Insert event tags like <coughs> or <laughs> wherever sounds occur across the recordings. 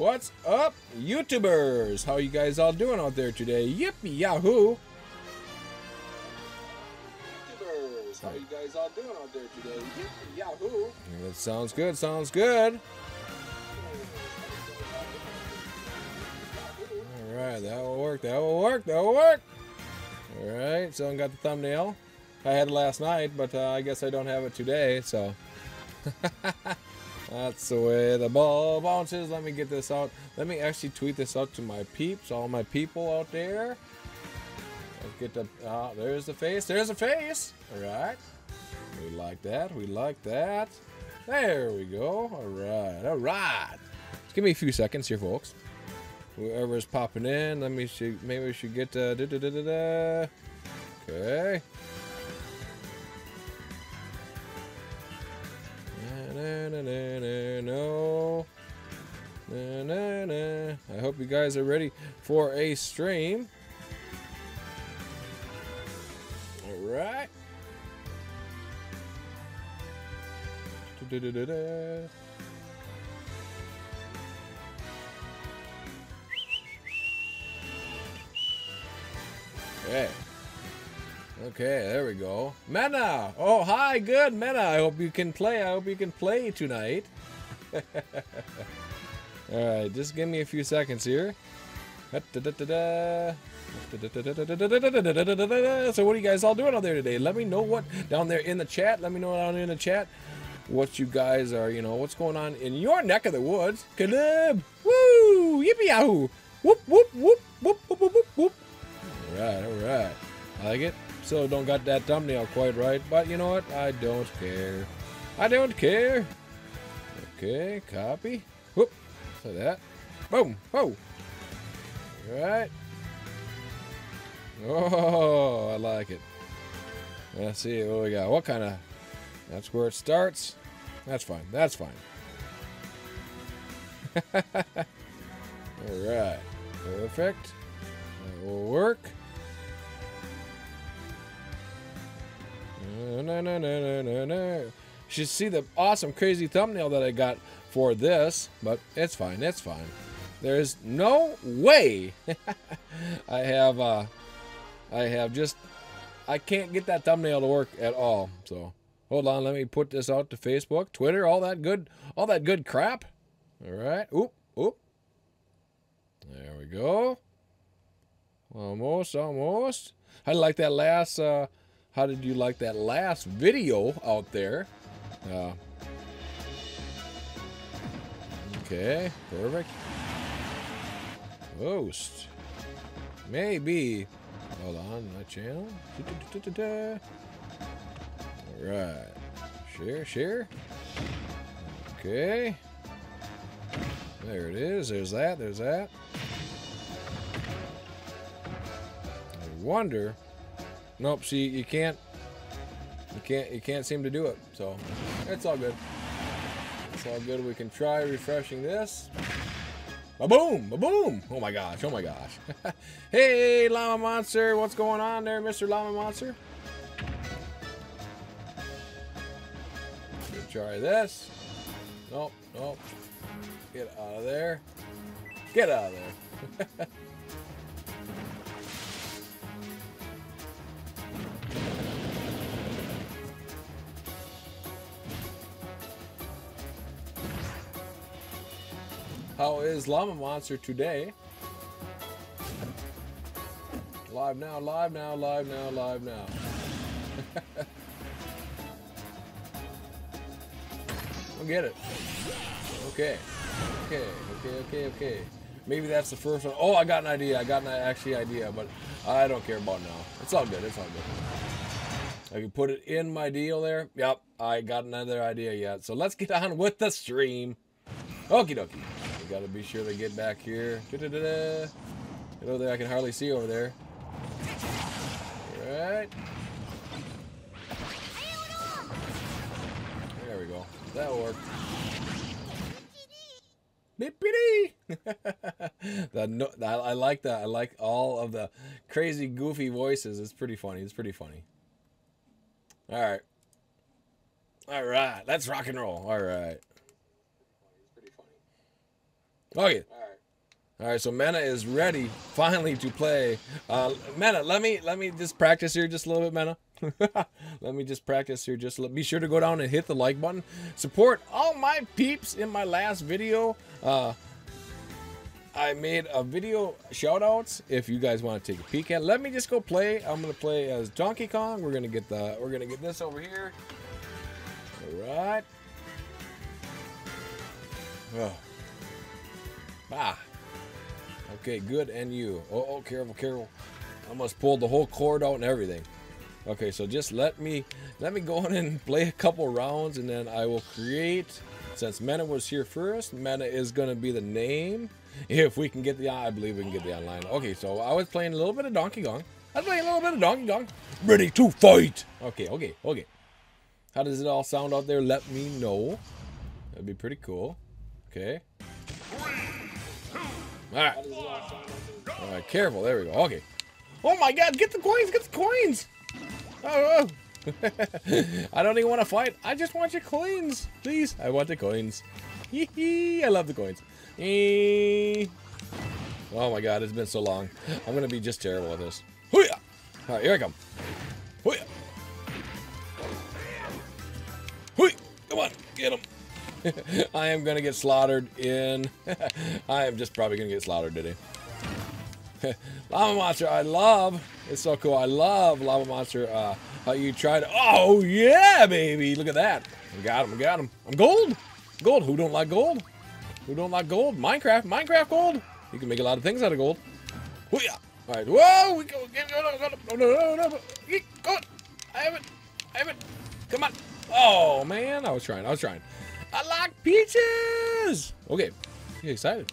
What's up, YouTubers? How you guys all doing out there today? Yippee yahoo! YouTubers, how you guys all doing out there today? Yippee yahoo! That sounds good. Sounds good. All right, that will work. That will work. That will work. All right, someone got the thumbnail. I had it last night, but uh, I guess I don't have it today, so. <laughs> That's the way the ball bounces. Let me get this out. Let me actually tweet this out to my peeps, all my people out there. Let's get the, uh, there's the face. There's the face. All right. We like that. We like that. There we go. All right. All right. Just give me a few seconds here, folks. Whoever's popping in, let me see. Maybe we should get, uh, da, da, da. okay. Na, na, na, na, no. Na, na, na. I hope you guys are ready for a stream. All right. Da, da, da, da. Okay. Okay, there we go. Mena! Oh, hi, good, Mena. I hope you can play. I hope you can play tonight. <laughs> Alright, just give me a few seconds here. So what are you guys all doing out there today? Let me know what down there in the chat. Let me know down in the chat what you guys are, you know, what's going on in your neck of the woods. Caleb! Woo! Yippee yahoo! Whoop, whoop, whoop, whoop, whoop, whoop, whoop. Alright, alright. I like it. Still don't got that thumbnail quite right, but you know what? I don't care. I don't care. Okay, copy. Whoop. So that. Boom. Oh. Alright. Oh, I like it. Let's see what we got. What kind of... That's where it starts. That's fine. That's fine. <laughs> Alright. Perfect. That will work. You should see the awesome, crazy thumbnail that I got for this, but it's fine. It's fine. There's no way <laughs> I have, uh, I have just, I can't get that thumbnail to work at all. So hold on, let me put this out to Facebook, Twitter, all that good, all that good crap. All right. Oop, oop. There we go. Almost, almost. I like that last, uh, how did you like that last video out there? Uh, okay, perfect. Host. Maybe. Hold on, my channel. Alright. Share, share. Okay. There it is. There's that. There's that. I wonder Nope, see, you can't, you can't, you can't seem to do it. So, it's all good. It's all good. We can try refreshing this. Ba boom, ba boom. Oh my gosh, oh my gosh. <laughs> hey, Llama Monster, what's going on there, Mr. Llama Monster? try this. Nope, nope. Get out of there. Get out of there. <laughs> How is Llama Monster today? Live now, live now, live now, live now. <laughs> I'll get it. Okay. Okay, okay, okay, okay. Maybe that's the first one. Oh, I got an idea. I got an actually idea, but I don't care about now. It's all good. It's all good. I can put it in my deal there. Yep, I got another idea yet. So let's get on with the stream. Okie dokie gotta be sure they get back here. Da -da -da there, I can hardly see over there. Alright. There we go. That worked. <laughs> No, I like that. I like all of the crazy, goofy voices. It's pretty funny. It's pretty funny. All right. All right. Let's rock and roll. All right. Okay. All right. All right, so Mena is ready finally to play. Uh, Mena, let me let me just practice here just a little bit, Mena. <laughs> let me just practice here. Just let, be sure to go down and hit the like button. Support all my peeps in my last video. Uh, I made a video shout outs if you guys want to take a peek at. Let me just go play. I'm gonna play as Donkey Kong. We're gonna get the we're gonna get this over here. All right. Oh. Ah. Okay, good. And you. Oh, oh, careful, careful. I almost pulled the whole cord out and everything. Okay, so just let me let me go in and <laughs> play a couple rounds, and then I will create. Since Mena was here first, Mena is gonna be the name. <laughs> If we can get the, I believe we can get the online. Okay, so I was playing a little bit of Donkey Kong. I was playing a little bit of Donkey Kong. Ready to fight. Okay, okay, okay. How does it all sound out there? Let me know. That'd be pretty cool. Okay. Alright. Alright, careful. There we go. Okay. Oh my god, get the coins! Get the coins! Oh, oh. <laughs> I don't even want to fight. I just want your coins. Please. I want the coins. <laughs> Hee I love the coins. Oh my god, it's been so long. I'm going to be just terrible at this. Hoo-ya! Alright, here I come. Hoo-ya! Hoo Come on, get him. <laughs> I am going to get slaughtered in... <laughs> I am just probably going to get slaughtered today. <laughs> Llama Monster, I love. It's so cool. I love Llama Monster. Uh, how you try to... Oh, yeah, baby. Look at that. I got him. I got him. I'm gold. Gold. Who don't like gold? Who don't like gold? Minecraft. Minecraft gold. You can make a lot of things out of gold. Oh, yeah. All right. Whoa. We go. Get, no, no, no, no, no, no. Go. I haven't. I haven't. Come on. Oh, man. I was trying. I was trying. I like peaches! Okay, get excited.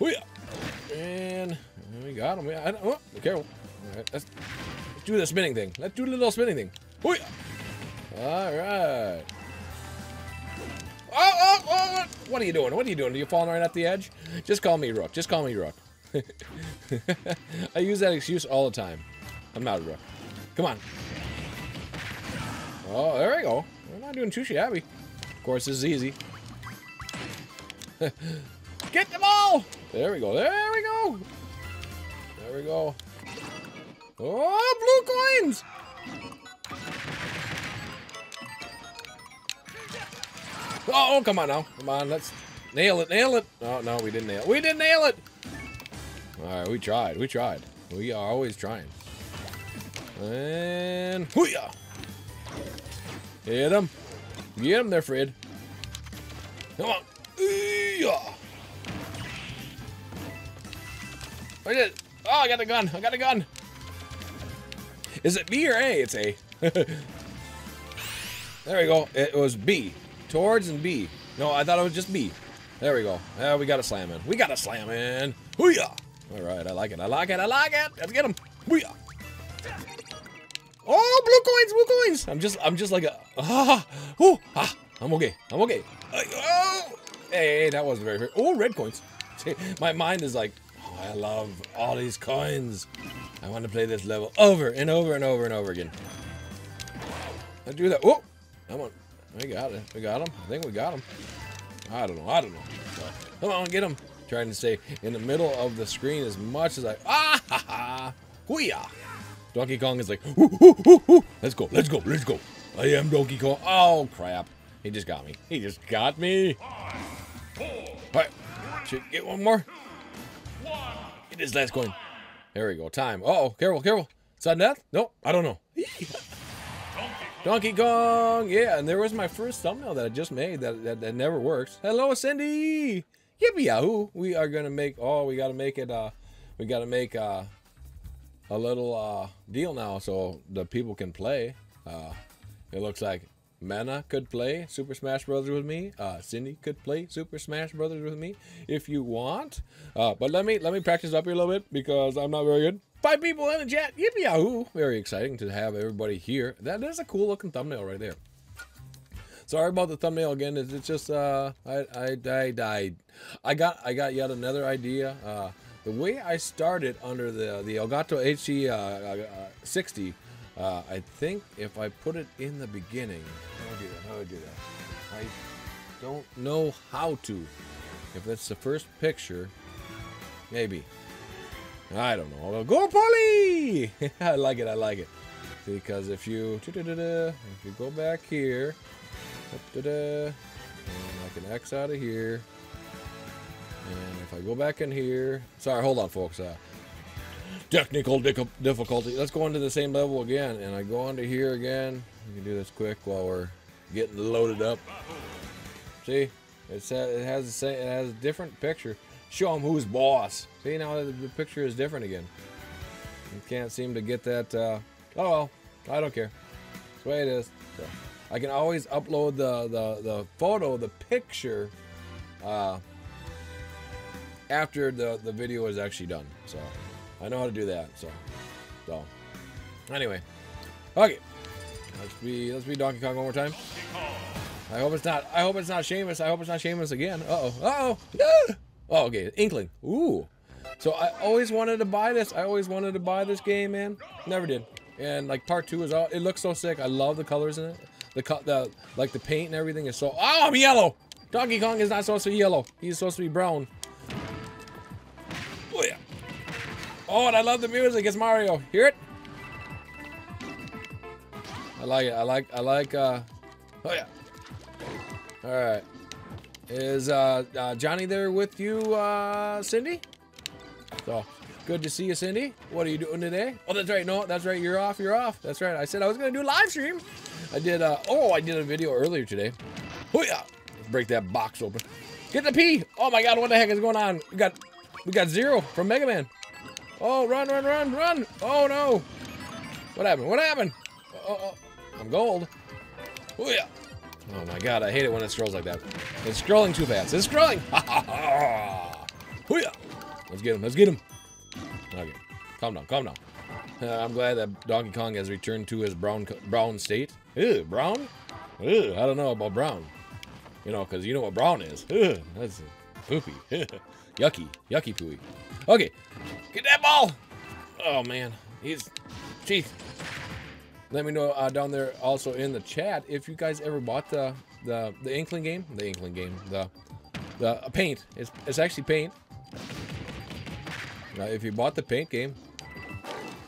Oh yeah! And we got him. Oh, be careful. All right, let's, let's do the spinning thing. Let's do the little spinning thing. Oh! All right. Oh, oh, oh, oh! What are you doing? What are you doing? Are you falling right at the edge? Just call me Rook. Just call me Rook. <laughs> I use that excuse all the time. I'm not a Rook. Come on. Oh, there we go. We're not doing too shabby course, this is easy. <laughs> Get them all! There we go. There we go. There we go. Oh, blue coins! Oh, oh come on now. Come on, let's nail it, nail it. Oh, no, we didn't nail it. We didn't nail it! All right, we tried. We tried. We are always trying. And hooyah! Hit him. Get him there, Fred. Come on. Yeah. Look at Oh, I got a gun. I got a gun. Is it B or A? It's A. <laughs> there we go. It was B. Towards and B. No, I thought it was just B. There we go. Yeah, we got a slam in. We got a slam in. Hooyah! All right, I like it. I like it. I like it. Let's get him. Hooyah! Oh, blue coins, blue coins. I'm just, I'm just like a, ah, oh, ah, I'm okay. I'm okay. Uh, oh, hey, that wasn't very fair. Oh, red coins. My mind is like, oh, I love all these coins. I want to play this level over and over and over and over again. I do that. Oh, come on. We got it. We got him. I think we got him. I don't know. I don't know. Come on, get him. Trying to stay in the middle of the screen as much as I. Ah ha ha. Hoo-yah. Donkey Kong is like, ooh, ooh, ooh, ooh. let's go, let's go, let's go. I am Donkey Kong. Oh, crap. He just got me. He just got me. All right. Should get one more. Get this last coin. There we go. Time. Uh oh Careful, careful. Sudden death? Nope. I don't know. Donkey Kong. Yeah, and there was my first thumbnail that I just made that, that, that never works. Hello, Cindy. Yippee yahoo. We are going to make, oh, we got to make it, uh, we got to make, uh, a little uh, deal now so the people can play. Uh, it looks like Mena could play Super Smash Brothers with me. Uh, Cindy could play Super Smash Brothers with me if you want. Uh, but let me let me practice up here a little bit because I'm not very good. Five people in the chat. Yippee yahoo! Very exciting to have everybody here. That is a cool looking thumbnail right there. Sorry about the thumbnail again. It's just uh, I I I died. I got I got yet another idea. Uh, the way I started under the the Elgato HD uh, uh, 60, uh, I think if I put it in the beginning, how do I do that? How do I do that? I don't know how to. if that's the first picture, maybe. I don't know. I'll Go Polly! <laughs> I like it. I like it. Because if you if you go back here, and I can X out of here, and if I go back in here, sorry, hold on, folks. Uh, technical difficulty. Let's go into the same level again, and I go onto here again. We can do this quick while we're getting loaded up. See, it's, it has the same, it has a different picture. Show them who's boss. See now the, picture is different again. You can't seem to get that. Uh, oh well, I don't care. That's the way it is. So, I can always upload the the the photo, the picture, uh, after the the video is actually done. So I know how to do that. So so anyway, okay. Let's be let's be Donkey Kong one more time. I hope it's not. I hope it's not Samus. I hope it's not Samus again. Uh oh. Uh oh. Oh, okay. Inkling. Ooh. So I always wanted to buy this. I always wanted to buy this game, man. Never did. And like part two is all. It looks so sick. I love the colors in it. The cut, the like the paint and everything is so. Oh, I'm yellow. Donkey Kong is not supposed to be yellow. He's supposed to be brown. Oh, and I love the music. It's Mario. Hear it? I like it. I like. I like. uh Oh yeah. All right. Is uh, uh, Johnny there with you, uh, Cindy? So, good to see you, Cindy. What are you doing today? Oh, that's right. No, that's right. You're off. You're off. That's right. I said I was going to do a live stream. I did, uh, oh, I did a video earlier today. Oh, yeah. Break that box open. Get the P. Oh, my God. What the heck is going on? We got, we got zero from Mega Man. Oh, run, run, run, run. Oh, no. What happened? What happened? Oh, oh. I'm gold. Oh, yeah. Oh my god, I hate it when it scrolls like that. It's scrolling too fast. It's scrolling! <laughs> Oh, ha Hoo-yah! Let's get him, let's get him! Okay, calm down, calm down. Uh, I'm glad that Donkey Kong has returned to his brown brown state. Ew, brown? Ew, I don't know about brown. You know, because you know what brown is. Ew, that's poopy. <laughs> yucky, yucky pooey. Okay, get that ball! Oh man, he's... Jeez, let me know uh, down there also in the chat if you guys ever bought the the the Inkling game, the Inkling game, the the uh, paint. It's it's actually paint. Now, if you bought the paint game,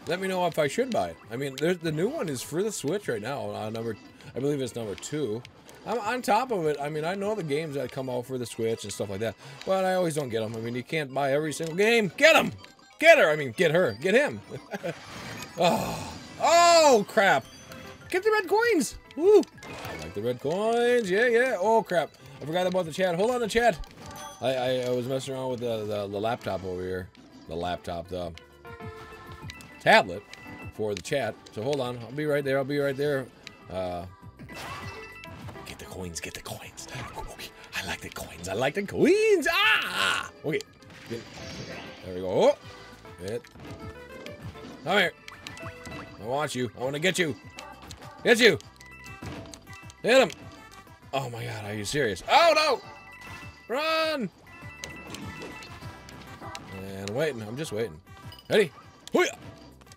let me know if I should buy it. I mean, the new one is for the Switch right now. Uh, number, I believe it's number two. I'm on top of it. I mean, I know the games that come out for the Switch and stuff like that, but I always don't get them. I mean, you can't buy every single game. Get them, get her. I mean, get her, get him. <laughs> oh. Oh, crap. Get the red coins. Woo. I like the red coins. Yeah, yeah. Oh, crap. I forgot about the chat. Hold on the chat. I, I, I was messing around with the, the, the, laptop over here. The laptop, the tablet for the chat. So hold on. I'll be right there. I'll be right there. Uh, coins. Get the coins. I like the coins. I like the coins. Ah! Okay. Get, there we go. Get. Come here. I want you. I want to get you. Get you. Hit him. Oh my god, are you serious? Oh no! Run! And waiting. I'm just waiting. Ready?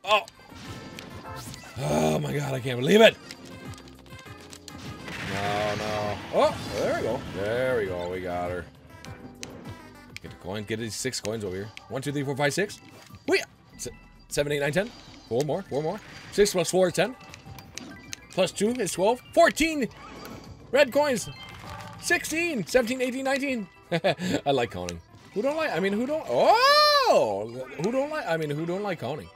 Oh! Oh my god, I can't believe it! No, no. Oh, there we go. There we go. We got her. Get the coin. Get these six coins over here. One, two, three, four, five, six. Hoo-yah! Seven, eight, nine, ten. Four more, four more. Six plus four is ten. Plus two is 12. 14 red coins. 16, 17, 18, 19. <laughs> I like counting. Who don't like, I mean, who don't, oh! Who don't like, I mean, who don't like counting?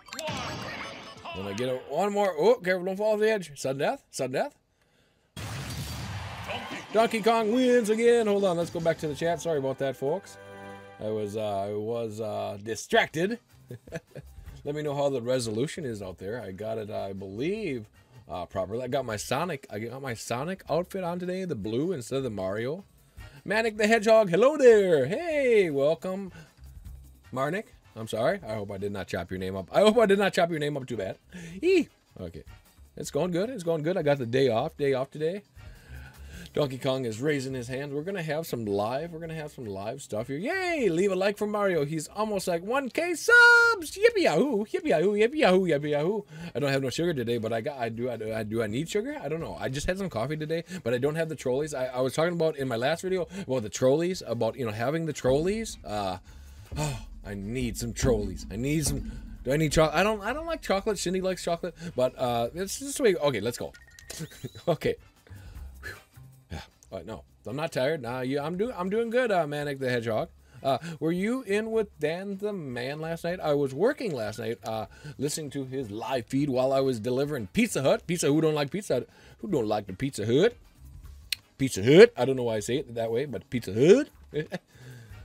When I get a, one more, oh, careful, don't fall off the edge. Sudden death, sudden death. Donkey Kong wins again. Hold on, let's go back to the chat. Sorry about that, folks. I was, uh, I was, uh, distracted. <laughs> Let me know how the resolution is out there. I got it, I believe, uh, properly. I got my Sonic. I got my Sonic outfit on today, the blue instead of the Mario. Manic the Hedgehog, hello there. Hey, welcome, Marnik. I'm sorry. I hope I did not chop your name up. I hope I did not chop your name up too bad. Eee. Okay. It's going good. It's going good. I got the day off. Day off today. Donkey Kong is raising his hands. We're gonna have some live. We're gonna have some live stuff here. Yay! Leave a like for Mario. He's almost like 1K subs. Yippee yahoo! Yippee yahoo! Yippee yahoo! Yippee yahoo! I don't have no sugar today, but I got. I do. I do. I, do I need sugar? I don't know. I just had some coffee today, but I don't have the trolleys. I, I was talking about in my last video about the trolleys, about you know having the trolleys. Uh, oh, I need some trolleys. I need some. Do I need chocolate? I don't. I don't like chocolate. Cindy likes chocolate, but uh, it's just way. Okay, let's go. <laughs> okay. Uh, no, I'm not tired. Nah, you, I'm doing I'm doing good, uh, Manic the Hedgehog. Uh, were you in with Dan the Man last night? I was working last night, uh, listening to his live feed while I was delivering Pizza Hut. Pizza who don't like pizza? Who don't like the Pizza Hut? Pizza Hut. I don't know why I say it that way, but Pizza Hut. <laughs>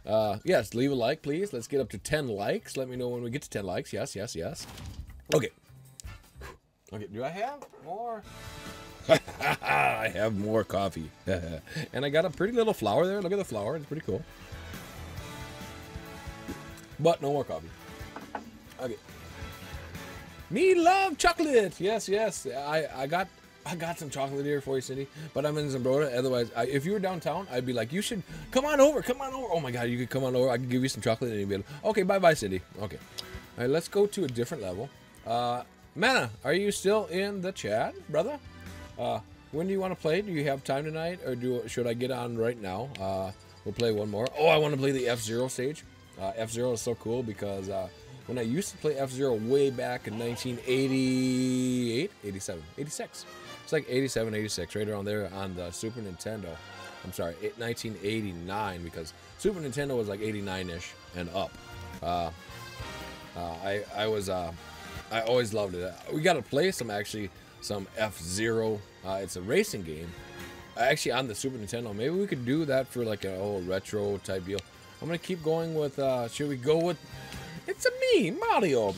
uh, yes, leave a like, please. Let's get up to 10 likes. Let me know when we get to 10 likes. Yes, yes, yes. Okay. Okay, do I have more? <laughs> I have more coffee. <laughs> and I got a pretty little flower there. Look at the flower. It's pretty cool. But no more coffee. Okay. Me love chocolate. Yes, yes. I, I got I got some chocolate here for you, Cindy. But I'm in Zumbrota. Otherwise, I, if you were downtown, I'd be like, you should come on over. Come on over. Oh my God, you could come on over. I could give you some chocolate and you'd be like, okay, bye bye, Cindy. Okay. All right, let's go to a different level. Uh, Mana, are you still in the chat, brother? Uh, when do you want to play? Do you have time tonight, or do should I get on right now? Uh, we'll play one more. Oh, I want to play the F Zero stage. Uh, F Zero is so cool because uh, when I used to play F Zero way back in 1988, 87, 86, it's like 87, 86, right around there on the Super Nintendo. I'm sorry, 1989 because Super Nintendo was like 89ish and up. Uh, uh, I I was uh, I always loved it. We got to play some actually some F Zero. Uh, it's a racing game. Actually, on the Super Nintendo. Maybe we could do that for like a old retro type deal. I'm gonna keep going with. Uh, should we go with? It's a me, Mario. Mario.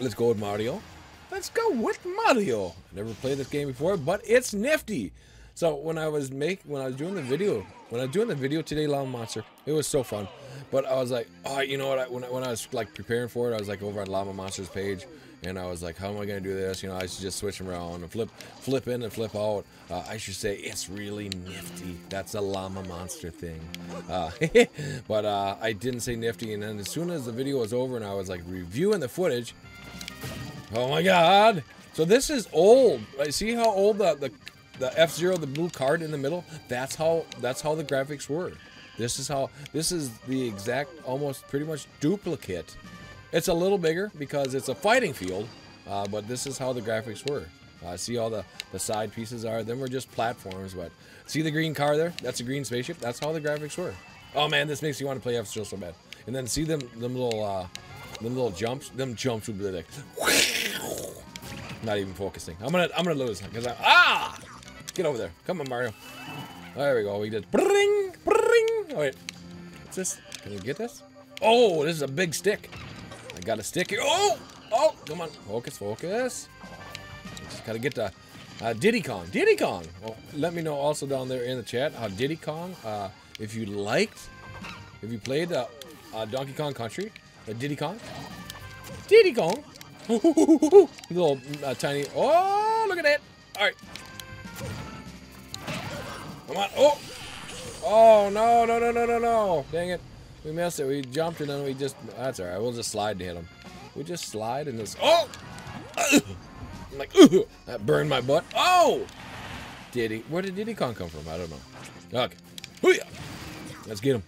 Let's go with Mario. Let's go with Mario. Never played this game before, but it's nifty. So when I was make when I was doing the video, when I was doing the video today, Llama Monster, it was so fun. But I was like, oh, you know what? I, when, I, when I was like preparing for it, I was like over on Llama Monster's page, and I was like, how am I gonna do this? You know, I should just switch them around and flip, flip in and flip out. Uh, I should say it's really nifty. That's a llama monster thing. Uh, <laughs> but uh, I didn't say nifty, and then as soon as the video was over and I was like reviewing the footage, oh my god! So this is old. Right? See how old the the, the F Zero, the blue card in the middle? That's how that's how the graphics were. This is how this is the exact, almost pretty much duplicate it's a little bigger because it's a fighting field, uh, but this is how the graphics were. Uh, see all the, the side pieces are. Them were just platforms, but see the green car there? That's a green spaceship. That's how the graphics were. Oh man, this makes you want to play F-Zero so bad. And then see them them little uh, them little jumps. Them jumps would be like, not even focusing. I'm gonna I'm gonna lose because I ah, get over there. Come on, Mario. There we go. We did bring bring. Oh wait, what's this? Can we get this? Oh, this is a big stick. I got a stick here. Oh! Oh! Come on. Focus, focus. Just gotta get the uh, Diddy Kong. Diddy Kong! Well, let me know also down there in the chat how Diddy Kong, uh, if you liked, if you played uh, uh, Donkey Kong Country, uh, Diddy Kong. Diddy Kong! <laughs> Little uh, tiny. Oh, look at that! Alright. Come on. Oh! Oh, no, no, no, no, no, no. Dang it. We missed it. We jumped and then we just... That's alright. We'll just slide to hit him. We just slide and just... Oh! I'm <coughs> like, <coughs> that burned my butt. Oh! Diddy. Where did Diddy Kong come from? I don't know. Okay. Let's get him.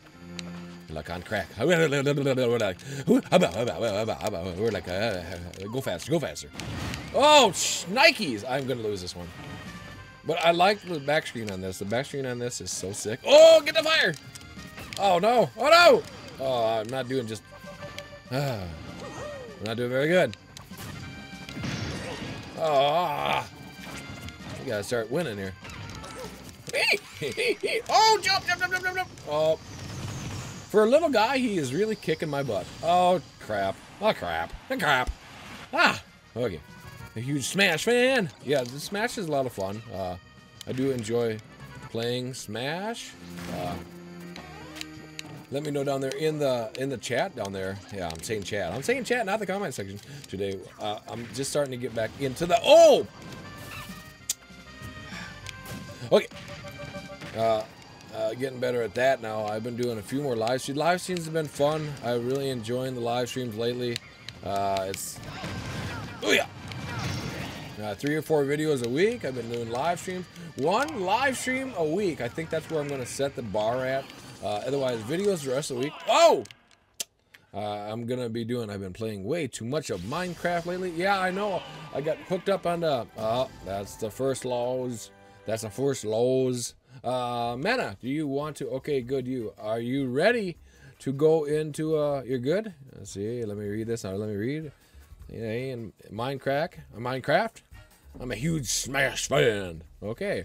Like on crack. <laughs> We're like, we're like uh, go faster, go faster. Oh, Nikes! I'm gonna lose this one. But I like the back screen on this. The back screen on this is so sick. Oh, get the fire! Oh no! Oh no! Oh, I'm not doing just. <sighs> I'm not doing very good. Oh, we gotta start winning here. <laughs> oh, jump, jump, jump, jump, jump, jump! Oh, for a little guy, he is really kicking my butt. Oh crap! Oh crap! Oh crap! Ah, okay. A huge Smash fan. Yeah, the Smash is a lot of fun. Uh, I do enjoy playing Smash. Uh, let me know down there in the in the chat down there. Yeah, I'm saying chat. I'm saying chat, not the comment section today. Uh, I'm just starting to get back into the oh. Okay. uh, uh, getting better at that now. I've been doing a few more live streams. Live streams have been fun. I'm really enjoying the live streams lately. Uh, it's oh yeah, uh, three or four videos a week. I've been doing live streams. One live stream a week. I think that's where I'm going to set the bar at. Uh, otherwise, videos the rest of the week. Oh! Uh, I'm gonna be doing. I've been playing way too much of Minecraft lately. Yeah, I know. I got hooked up on the. Oh, that's the first laws. That's the first laws. Uh, Mena, do you want to? Okay, good. You are you ready to go into? Uh, you're good. Let's see. Let me read this. Now, let me read. Yeah, and Minecraft. Minecraft. I'm a huge Smash fan. Okay.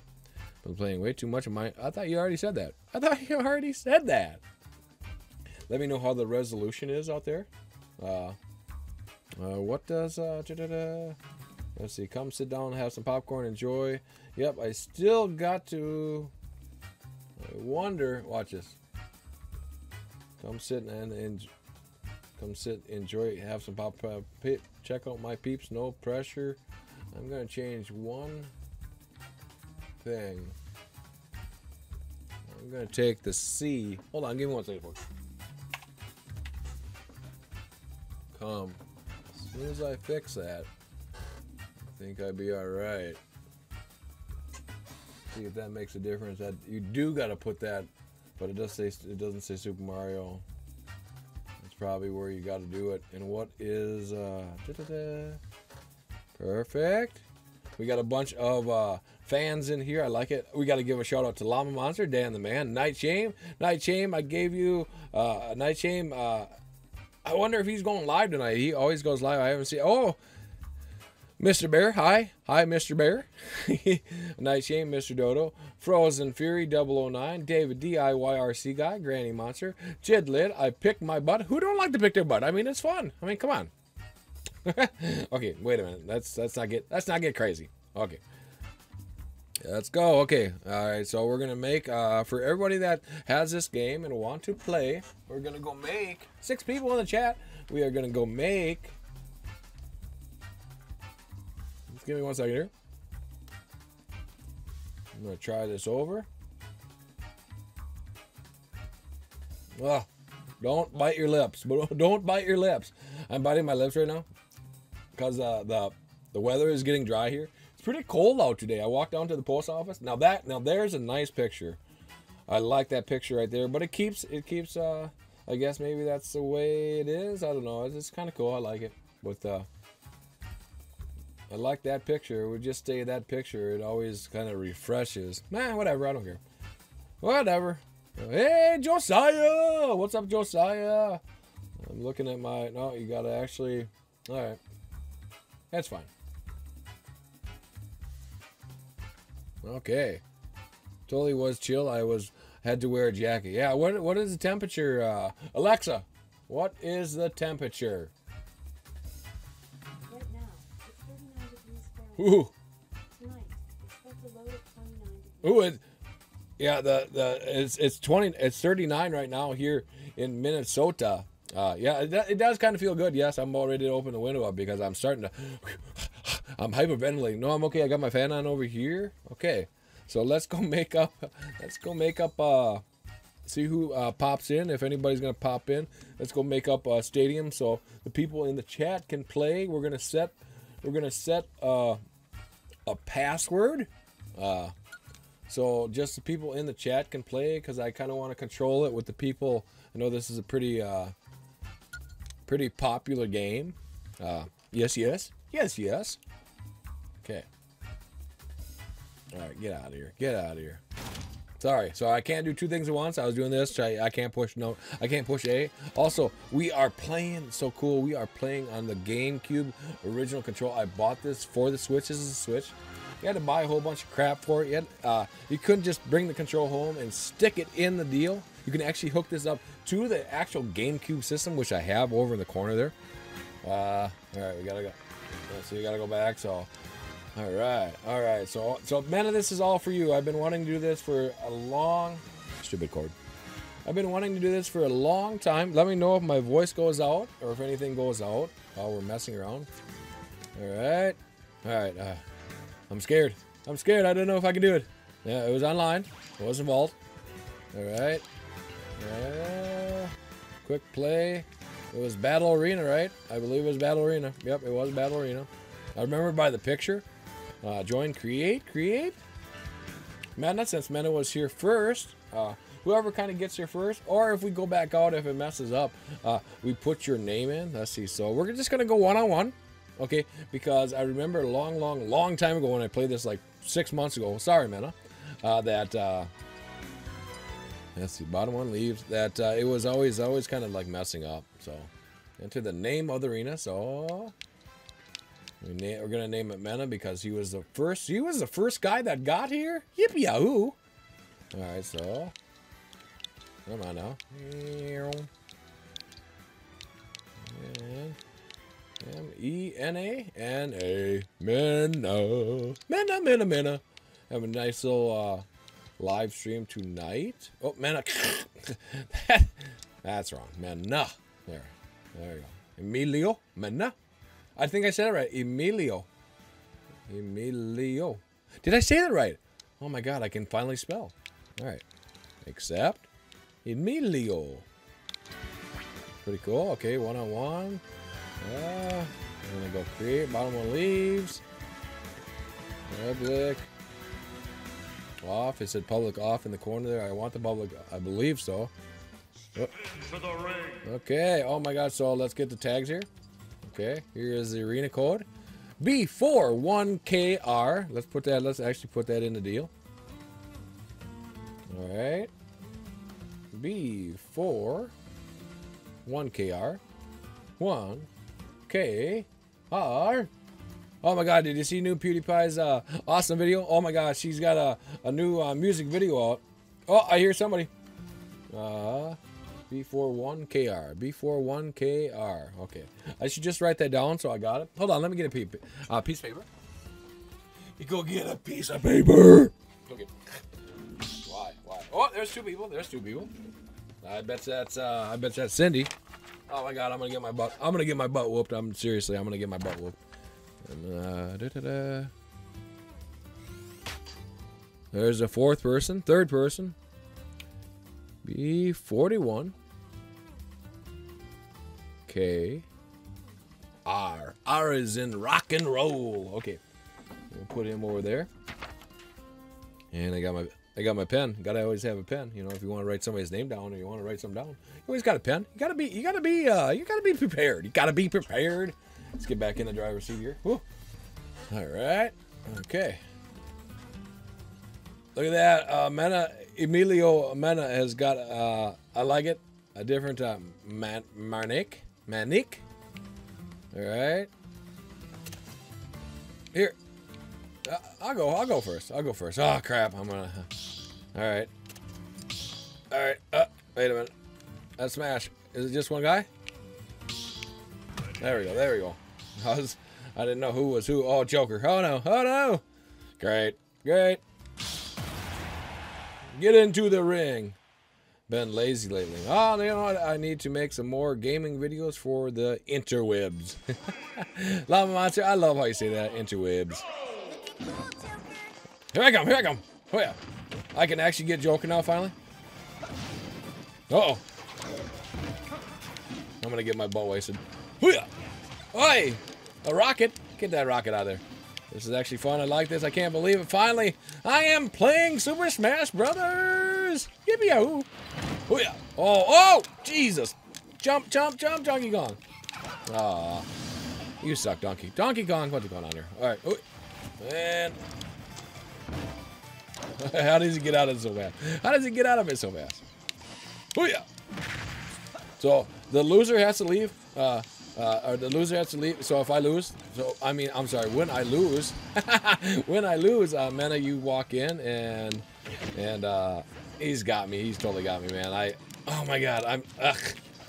Been playing way too much of my. I thought you already said that. I thought <laughs> you already said that. Let me know how the resolution is out there. Uh, uh, what does uh, da -da -da. let's see. Come sit down, have some popcorn, enjoy. Yep, I still got to. I wonder. Watch this. Come sit and, and come sit, enjoy, have some pop. Uh, check out my peeps. No pressure. I'm gonna change one thing. I'm gonna take the C. Hold on, give me one second, folks. Come. As soon as I fix that, I think I'd be alright. See if that makes a difference. That you do gotta put that, but it does say it doesn't say Super Mario. That's probably where you gotta do it. And what is uh da -da -da. Perfect. We got a bunch of uh, fans in here. I like it. We got to give a shout out to Llama Monster, Dan the Man, Nightshame. Night Shame, I gave you uh, Nightshame. Uh, I wonder if he's going live tonight. He always goes live. I haven't seen. Oh, Mr. Bear. Hi. Hi, Mr. Bear. <laughs> Nightshame, Mr. Dodo. Frozen Fury 009. David DIYRC Guy. Granny Monster. Jid Lid. I picked my butt. Who don't like to pick their butt? I mean, it's fun. I mean, come on. <laughs> okay, wait a minute. Let's let's not get let's not get crazy. Okay. Let's go. Okay. All right. So we're gonna make uh, for everybody that has this game and want to play. We're gonna go make six people in the chat. We are gonna go make. Just give me one second here. I'm gonna try this over. Oh, don't bite your lips. <laughs> Don't bite your lips. I'm biting my lips right now because uh, the the weather is getting dry here. Pretty cold out today. I walked down to the post office. Now that now there's a nice picture. I like that picture right there, but it keeps it keeps. Uh, I guess maybe that's the way it is. I don't know. It's, it's kind of cool. I like it. With uh, I like that picture. It would just stay that picture. It always kind of refreshes. Man, whatever. I don't care. Whatever. Hey, Josiah! What's up, Josiah? I'm looking at my. No, you gotta actually. All right. That's fine. Okay. Totally was chill. I was had to wear a jacket. Yeah, what what is the temperature? Uh, Alexa, what is the temperature? Right now, it's 39 degrees Fahrenheit. Ooh. Tonight, expect a low of 29 degrees. Ooh, it, yeah, the the it's it's 20 it's 39 right now here in Minnesota. Uh, yeah, it, it does kind of feel good. Yes, I'm already to open the window up because I'm starting to. <laughs> I'm hyperventilating. No, I'm okay. I got my fan on over here. Okay, so let's go <laughs> make up. Let's go make up. Uh, see who uh, pops in. If anybody's gonna pop in, let's go make up a stadium so the people in the chat can play. We're gonna set. We're gonna set uh, a password. Uh, so just the people in the chat can play because I kind of want to control it with the people. I know this is a pretty uh, pretty popular game. Uh, yes, yes, yes, yes. Okay. All right, get out of here. Get out of here. Sorry, so I can't do two things at once. I was doing this. I, I can't push no. I can't push A. Also, we are playing so cool. We are playing on the GameCube original control. I bought this for the Switch. This is a Switch. You had to buy a whole bunch of crap for it. You, had, uh, you couldn't just bring the control home and stick it in the deal. You can actually hook this up to the actual GameCube system, which I have over in the corner there. Uh, all right, we gotta go. So you gotta go back. So, all right, all right. So, so man, this is all for you. I've been wanting to do this for a long, stupid cord. I've been wanting to do this for a long time. Let me know if my voice goes out or if anything goes out while we're messing around. All right, all right. Uh, I'm scared. I'm scared. I don't know if I can do it. Yeah, it was online. It was a vault. All right. Uh, quick play. It was Battle Arena, right? I believe it was Battle Arena. Yep, it was Battle Arena. I remember by the picture. Uh, join, create, create. Mena, since Mena was here first, uh, whoever kind of gets here first, or if we go back out, if it messes up, uh, we put your name in. Let's see. So we're just going to go one on one. Okay, because I remember a long, long, long time ago when I played this like six months ago. Sorry, Mena. Uh, that uh, let's bottom one leaves. That uh, it was always, always kind of like messing up. So enter the name of the arena. So we we're gonna name it Mena because he was the first. He was the first guy that got here. Yippee yahoo! All right, so come on now. And M E N A N A Mena Mena Mena Mena. Have a nice little uh, live stream tonight. Oh, Mena. <laughs> That's wrong. Mena. There. There you go. Emilio Mena. I think I said it right. Emilio. Emilio. Did I say that right? Oh my god, I can finally spell. All right. Except Emilio. Pretty cool. Okay, one on one. Yeah. Uh, I'm gonna go create. Bottom one leaves. Public. Off. It said public off in the corner there. I want the public. I believe so. Oh. Okay. Oh my god. So let's get the tags here. Okay. Here is the arena code. B41KR. Let's put that. Let's actually put that in the deal. All right. B4 1KR. 1KR. Oh my god, did you see new PewDiePie's uh, awesome video? Oh my god, she's got a, a new uh, music video out. Oh, I hear somebody. Uh, B41KR. B41KR. Okay. I should just write that down so I got it. Hold on, let me get a uh, piece of paper. You go get a piece of paper. Okay. Why? Why? Oh, there's two people. There's two people. I bet that's uh, I bet that's Cindy. Oh my god, I'm gonna get my butt. I'm gonna get my butt whooped. I'm seriously, I'm gonna get my butt whooped. And, uh, da-da-da. There's a fourth person, third person. B41. K. R. R is in rock and roll. Okay. We'll put him over there. And I got my I got my pen. Gotta always have a pen. You know, if you want to write somebody's name down or you want to write something down, you always got a pen. You gotta be you gotta be uh you gotta be prepared. You gotta be prepared. Let's get back in the driver's seat here. Whew. All right. Okay. Look at that. Uh, Mena Emilio Mena has got. Uh, I like it. A different uh, man, Marnik Manik. All right. Here. Uh, I'll go. I'll go first. I'll go first. Oh crap! I'm gonna. All right. All right. Uh, wait a minute. That smash. Is it just one guy? There we go. There we go. <laughs> I was. I didn't know who was who. Oh, Joker. Oh no. Oh no. Great. Great. Get into the ring. Been lazy lately. Oh, you know what? I need to make some more gaming videos for the interwebs. <laughs> Llama Monster, I love how you say that. Interwebs. Here I come. Here I come. Oh yeah. I can actually get Joker now finally. Uh oh. I'm gonna get my butt wasted. Oh yeah. Oi! A rocket. Get that rocket out of there. This is actually fun. I like this. I can't believe it. Finally, I am playing Super Smash Brothers. give Yippee yahoo! Oh yeah! Oh oh! Jesus! Jump! Jump! Jump! Donkey Kong! Ah, you suck, Donkey. Donkey Kong. What's going on here? All right. Oh, and <laughs> how does he get out of it so fast? How does he get out of it so fast? Oh yeah! So the loser has to leave. Uh, uh, or the loser has to leave. So if I lose, so I mean, I'm sorry. When I lose, <laughs> when I lose, uh, Mena, you walk in and and uh, he's got me. He's totally got me, man. I, oh my God, I'm, ugh,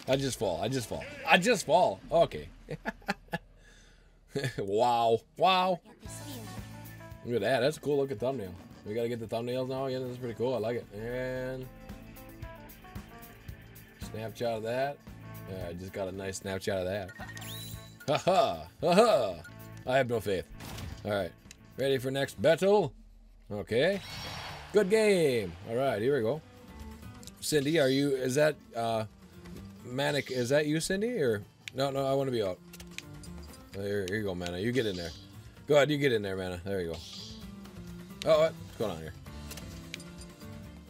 I just fall. I just fall. I just fall. Okay. <laughs> wow, wow. Look at that. That's a cool looking thumbnail. We gotta get the thumbnails now. Yeah, that's pretty cool. I like it. And Snapshot of that. Yeah, I just got a nice Snapchat of that. Haha! Haha! I have no faith. Alright. Ready for next battle? Okay. Good game. All right, here we go. Cindy, are you? Is that uh, Manic? Is that you, Cindy? Or no? No, I want to be out. Here, here you go, Mana. You get in there. Go ahead, you get in there, Mana. There you go. Oh, what's going on here?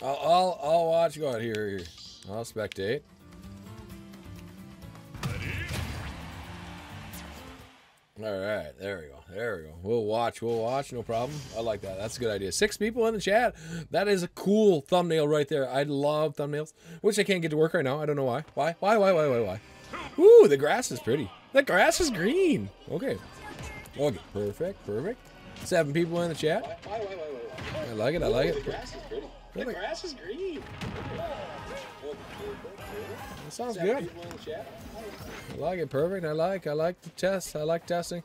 I'll, I'll, I'll watch. Go ahead, here, here. I'll spectate. All right, there we go. There we go. We'll watch. We'll watch. No problem. I like that. That's a good idea. Six people in the chat. That is a cool thumbnail right there. I love thumbnails, which I can't get to work right now. I don't know why. Why? Why? Why? Why? Why? Why? Ooh, the grass is pretty. The grass is green. Okay. Okay. Perfect. Perfect. Seven people in the chat. I like it. I like it. The grass is pretty. The grass is green. That sounds good. I like it. Perfect. I like. I like the test. I like testing.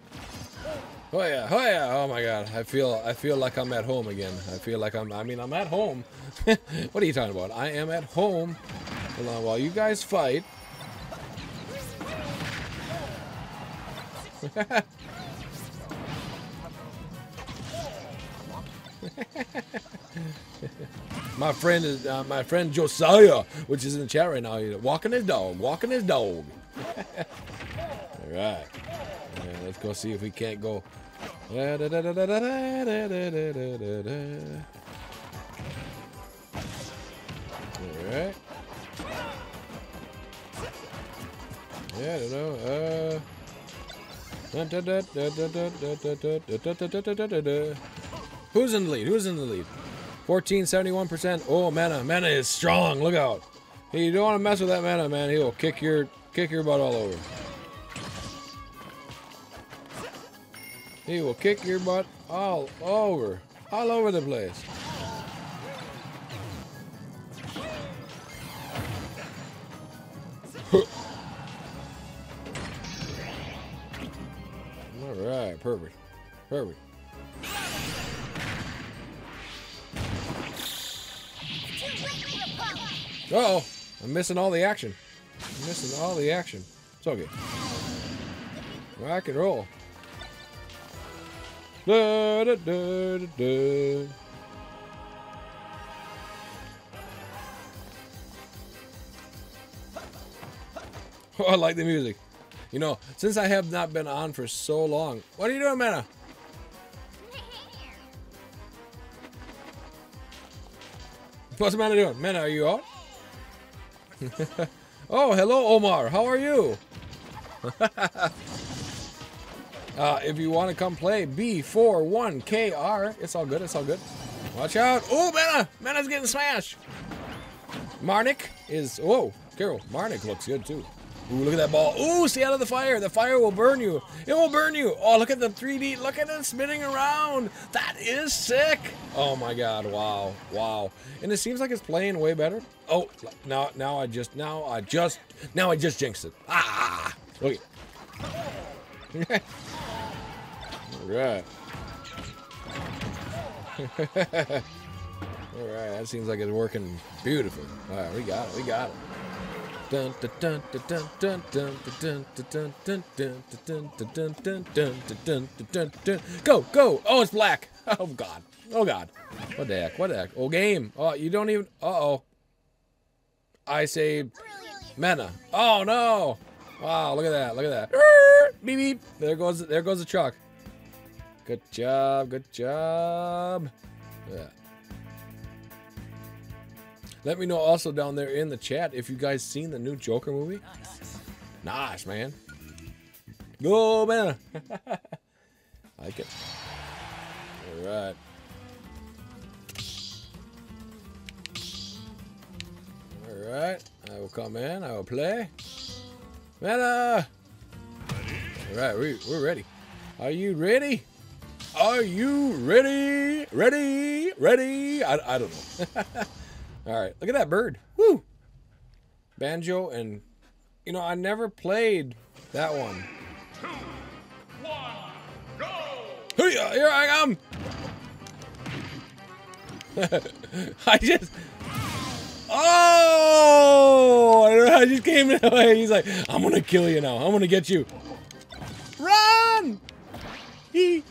Oh yeah. Oh yeah. Oh my God. I feel. I feel like I'm at home again. I feel like I'm. I mean, I'm at home. <laughs> what are you talking about? I am at home. Hold on. While you guys fight. <laughs> <laughs> my friend is uh, my friend Josiah, which is in the chat right now. He's walking his dog, walking his dog. <laughs> All right, Yeah, let's go see if we can't go. All right. Yeah, I don't know. Uh. <laughs> Who's in the lead? Who's in the lead? 14, 71%. Oh, Mana. Mana is strong. Look out. Hey, you don't want to mess with that Mana, man. He'll kick your kick your butt all over. He will kick your butt all over. All over the place. <laughs> All right, perfect. Perfect. Uh oh, I'm missing all the action. I'm missing all the action. It's okay. Rock and roll. Da, da, da. Oh, <laughs> I like the music. You know, since I have not been on for so long. What are you doing, Mana? What's Mana doing? Mana, are you out? <laughs> oh, hello, Omar. How are you? <laughs> uh, if you want to come play B41KR, it's all good. It's all good. Watch out. Oh, Mana. Mana's getting smashed. Marnik is. Whoa, Carol. Marnik looks good, too. Ooh, look at that ball. Ooh, stay out of the fire. The fire will burn you. It will burn you. Oh, look at the 3D. Look at it spinning around. That is sick. Oh my god. Wow. Wow. And it seems like it's playing way better. Oh, now now I just now I just now I just jinxed it. Ah. Okay. <laughs> All right. <laughs> All right. That seems like it's working beautiful. All right, we got it. We got it. Go, go! Oh, it's black. <laughs> Oh god. Oh god. What the heck? What the heck? Oh game. Oh, you don't even. Uh oh. I say, mana. Oh no! Wow, look at that. Look at that. Beep beep. There goes. There goes the truck. Good job. Good job. Yeah. Let me know also down there in the chat if you guys seen the new Joker movie. Nice, man. Go, man. <laughs> like it. All right. All right. I will come in. I will play. Meta. Uh, All right. We, we're ready. Are you ready? Are you ready? Ready? Ready? I, I don't know. <laughs> All right, look at that bird. Woo! Banjo and, you know, I never played that one. Two, one, go! Here I am! <laughs> I just. Oh! I just came in the way. He's like, I'm gonna kill you now. I'm gonna get you. Run! He.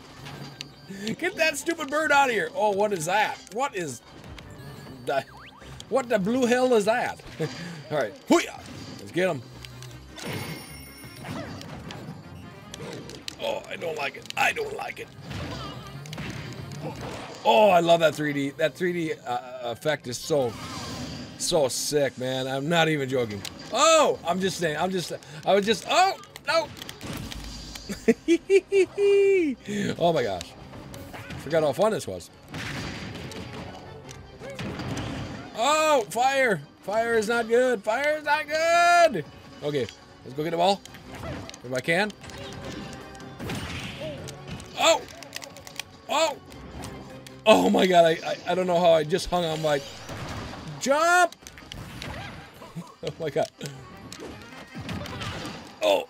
<laughs> Get that stupid bird out of here. Oh, what is that? What is. the, what the blue hell is that? <laughs> All right, let's get him. Oh, I don't like it. I don't like it. Oh, I love that 3D. That 3D uh, effect is so, so sick, man. I'm not even joking. Oh, I'm just saying. I'm just. I was just. Oh no. <laughs> oh my gosh. I Forgot how fun this was. Oh, fire! Fire is not good. Fire is not good. Okay, let's go get the ball. If I can. Oh! Oh! Oh my god, I, I, I don't know how I just hung on my jump! <laughs> oh my god. Oh!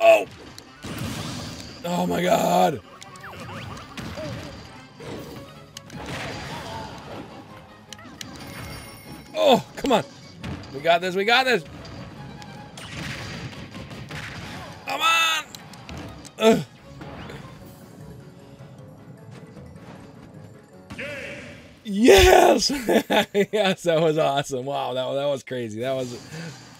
Oh! Oh my god! Oh, come on. We got this, we got this. Come on! Ugh. Yes! <laughs> yes, that was awesome. Wow, that, that was crazy. That was,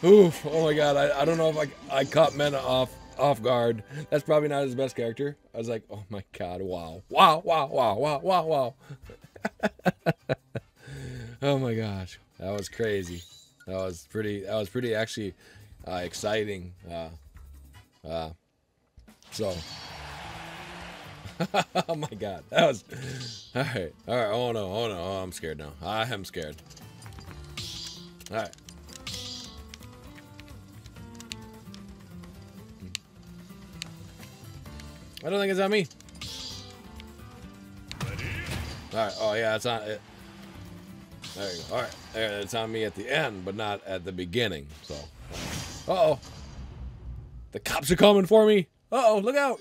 oof. Oh my god, I, I don't know if I, I caught Mena off off guard. That's probably not his best character. I was like, oh my god, wow. Wow, wow, wow, wow, wow, wow. <laughs> oh my gosh, that was crazy. That was pretty, that was pretty actually uh, exciting. Uh, uh, so, <laughs> oh my god, that was all right. All right. Oh no. Oh no. Oh, I'm scared now. I am scared. All right. I don't think it's on me. All right. Oh yeah, it's on it. There you go. All right. It's on me at the end, but not at the beginning. So. Uh oh. The cops are coming for me. Uh oh. Look out.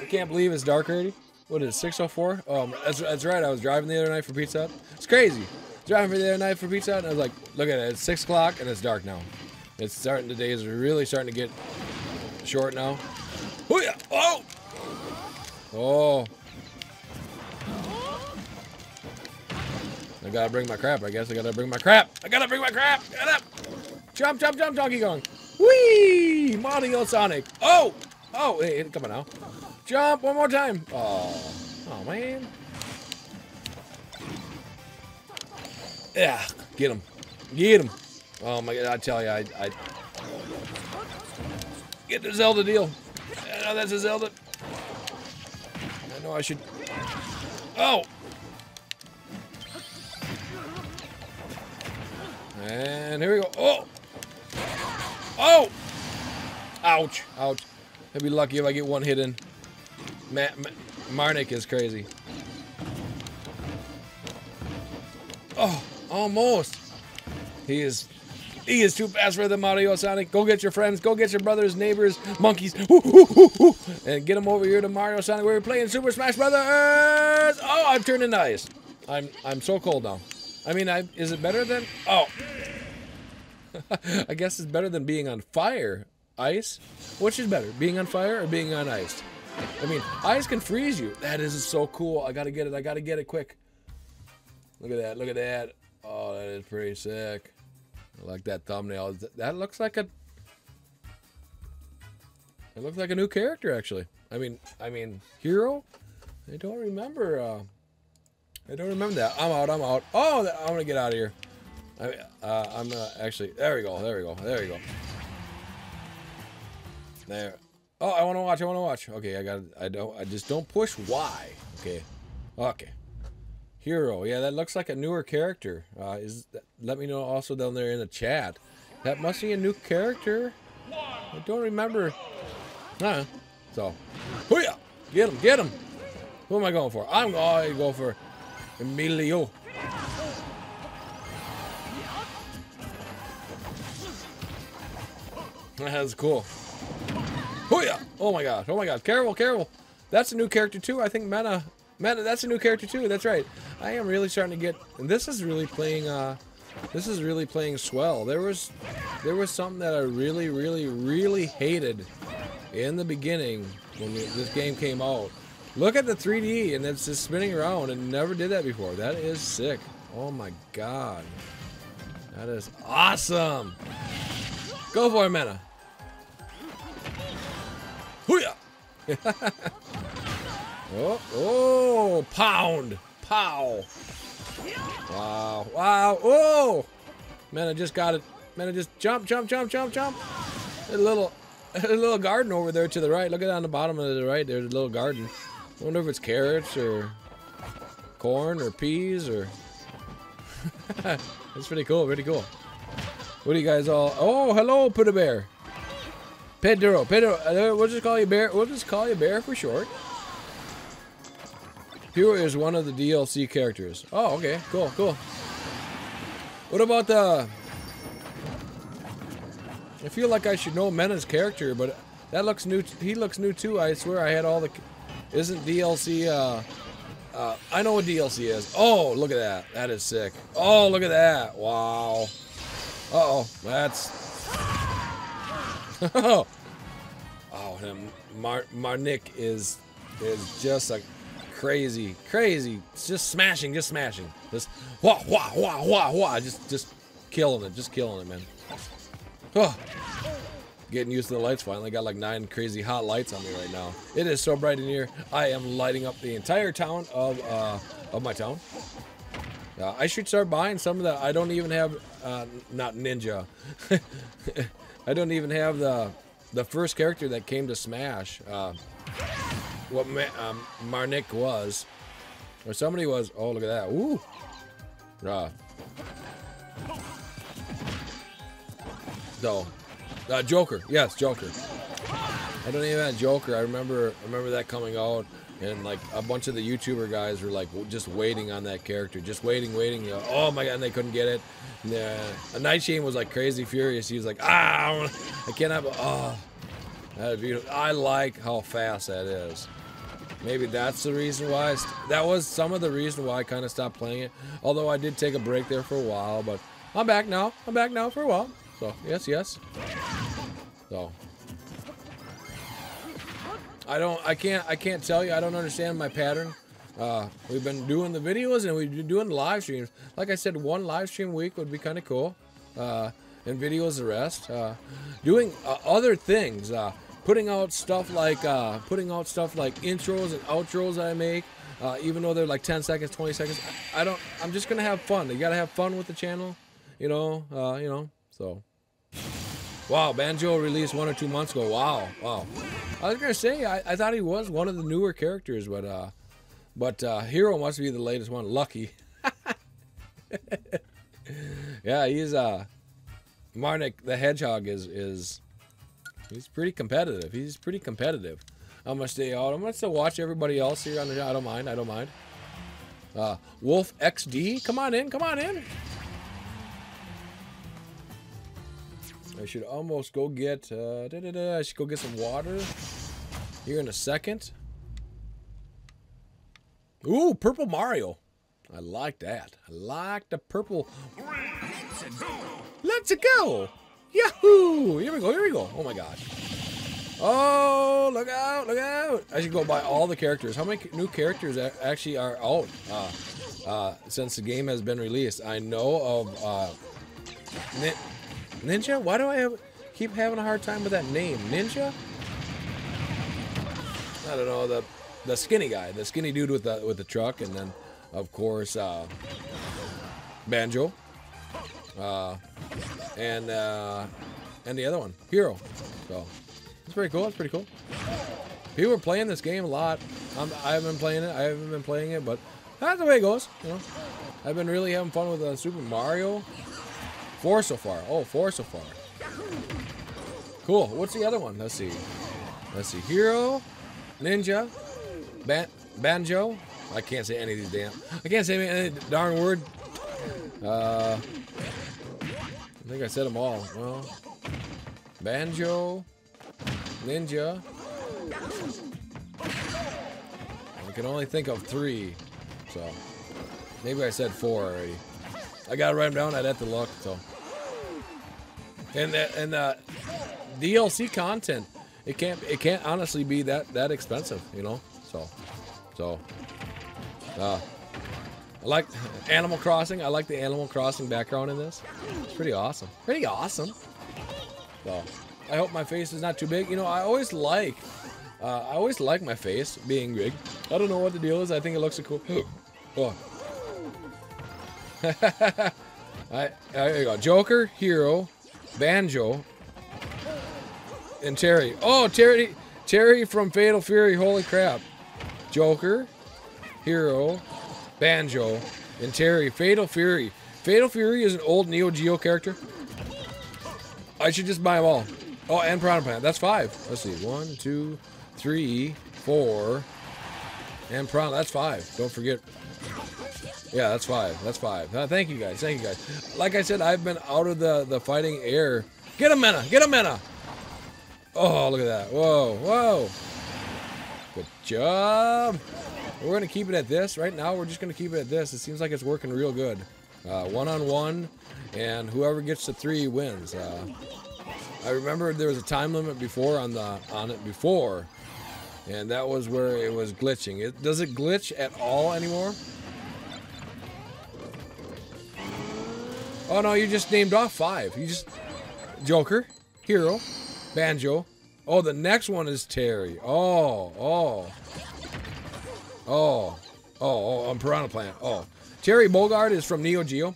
I can't believe it's dark already. What is it, 604? Oh, that's, that's right. I was driving the other night for Pizza. It's crazy. Driving for the other night for Pizza and I was like, look at it. It's 6 o'clock, and it's dark now. It's starting, the days are really starting to get short now. Oh, yeah. Oh! Oh. I gotta bring my crap, I guess. I gotta bring my crap. I gotta bring my crap. Get up. Jump, jump, jump, Donkey Kong. Whee! Mario Sonic. Oh! Oh, hey, come on now. Jump one more time. Oh, oh man. Yeah, get him, get him. Oh my god, I tell you, I, I get the Zelda deal. I know that's a Zelda. I know I should. Oh. And here we go. Oh. Oh. Ouch. Ouch. I'd be lucky if I get one hit in. Ma Ma Marnik is crazy. Oh, almost. He is he is too fast for the Mario Sonic. Go get your friends, go get your brothers, neighbors, monkeys, and get them over here to Mario Sonic. where We're playing Super Smash Brothers. Oh, I'm turning ice. I'm I'm so cold now. I mean, I is it better than? Oh, <laughs> I guess it's better than being on fire. Ice? Which is better, being on fire or being on ice? I mean, ice can freeze you. That is so cool. I gotta get it. I gotta get it quick. Look at that. Look at that. Oh, that is pretty sick. I like that thumbnail. That looks like a. It looks like a new character, actually. I mean, I mean, hero. I don't remember. Uh, I don't remember that. I'm out. I'm out. Oh, I'm gonna get out of here. I, uh, I'm uh, actually. There we go. There we go. There we go. There. Oh, I want to watch. I want to watch. Okay, I got. I don't. I just don't push Y. Okay. Okay. Hero. Yeah, that looks like a newer character. Uh, is that, let me know also down there in the chat. That must be a new character. I don't remember. Huh. So. Hoo-yah! Get him. Get him. Who am I going for? I'm going to go for Emilio. That's cool. Hoo-yah! Oh my god. Oh my god. Careful, careful. That's a new character too. I think Mena. Mena, that's a new character too. That's right. I am really starting to get. And this is really playing. Uh, this is really playing swell. There was, there was something that I really, really, really hated in the beginning when this game came out. Look at the 3D and it's just spinning around and never did that before. That is sick. Oh my god. That is awesome. Go for it, Mena. Hooyah! <laughs> oh, oh, pound. Pow. Wow. Wow. Oh! Mena just got it. Mena just jump, jump, jump, jump, jump. A little, <laughs> a little garden over there to the right. Look at that on the bottom of the right. There's a little garden. I wonder if it's carrots or corn or peas or. <laughs> That's pretty cool. Pretty cool. What do you guys all? Oh, hello, put bear. Pedro, Pedro. uh, We'll just call you Bear. We'll just call you Bear for short. Hero is one of the DLC characters. Oh, okay. Cool, cool. What about the... I feel like I should know Mena's character, but that looks new. He looks new too. I swear I had all the... Isn't DLC... Uh, uh, I know what DLC is. Oh, look at that. That is sick. Oh, look at that. Wow. Uh-oh. That's... <laughs> oh, him. Mar Marnik is is just a crazy, crazy. It's just smashing, just smashing. Just wah wah wah wah wah. Just just killing it, just killing it, man. Oh, getting used to the lights finally. Got like nine crazy hot lights on me right now. It is so bright in here. I am lighting up the entire town of uh, of my town. Uh, I should start buying some of the. I don't even have, uh, not ninja. <laughs> I don't even have the the first character that came to Smash. Uh, what Ma- um, Marnik was, or somebody was. Oh, look at that! Ooh, uh, no, uh, Joker. Yes, Joker. I don't even have Joker. I remember I remember that coming out, and like a bunch of the YouTuber guys were like just waiting on that character, just waiting, waiting. oh my god, and they couldn't get it. And, uh, Nightshame was like crazy furious. He was like, ah, I can't have. Oh, that beautiful. I like how fast that is. Maybe that's the reason why. That was some of the reason why I kind of stopped playing it. Although I did take a break there for a while, but I'm back now. I'm back now for a while. So yes, yes. So I don't. I can't. I can't tell you. I don't understand my pattern. Uh, we've been doing the videos and we've been doing live streams. Like I said, one live stream week would be kind of cool. Uh, and videos the rest. Uh, doing uh, other things. Uh, putting out stuff like uh, putting out stuff like intros and outros that I make. Uh, even though they're like 10 seconds, 20 seconds, I, I don't. I'm just gonna have fun. You gotta have fun with the channel. You know. Uh, you know. So. Wow, Banjo released one or two months ago. Wow, wow. I was gonna say I, I thought he was one of the newer characters, but uh, but uh, Hero must be the latest one. Lucky. <laughs> yeah, he's uh, Marnik the Hedgehog is is he's pretty competitive. He's pretty competitive. I'm gonna stay out. I'm gonna still watch everybody else here on the. I don't mind. I don't mind. Uh, Wolf XD, come on in. Come on in. I should almost go get. Uh, da, da, da, I should go get some water here in a second. Ooh, purple Mario. I like that. I like the purple. Let's go. Yahoo! Here we go. Here we go. Oh my gosh. Oh, look out! Look out! I should go buy all the characters. How many new characters actually are out uh, uh, since the game has been released? I know of uh, Ninja. Why do I have keep having a hard time with that name? Ninja? I don't know the the skinny guy, the skinny dude with the with the truck, and then of course uh, Banjo, uh, and uh, and the other one, Hero. So it's pretty cool. It's pretty cool. People are playing this game a lot. I'm, I haven't been playing it. I haven't been playing it, but that's the way it goes. You know, I've been really having fun with uh, Super Mario. Four so far. Oh, four so far. Cool. What's the other one? Let's see. Let's see. Hero, Ninja, Ban- Banjo. I can't say any of these damn. I can't say any darn word. Uh, I think I said them all. Well, Banjo, Ninja. I can only think of three, so maybe I said four already. I gotta write them down. I'd have to look. So, and the, and uh, DLC content, it can't it can't honestly be that that expensive, you know. So, so, uh, I like Animal Crossing. I like the Animal Crossing background in this. It's pretty awesome. Pretty awesome. So, I hope my face is not too big. You know, I always like, uh, I always like my face being big. I don't know what the deal is. I think it looks cool. <gasps> oh. <laughs> I, there you go. Joker, Hero, Banjo, and Terry. Oh, Terry, Terry from Fatal Fury. Holy crap. Joker, Hero, Banjo, and Terry. Fatal Fury. Fatal Fury is an old Neo Geo character. I should just buy them all. Oh, and Piranha Plant. That's five. Let's see. One, two, three, four. And Piranha. That's five. Don't forget. Yeah, that's five. That's five. Uh, thank you guys. Thank you guys. Like I said, I've been out of the, the fighting air. Get a Mena. Get a Mena. Oh, look at that. Whoa. Whoa. Good job. We're going to keep it at this. Right now, we're just going to keep it at this. It seems like it's working real good. Uh, one on one, and whoever gets to three wins. Uh, I remember there was a time limit before on the on it before, and that was where it was glitching. It does it glitch at all anymore? Oh no, you just named off five. You just Joker, Hero, Banjo. Oh, the next one is Terry. Oh, oh, oh, oh, oh, I'm Piranha Plant. Oh, Terry Bogard is from Neo Geo.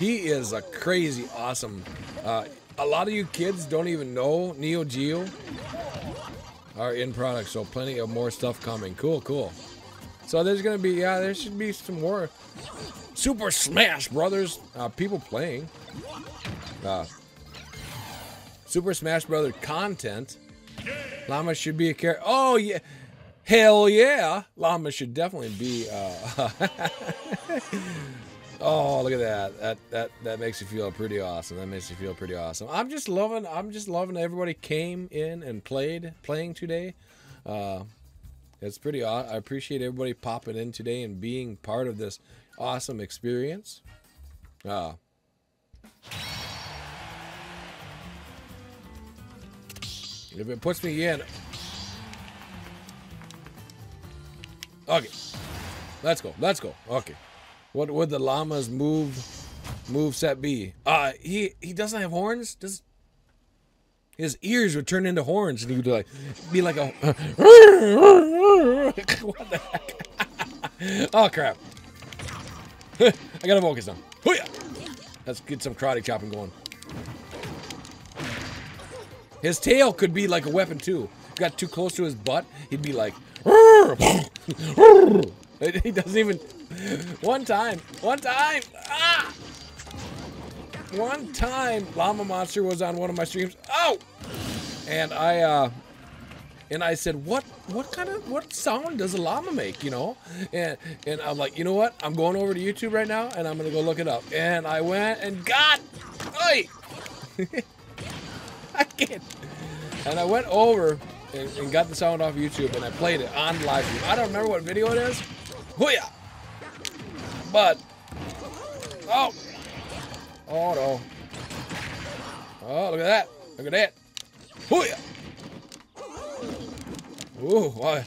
He is a crazy, awesome. Uh, a lot of you kids don't even know Neo Geo are in product, so plenty of more stuff coming. Cool, cool. So there's gonna be, yeah, there should be some more Super Smash Brothers uh, people playing. Uh, Super Smash Brothers content. Llama should be a character. Oh yeah, hell yeah! Llama should definitely be. Uh, <laughs> oh, look at that. That that that makes you feel pretty awesome. That makes you feel pretty awesome. I'm just loving. I'm just loving everybody came in and played playing today. Uh, it's pretty. I appreciate everybody popping in today and being part of this awesome experience. Uh, if it puts me in, okay, let's go. Let's go. Okay, what would the llama's move move set be? Uh, he he doesn't have horns. Does his ears would turn into horns, and he would like be like a. <laughs> what the heck? <laughs> oh crap! <laughs> I gotta focus now. Let's get some karate chopping going. His tail could be like a weapon too. Got too close to his butt, he'd be like. <laughs> <laughs> he doesn't even. One time, one time. Ah! One time, Llama Monster was on one of my streams. Oh! And I, uh, and I said, "What? What kind of what sound does a llama make?" You know, and and I'm like, you know what? I'm going over to YouTube right now, and I'm gonna go look it up. And I went and got, oi, <laughs> I can't. And I went over and, and got the sound off YouTube, and I played it on live. I don't remember what video it is. Hooyah! But oh, oh no. Oh, look at that! Look at that! Hooyah! Ooh, why?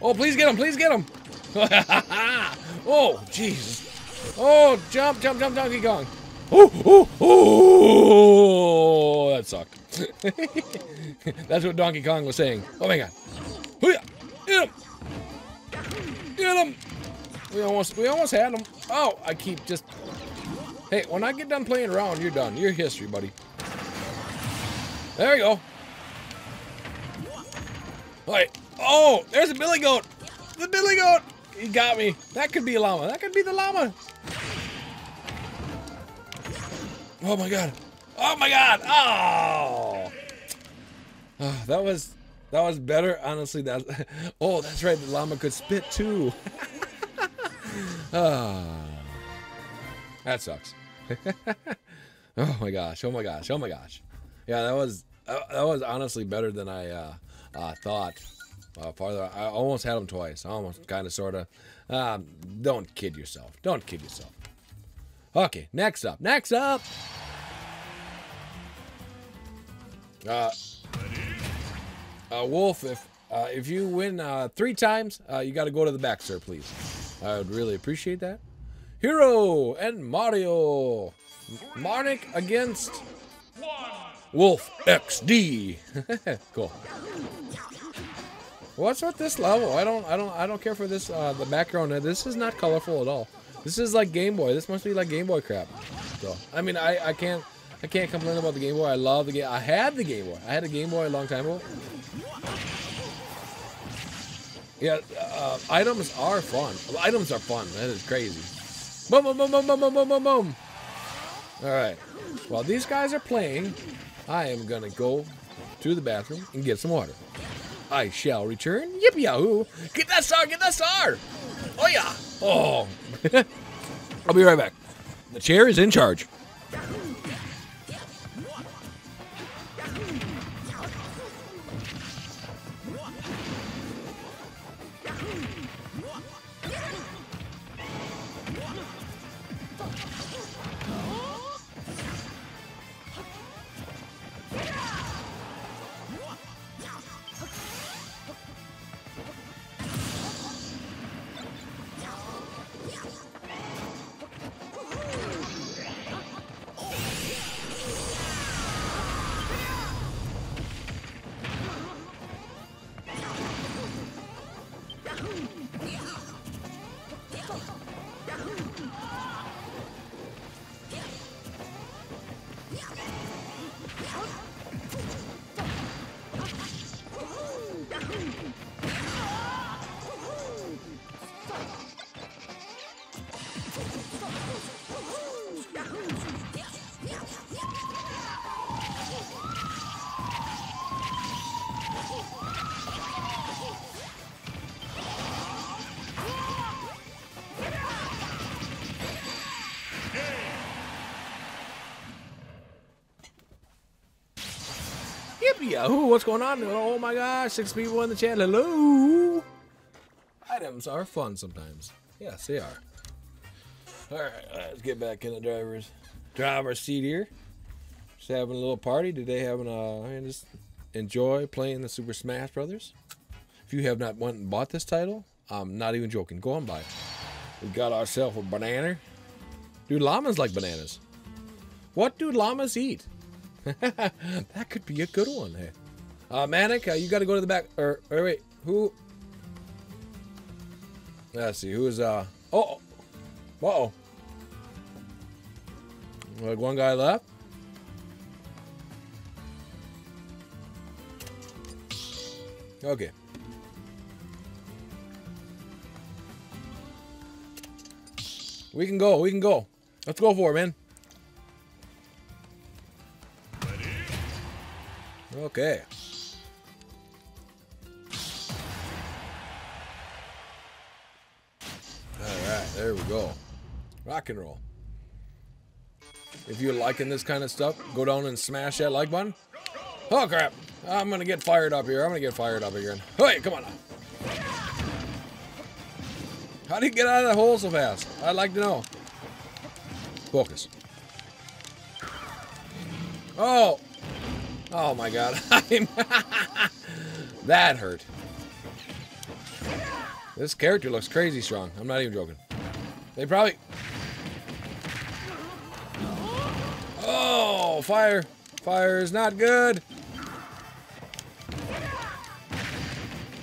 Oh, please get him! Please get him! <laughs> oh, Jesus! Oh, jump, jump, jump, Donkey Kong! Oh, oh, oh! That sucked. <laughs> That's what Donkey Kong was saying. Oh my God! Get him! Get him! We almost, we almost had him. Oh, I keep just. Hey, when I get done playing around, you're done. You're history, buddy. There you go. Wait. Oh, there's a billy goat. The billy goat. He got me. That could be a llama. That could be the llama. Oh my god. Oh my god. Oh. Ah, that was that was better. Honestly, that. <laughs> Oh, that's right. The llama could spit too. <laughs> ah. That sucks. <laughs> oh my gosh. Oh my gosh. Oh my gosh. Yeah, that was that was honestly better than I uh, uh, thought. Uh, farther, I almost had them twice. Almost, kind of, sort of. Um, don't kid yourself. Don't kid yourself. Okay, next up. Next up. Uh, uh, Wolf, if Uh, if you win uh, three times, you got to go to the back, sir, please. I would really appreciate that. Hero and Mario. Marnik against One. Wolf XD. <laughs> cool. What's with this level? I don't, I don't, I don't care for this. Uh, the background. This is not colorful at all. This is like Game Boy. This must be like Game Boy crap. So, I mean, I, I can't, I can't complain about the Game Boy. I love the game. I had the Game Boy. I had a Game Boy a long time ago. Yeah, uh, items are fun. Items are fun. That is crazy. Boom, boom, boom, boom, boom, boom, boom, boom, boom. All right. While these guys are playing, I am gonna go to the bathroom and get some water. I shall return. Yippee yahoo! Get that star! Get that star! Oh yeah! Oh! <laughs> I'll be right back. The chair is in charge. Yahoo! What's going on? Oh my gosh, six people in the chat. Hello! Items are fun sometimes. Yes, they are. Alright, let's get back in the driver's driver's seat here. Just having a little party. Today having a and just enjoy playing the Super Smash Brothers. If you have not went and bought this title, I'm not even joking. Go and buy. it. We got ourselves a banana. Dude, llamas like bananas. What do llamas eat? <laughs> that could be a good one. Hey, uh, Manic, uh, you got to go to the back. Or, or wait, who? Let's see, who's uh? Oh, uh oh. Like one guy left. Okay. We can go. We can go. Let's go for it, man. Okay. All right, there we go. Rock and roll. If you're liking this kind of stuff, go down and smash that like button. Oh crap! I'm gonna get fired up here. I'm gonna get fired up again. Hey, come on. How do you get out of that hole so fast? I'd like to know. Focus. Oh, Oh my god. <laughs> That hurt. This character looks crazy strong. I'm not even joking. They probably Oh, fire. Fire is not good.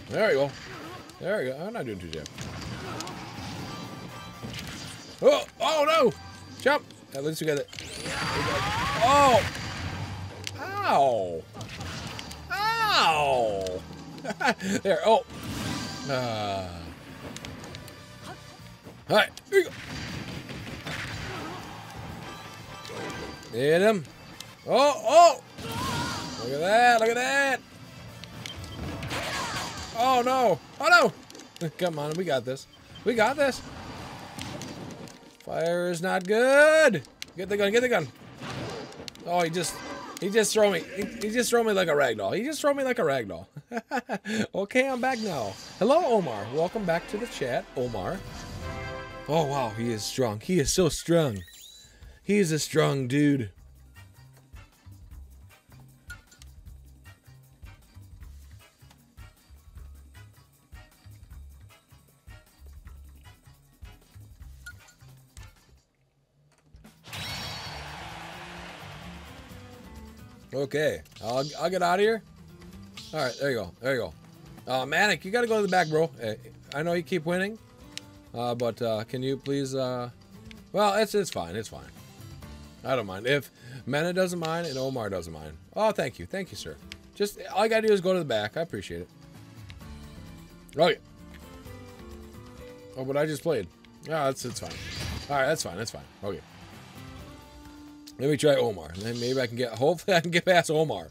There we go. There we go. I'm not doing too bad. Oh, oh no! Jump! At least we got it. Oh! Ow! Ow! <laughs> there, oh! Uh. Alright, here we go. Hit him. Oh, oh! Look at that, look at that! Oh no! Oh no! <laughs> Come on, we got this. We got this. Fire is not good. Get the gun, get the gun. Oh, he just he just throw me. He, he just throw me like a ragdoll. He just throw me like a ragdoll. <laughs> okay, I'm back now. Hello, Omar. Welcome back to the chat, Omar. Oh wow, he is strong. He is so strong. He is a strong dude. Okay, I'll, I'll get out of here. All right, there you go. There you go. Uh, Manic, you got to go to the back, bro. Eh, I know you keep winning, uh, but uh, can you please? Uh, well, it's it's fine. It's fine. I don't mind. If Mana doesn't mind and Omar doesn't mind. Oh, thank you. Thank you, sir. Just all I got to do is go to the back. I appreciate it. Okay. Oh, but I just played. Yeah, that's it's fine. All right, that's fine. That's fine. Okay. Let me try Omar. Then maybe I can get. Hopefully, I can get past Omar.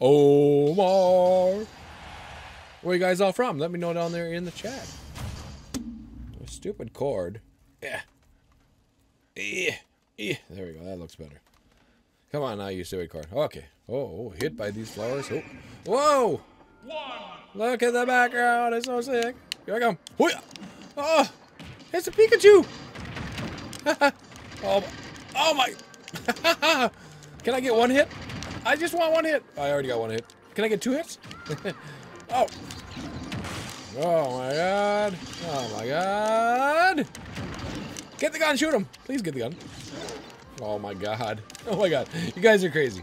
Omar. Where you guys all from? Let me know down there in the chat. Stupid cord. Yeah. Yeah. Yeah. There we go. That looks better. Come on now, you stupid cord. Okay. Oh, oh, hit by these flowers. Oh. Whoa! One. Look at the background. It's so sick. Here I come. Oh, Hoo-ya. Oh, it's a Pikachu. <laughs> oh, oh my. <laughs> Can I get one hit? I just want one hit. I already got one hit. Can I get two hits? <laughs> oh. Oh my god. Oh my god. Get the gun. Shoot him. Please get the gun. Oh my god. <laughs> Oh my god. You guys are crazy.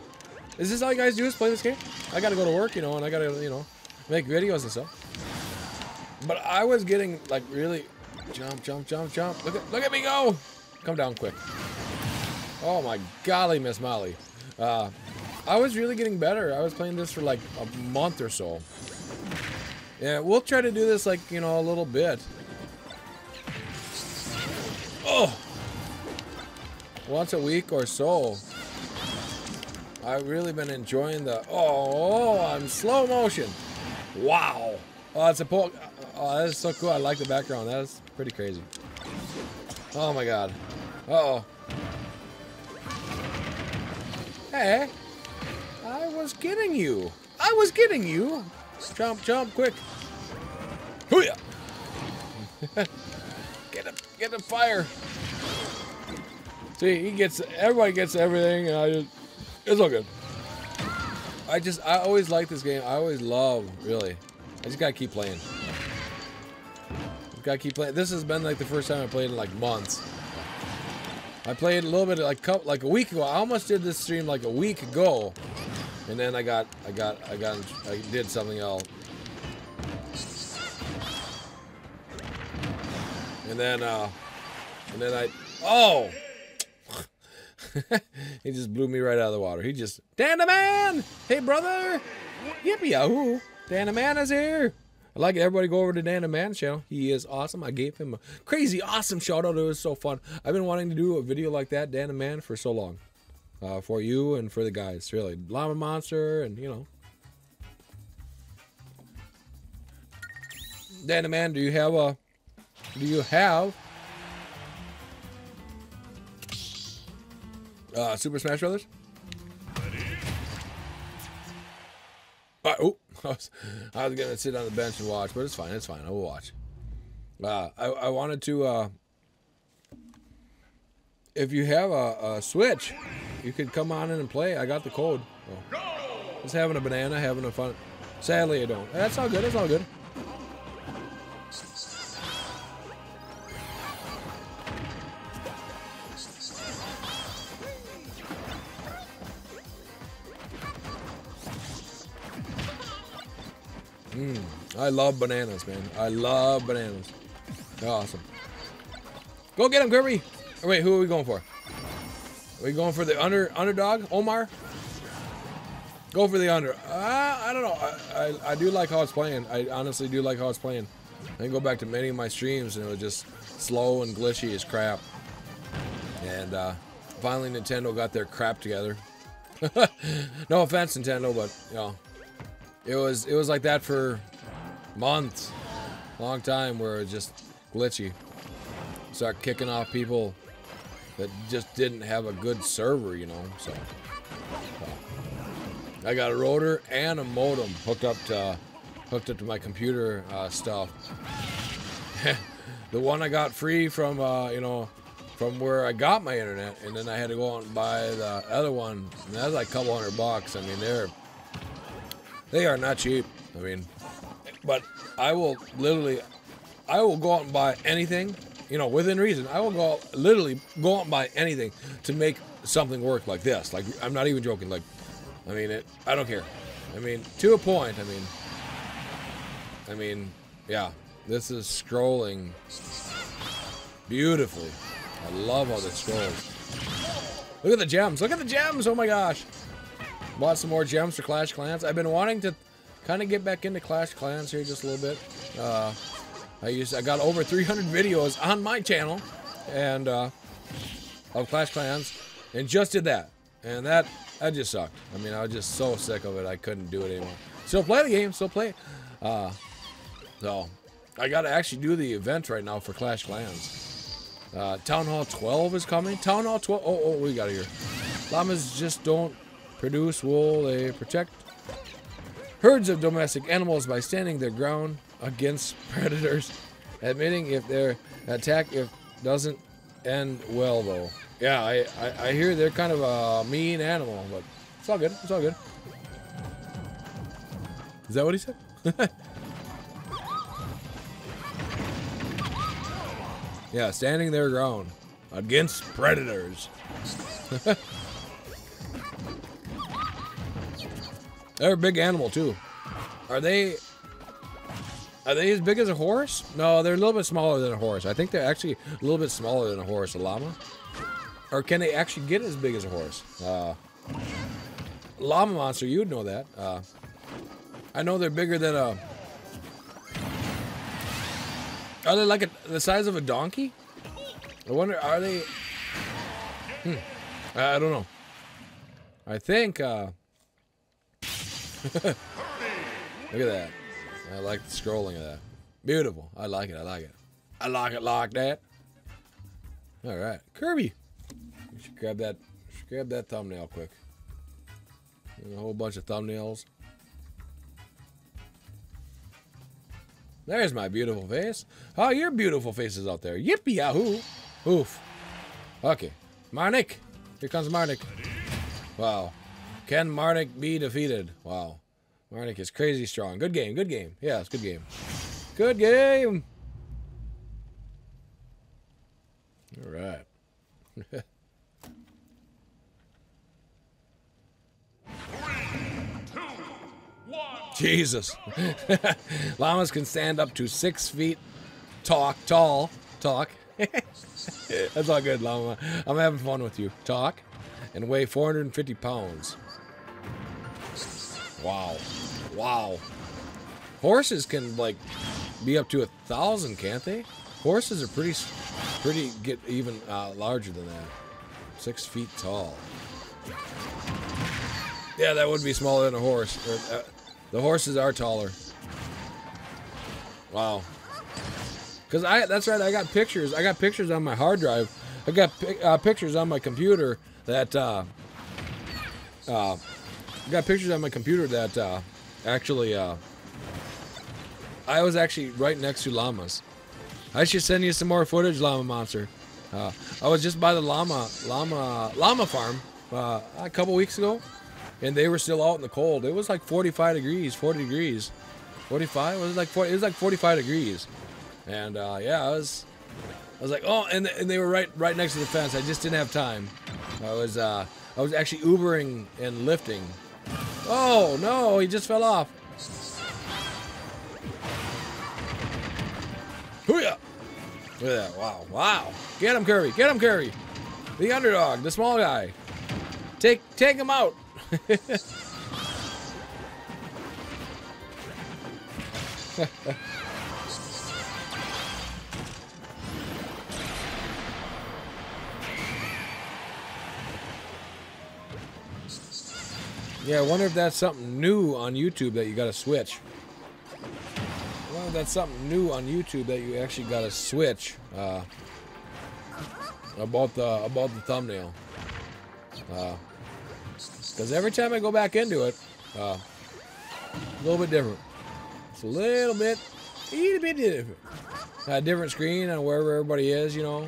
Is this all you guys do is play this game? I gotta go to work, you know, and I gotta, you know, make videos and stuff. But I was getting like really jump, jump, jump, jump. Look at look at me go. Come down quick. Oh my golly, Miss Molly. Uh, I was really getting better. I was playing this for like a month or so. Yeah, we'll try to do this like, you know, a little bit. Oh! Once a week or so. I've really been enjoying the. Oh, I'm slow motion. Wow. Oh, that's a po. Oh, that is so cool. I like the background. That is pretty crazy. Oh my god. Uh oh. Hey, I was getting you. I was getting you. Jump, jump, quick. Hooyah! <laughs> get him, get him fire. See, he gets, everybody gets everything, and I just, it's all good. I just, I always like this game. I always love, really. I just gotta keep playing. Gotta keep playing. This has been like the first time I played in like months. I played a little bit like like a week ago. I almost did this stream like a week ago, and then I got I got I got I did something else. And then uh and then I oh <laughs> he just blew me right out of the water. He just Dan the man! Hey brother! Yippee yahoo! Dan the man is here! I'd like everybody go over to Dan the Man channel. He is awesome. I gave him a crazy awesome shout out. It was so fun. I've been wanting to do a video like that, Dan the Man, for so long. Uh, for you and for the guys, really. Llama Monster and, you know. Dan the Man, do you have a... Do you have... Uh, Super Smash Brothers? Uh, oh, I was, <laughs> I was gonna sit on the bench and watch, but it's fine. It's fine. I will watch. Uh, I I wanted to. Uh, if you have a, a Switch, you could come on in and play. I got the code. Oh. Just having a banana, having a fun. Sadly, I don't. That's all good. That's all good. I love bananas, man. I love bananas. They're awesome. Go get him, Kirby. Oh, wait, who are we going for? Are we going for the under underdog, Omar? Go for the under. Uh, I don't know. I, I, I do like how it's playing. I honestly do like how it's playing. I can go back to many of my streams and it was just slow and glitchy as crap. And uh, finally Nintendo got their crap together. <laughs> no offense, Nintendo, but you know, it was it was like that for months, long time, where it was just glitchy. Start kicking off people that just didn't have a good server, you know. So uh, I got a rotor and a modem hooked up to hooked up to my computer uh, stuff. <laughs> the one I got free from uh, you know from where I got my internet, and then I had to go out and buy the other one, and that's like a couple hundred bucks. I mean, they're they are not cheap. I mean, but I will literally, I will go out and buy anything, you know, within reason. I will go out, literally go out and buy anything to make something work like this. Like I'm not even joking. Like I mean, it. I don't care. I mean, to a point. I mean, I mean, yeah. This is scrolling beautifully. I love how this scrolls. Look at the gems. Look at the gems. Oh my gosh. Bought some more gems for Clash Clans. I've been wanting to kind of get back into Clash Clans here just a little bit. Uh, I used I got over 300 videos on my channel, and uh, of Clash Clans, and just did that, and that that just sucked. I mean, I was just so sick of it. I couldn't do it anymore. Still play the game. Still play. Uh, so I got to actually do the event right now for Clash Clans. Uh, Town Hall 12 is coming. Town Hall 12. Oh, oh, we got it here. Llamas just don't produce wool. They protect herds of domestic animals by standing their ground against <laughs> predators, admitting if their attack if doesn't end well though. Yeah, I, I, I hear they're kind of a mean animal, but it's all good. It's all good. Is that what he said? <laughs> yeah, standing their ground against predators. <laughs> They're a big animal too. Are they? Are they as big as a horse? No, they're a little bit smaller than a horse. I think they're actually a little bit smaller than a horse, a llama. Or can they actually get as big as a horse? Uh, llama monster, you'd know that. Uh, I know they're bigger than a. Are they like a, the size of a donkey? I wonder, are they? Hmm. I don't know. I think. Uh, <laughs> Look at that. I like the scrolling of that. Beautiful. I like it. I like it. I like it like that. All right, Kirby. Should grab that. Should grab that thumbnail quick. A whole bunch of thumbnails. There's my beautiful face. Oh, your beautiful faces out there. Yippee yahoo! Oof. Okay, Marnik. Here comes Marnik. Wow. Can Marnik be defeated? Wow. Marnik is crazy strong. Good game. Good game. Yeah, it's good game. Good game. All right. <laughs> Jesus. <laughs> Llamas can stand up to six feet talk, tall, talk. <laughs> That's all good, llama. I'm having fun with you. Talk and weigh 450 pounds. Wow. Wow. Horses can like be up to a thousand, can't they? Horses are pretty, pretty get even uh, larger than that. Six feet tall. Yeah, that would be smaller than a horse. Or, uh, the horses are taller. Wow. Cause I that's right. I got pictures. I got pictures on my hard drive. I got uh, pictures on my computer that uh, uh, I got pictures on my computer that uh, actually uh, I was actually right next to llamas. I should send you some more footage, llama monster. Uh, I was just by the llama llama llama farm uh, a couple weeks ago, and they were still out in the cold. It was like 45 degrees, 40 degrees, 45. Was it like 40? It was like 45 degrees, and uh, yeah, I was. I was like, oh, and, and they were right right next to the fence. I just didn't have time. I was uh, I was actually Ubering and lifting. Oh no, he just fell off. Hooyah! Look at that! Wow, wow! Get him, Kirby! Get him, Kirby! The underdog, the small guy. Take take him out. <laughs> Yeah, I wonder if that's something new on YouTube that you got to switch. I wonder if that's something new on YouTube that you actually got to switch uh, about the about the thumbnail. Because every time I go back into it, uh, a little bit different. It's a little bit, a little bit different. A different screen on wherever everybody is, you know.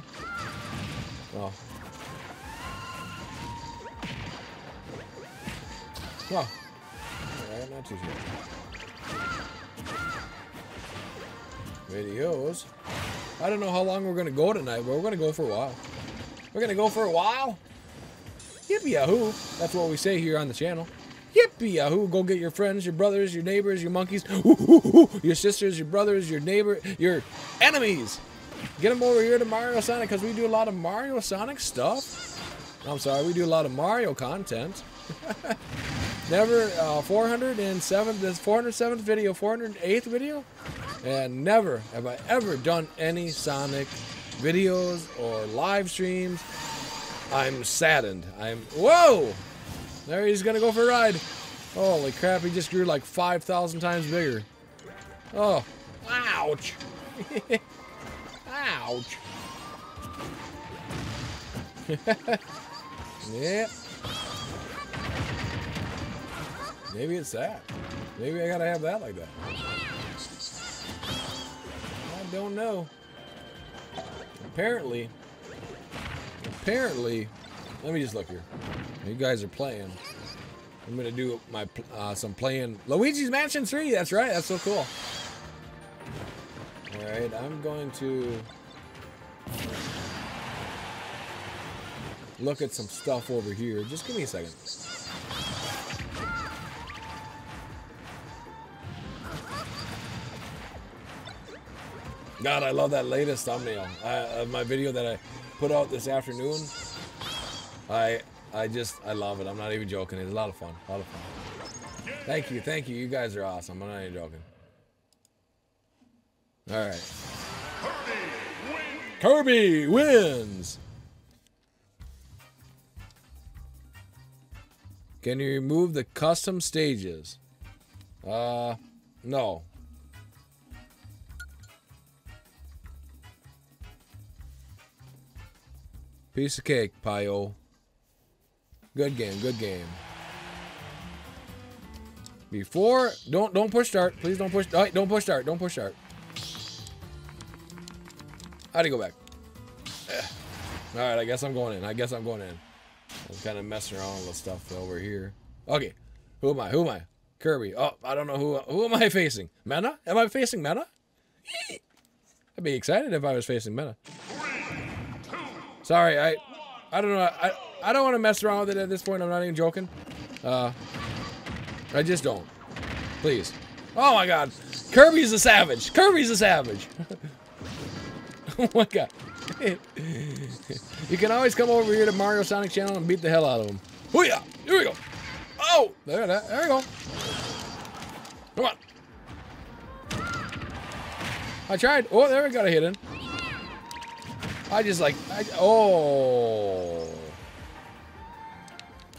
Oh, Well, alright, not too. Videos. I don't know how long we're gonna go tonight, but we're gonna go for a while. We're gonna go for a while. Yippee yahoo! That's what we say here on the channel. Yippee yahoo! Go get your friends, your brothers, your neighbors, your monkeys, your sisters, your brothers, your neighbor, your enemies. Get them over here to Mario Sonic because we do a lot of Mario Sonic stuff. I'm sorry, we do a lot of Mario content. <laughs> never uh, 407 this 407th video 408th video? And never have i ever done any sonic videos or live streams. I'm saddened. I'm whoa! There he's gonna go for a ride. Holy crap he just grew like 5000 times bigger. Oh ouch. <laughs> Ouch. <laughs> Yep Maybe it's that. Maybe I gotta have that like that. I don't know. Apparently, apparently, let me just look here. You guys are playing. I'm gonna do my uh, some playing Luigi's Mansion 3. That's right. That's so cool. All right, I'm going to look at some stuff over here. Just give me a second. God, I love that latest thumbnail. I, uh, my video that I put out this afternoon. I I just I love it. I'm not even joking. It's a lot of fun. A lot of fun. Thank you, thank you. You guys are awesome. I'm not even joking. All right. Kirby wins. Can you remove the custom stages? Uh, no. Piece of cake, Pio. Good game, good game. Before, don't don't push start. Please don't push. Oh, don't push start. Don't push start. How'd he go back? Eh. All right, I guess I'm going in. I guess I'm going in. I'm kind of messing around with stuff over here. Okay, who am I? Who am I? Kirby. Oh, I don't know who. Who am I facing? Mena? Am I facing Mena? I'd be excited if I was facing Mena. Sorry, I, I don't know. I, I don't want to mess around with it at this point. I'm not even joking. Uh, I just don't. Please. Oh my God, Kirby's a savage. Kirby's a savage. <laughs> oh my God. <laughs> you can always come over here to Mario Sonic channel and beat the hell out of him. Oh yeah, here we go. Oh, there, there, there we go. Come on. I tried. Oh, there we got a hit in. I just like, I, oh.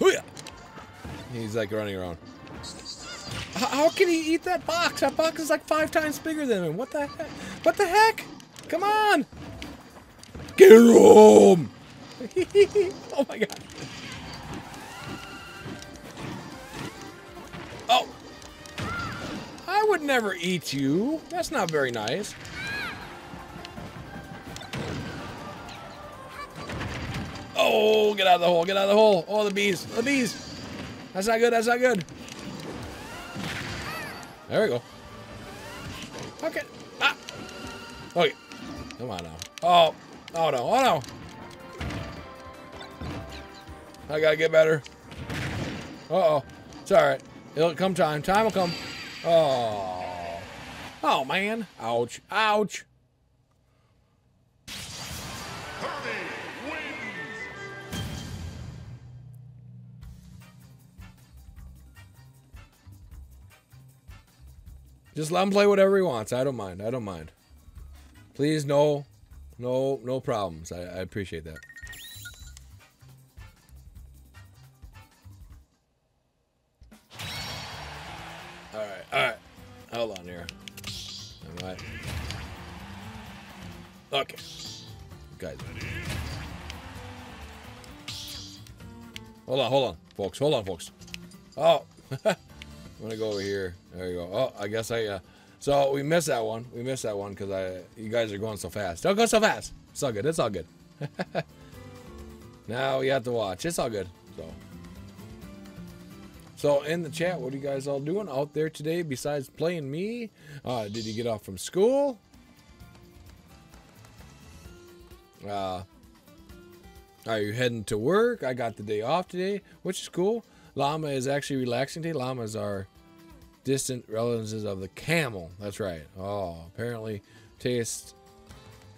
Hoo-yah. He's like running around. How, can he eat that box? That box is like five times bigger than him. What the heck? What the heck? Come on. Get him. <laughs> oh my god. Oh. I would never eat you. That's not very nice. Oh, get out of the hole, get out of the hole. Oh, the bees, the bees. That's not good, that's not good. There we go. Okay. Ah. Okay. Come on now. Oh. Oh no. Oh no. I gotta get better. Uh-oh. It's alright. It'll come time. Time will come. Oh. Oh, man. Ouch. Ouch. Just let him play whatever he wants. I don't mind. I don't mind. Please, no, no, no problems. I, I appreciate that. All right, all right. Hold on here. All right. Okay. Guys. Hold on, hold on, folks. Hold on, folks. Oh. <laughs> I'm gonna go over here. There you go. Oh, I guess I. Uh, so we missed that one. We missed that one because I. You guys are going so fast. Don't go so fast. It's all good. It's all good. <laughs> now we have to watch. It's all good. So. So in the chat, what are you guys all doing out there today besides playing me? Uh, did you get off from school? Uh, are you heading to work? I got the day off today, which is cool. llama is actually relaxing tea. Llamas are distant relatives of the camel. That's right. Oh, apparently tastes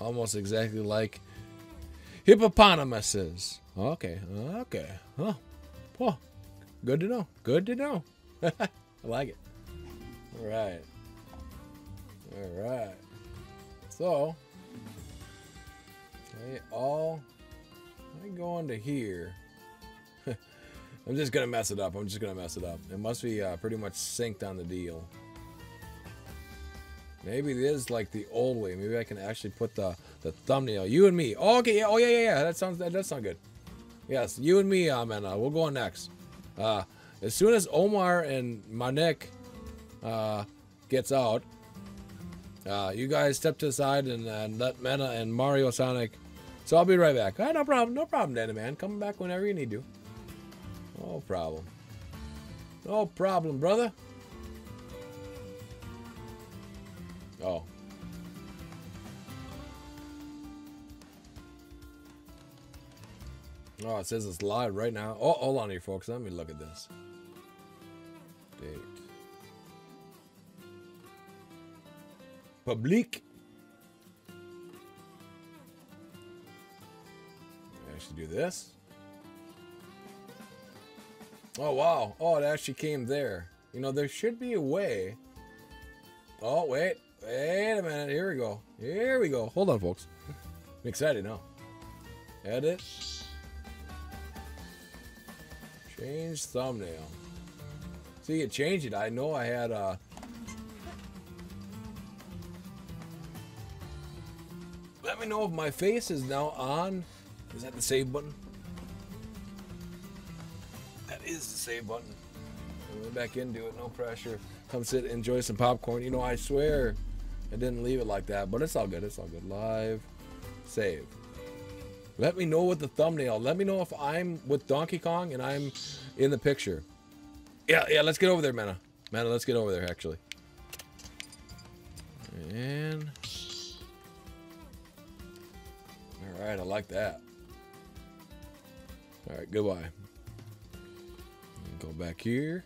almost exactly like hippopotamuses. Okay, okay. Oh, oh, good to know. Good to know. <laughs> I like it. All right. All right. So, they all, I go into here. I'm just gonna mess it up. I'm just gonna mess it up. It must be uh, pretty much synced on the deal. Maybe it is like the old way. Maybe I can actually put the the thumbnail. You and me. Oh, okay. Yeah. Oh, yeah, yeah, yeah. That sounds that does sound good. Yes, you and me, um, uh, we'll go on next. Uh, as soon as Omar and Manik uh, gets out, uh, you guys step to the side and, and let Mena and Mario Sonic. So I'll be right back. No problem. No problem, Danny man. Come back whenever you need to. No problem. No problem, brother. Oh. Oh, it says it's live right now. Oh, hold on here, folks. Let me look at this. Date. Public. Actually, do this. Oh wow! Oh, it actually came there. You know, there should be a way. Oh wait, wait a minute. Here we go. Here we go. Hold on, folks. I'm excited now. Edit. Change thumbnail. See, it changed it. I know I had uh Let me know if my face is now on. Is that the save button? Is the save button. We're back into it, no pressure. Come sit, enjoy some popcorn. You know, I swear I didn't leave it like that, but it's all good. It's all good. Live, save. Let me know with the thumbnail. Let me know if I'm with Donkey Kong and I'm in the picture. Yeah, yeah, let's get over there, Mana. Mana, let's get over there, actually. And... Alright, I like that. Alright, goodbye. Go back here.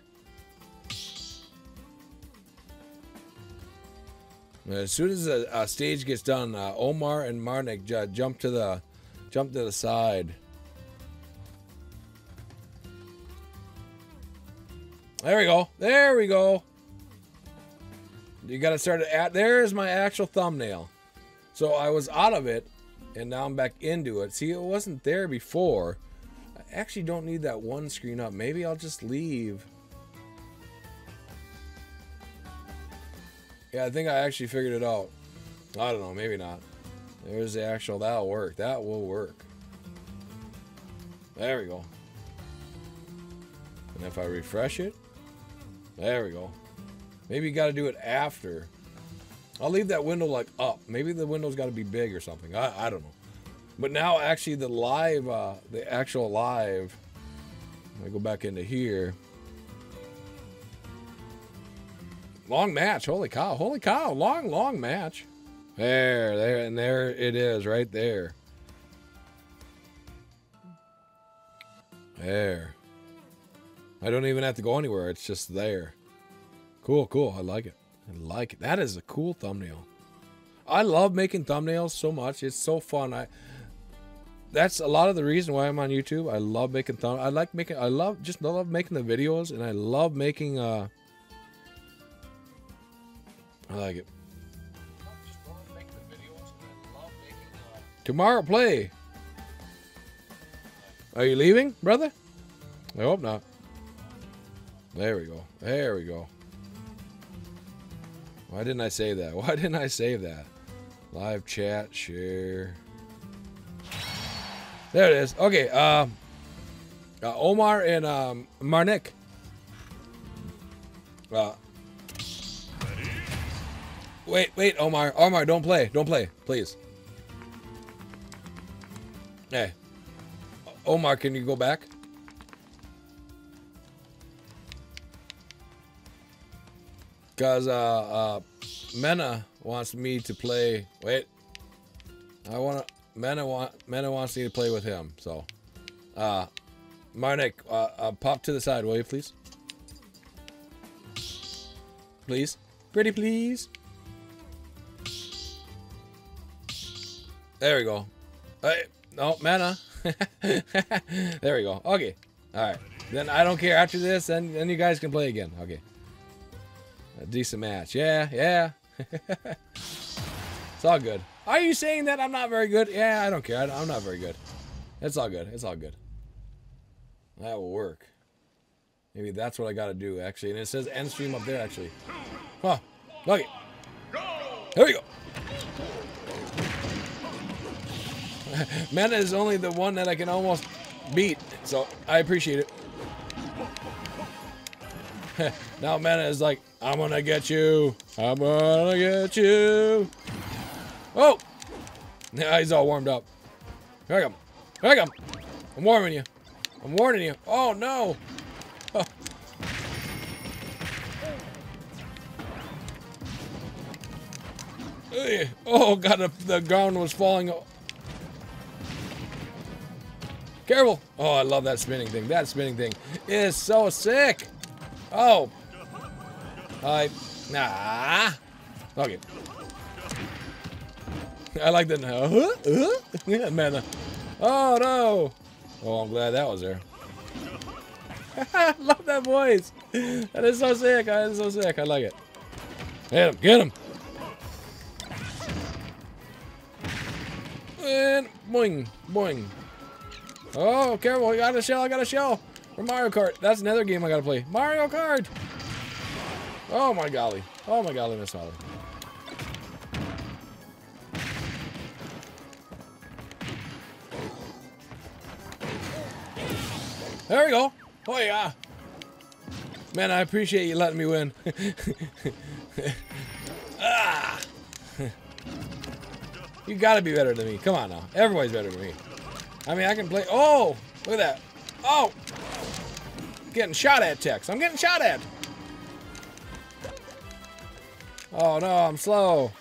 As soon as the uh, stage gets done, uh, Omar and Marnik jump to the jump to the side. There we go. There we go. You got to start at. There's my actual thumbnail. So I was out of it, and now I'm back into it. See, it wasn't there before. Actually don't need that one screen up. Maybe I'll just leave. Yeah, I think I actually figured it out. I don't know, maybe not. There's the actual, that'll work. That will work. There we go. And if I refresh it, there we go. Maybe you got to do it after. I'll leave that window like up. Maybe the window's got to be big or something. I, I don't know. But now actually the live, uh, the actual live, I go back into here. Long match. Holy cow. Holy cow. Long, long match. There, there, and there it is right there. There. I don't even have to go anywhere. It's just there. Cool, cool. I like it. I like it. That is a cool thumbnail. I love making thumbnails so much. It's so fun. I that's a lot of the reason why I'm on YouTube. I love making thumb. I like making. I love just love making the videos, and I love making. uh I like it. Tomorrow play. Are you leaving, brother? I hope not. There we go. There we go. Why didn't I say that? <laughs> Why didn't I save that? Live chat, share. There it is. Okay. Um, uh, Omar and um, Marnik. Uh, wait, wait, Omar. Omar, don't play. Don't play, please. Hey. Omar, can you go back? Because uh, uh, Mena wants me to play. Wait. I want to. Want, Mena wants me to play with him. So. Uh, Marnik, uh, uh, pop to the side, will you, please? Please. Pretty please. There we go. Hey, no, mana. <laughs> there we go. Okay. Alright. Then I don't care. After this, then, then you guys can play again. Okay. A decent match. Yeah, yeah. <laughs> it's all good. Are you saying that I'm not very good? Yeah, I don't care. I, I'm not very good. It's all good. It's all good. That will work. Maybe that's what I gotta do, actually. And it says end stream up there, actually. Huh. Okay. Here we go. <laughs> Mena is only the one that I can almost beat, so I appreciate it. <laughs> now Mena is like, I'm gonna get you. I'm gonna get you. Oh! Now he's all warmed up. Here I come. Here I come. I'm warming you. I'm warning you. Oh no! Oh. Oh god, the, the ground was falling. Careful! Oh, I love that spinning thing. That spinning thing is so sick. Oh. I. Nah. Okay. I like that. Uh, uh, uh, man. Oh no. Oh, I'm glad that was there. <laughs> I love that voice. That is so sick. That is so sick. I like it. Get him. Get him. And boing. Boing. Oh, careful. I got a shell. I got a shell. For Mario Kart. That's another game I gotta play. Mario Kart. Oh my golly. Oh my golly, Miss Holly. There we go. Oh yeah. Man, I appreciate you letting me win. <laughs> ah. you gotta be better than me. Come on now. Everybody's better than me. I mean, I can play. Oh, look at that. Oh, getting shot at, Tex. I'm getting shot at. Oh no, I'm slow.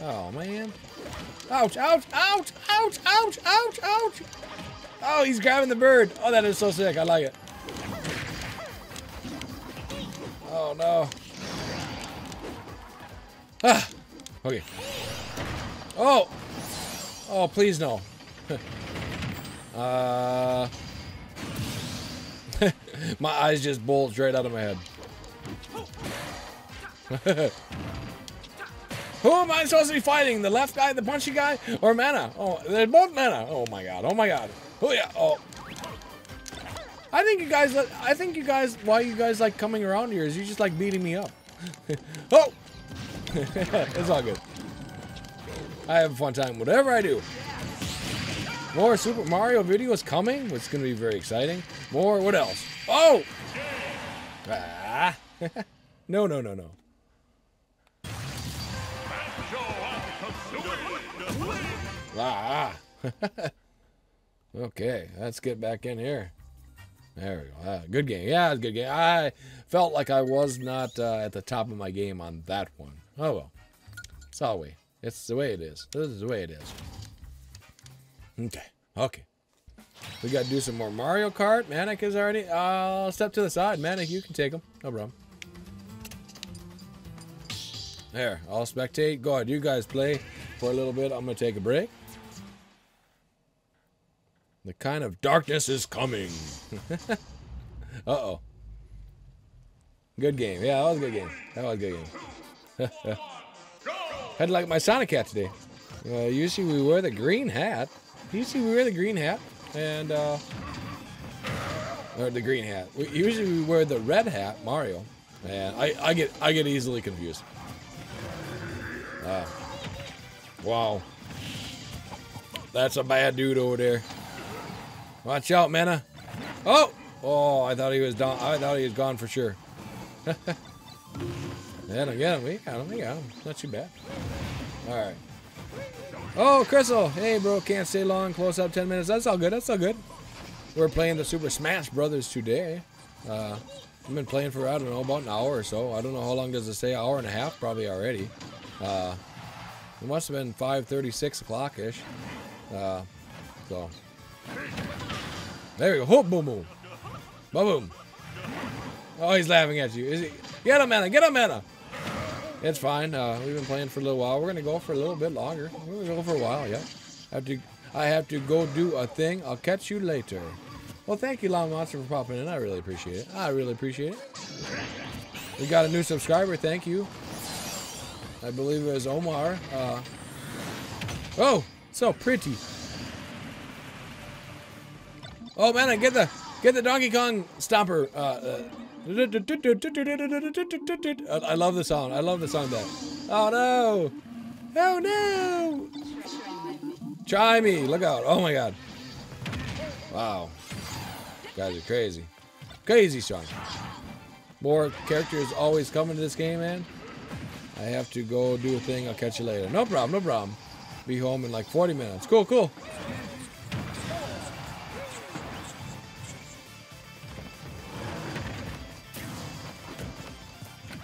Oh man. Ouch! Ouch! Ouch! Ouch! Ouch! Ouch! Ouch! Oh, he's grabbing the bird. Oh, that is so sick. I like it. Oh no. Ah. Okay. Oh. Oh, please no. <laughs> uh. <laughs> my eyes just bulged right out of my head. <laughs> Who am I supposed to be fighting? The left guy, the punchy guy, or Mana? Oh, they're both Mana. Oh my god. Oh my god. Oh yeah. Oh. I think you guys. I think you guys. Why you guys like coming around here? Is you just like beating me up? <laughs> oh. <laughs> it's all good. I have a fun time. Whatever I do. More Super Mario videos coming. It's going to be very exciting. More. What else? Oh. Ah. <laughs> no, no, no, no. Ah. Okay, let's get back in here. There we go. Ah, good game. Yeah, good game. I felt like I was not uh, at the top of my game on that one. Oh well. It's all way. It's the way it is. This is the way it is. Okay. Okay. We got to do some more Mario Kart. Manic is already. I'll step to the side. Manic, you can take him. No problem. There. I'll spectate. Go ahead. You guys play for a little bit. I'm going to take a break. The kind of darkness is coming. <laughs> Uh-oh. Good game. Yeah, that was a good game. That was a good game. <laughs> Had like my Sonic hat today. Uh, usually we wear the green hat. Usually we wear the green hat. And, uh... Or the green hat. We, usually we wear the red hat, Mario. And I, I get I get easily confused. Uh, wow. That's a bad dude over there. Watch out, Mana. Oh! Oh, I thought he was done. I thought he was gone for sure. <laughs> get him. We got him. We got him. Not too bad. All right. Oh, Crystal. Hey, bro. Can't stay long. Close up 10 minutes. That's all good. That's all good. We're playing the Super Smash Brothers today. Uh, I've been playing for, I don't know, about an hour or so. I don't know how long does it say. Hour and a half probably already. Uh, it must have been 5.36 o'clock-ish. Uh, so... There we go. Oh, boom, boom. Boom. Oh, he's laughing at you. Is he? Get him, Anna. Get him, Anna. It's fine. Uh, we've been playing for a little while. We're gonna go for a little bit longer. We're gonna go for a while. Yeah. Have to. I have to go do a thing. I'll catch you later. Well, thank you, Llama Monster, for popping in. I really appreciate it. I really appreciate it. We got a new subscriber. Thank you. I believe it was Omar. Uh, oh, so pretty. Oh man, I get the get the Donkey Kong stomper. Uh, uh, I love the song. I love the song. That. Oh no! Oh no! Try me! Look out! Oh my god! Wow, guys are crazy, crazy strong. More characters always coming to this game, man. I have to go do a thing. I'll catch you later. No problem. No problem. Be home in like 40 minutes. Cool. Cool.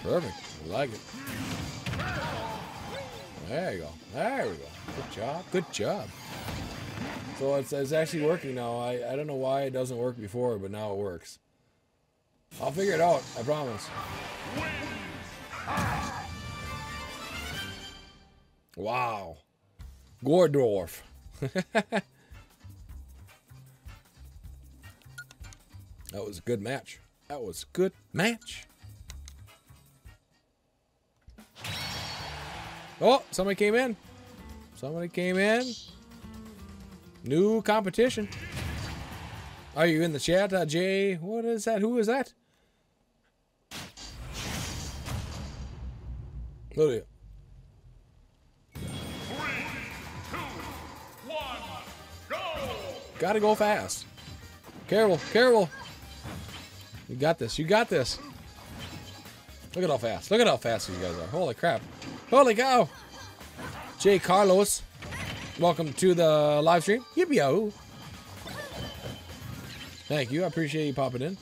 Perfect. I like it. There you go. There we go. Good job. Good job. So it's, it's actually working now. I, I don't know why it doesn't work before, but now it works. I'll figure it out. I promise. Wow. Gordorf. <laughs> that was a good match. That was a good match. Oh, somebody came in. Somebody came in. New competition. Are you in the chat, uh, Jay? What is that? Who is that? Look at it. Three, two, one, go! Gotta go fast. Careful, careful. You got this. You got this. Look at how fast. Look at how fast these guys are. Holy crap. Holy cow. Jay Carlos. Welcome to the live stream. Yippee yo. Thank you. I appreciate you popping in.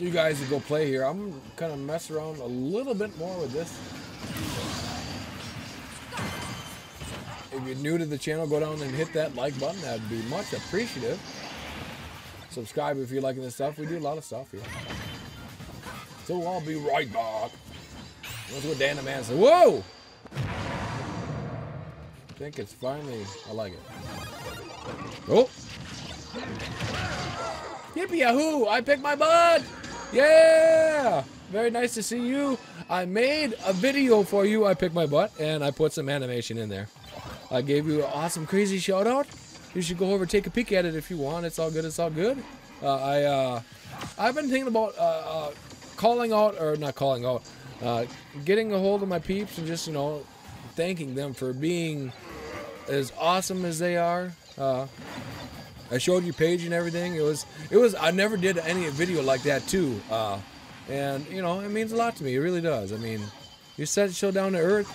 You guys to go play here. I'm kind of mess around a little bit more with this. If you're new to the channel, go down and hit that like button. That'd be much appreciative. Subscribe if you're liking this stuff. We do a lot of stuff here. So I'll be right back. That's what Dan the Man said. Whoa! I think it's finally, I like it. Oh! Yippee yahoo! I picked my butt! Yeah! Very nice to see you. I made a video for you. I picked my butt and I put some animation in there. I gave you an awesome, crazy shout out. You should go over take a peek at it if you want. It's all good. It's all good. Uh, I uh, I've been thinking about uh, uh, calling out or not calling out, uh, getting a hold of my peeps and just you know thanking them for being as awesome as they are. I showed you page and everything. It was it was I never did any video like that too. Uh, and you know it means a lot to me. It really does. I mean, you said so down to earth.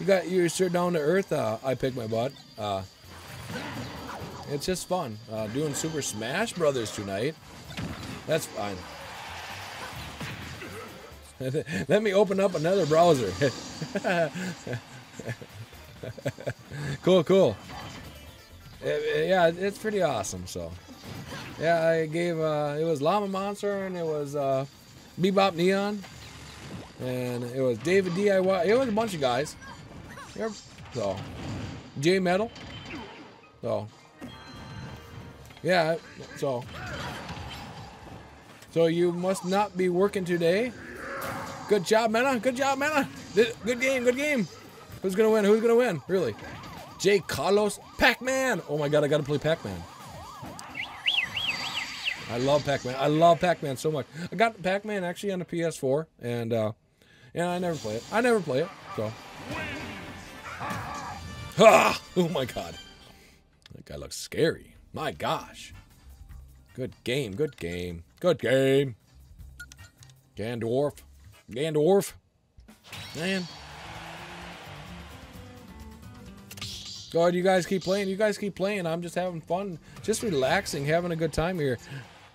You got you're so down to earth. Uh, I pick my butt. Uh, it's just fun uh, doing Super Smash Brothers tonight. That's fine. <laughs> Let me open up another browser. <laughs> cool, cool. Uh, yeah, it's pretty awesome. So, yeah, I gave uh, it was Llama Monster and it was uh, Bebop Neon and it was David DIY. It was a bunch of guys. Yep. So, J Metal. So, yeah. So, so you must not be working today. Good job, Mena. Good job, Mena. Good game. Good game. Who's gonna win? Who's gonna win? Really? Jay Carlos, Pac-Man. Oh my God, I gotta play Pac-Man. I love Pac-Man. I love Pac-Man so much. I got Pac-Man actually on the PS4, and uh, yeah, I never play it. I never play it. So. Ah! <laughs> Oh my God. That guy looks scary. My gosh. Good game. Good game. Good game. Gandorf. Gandorf. Man. God, you guys keep playing. You guys keep playing. I'm just having fun just relaxing, having a good time here.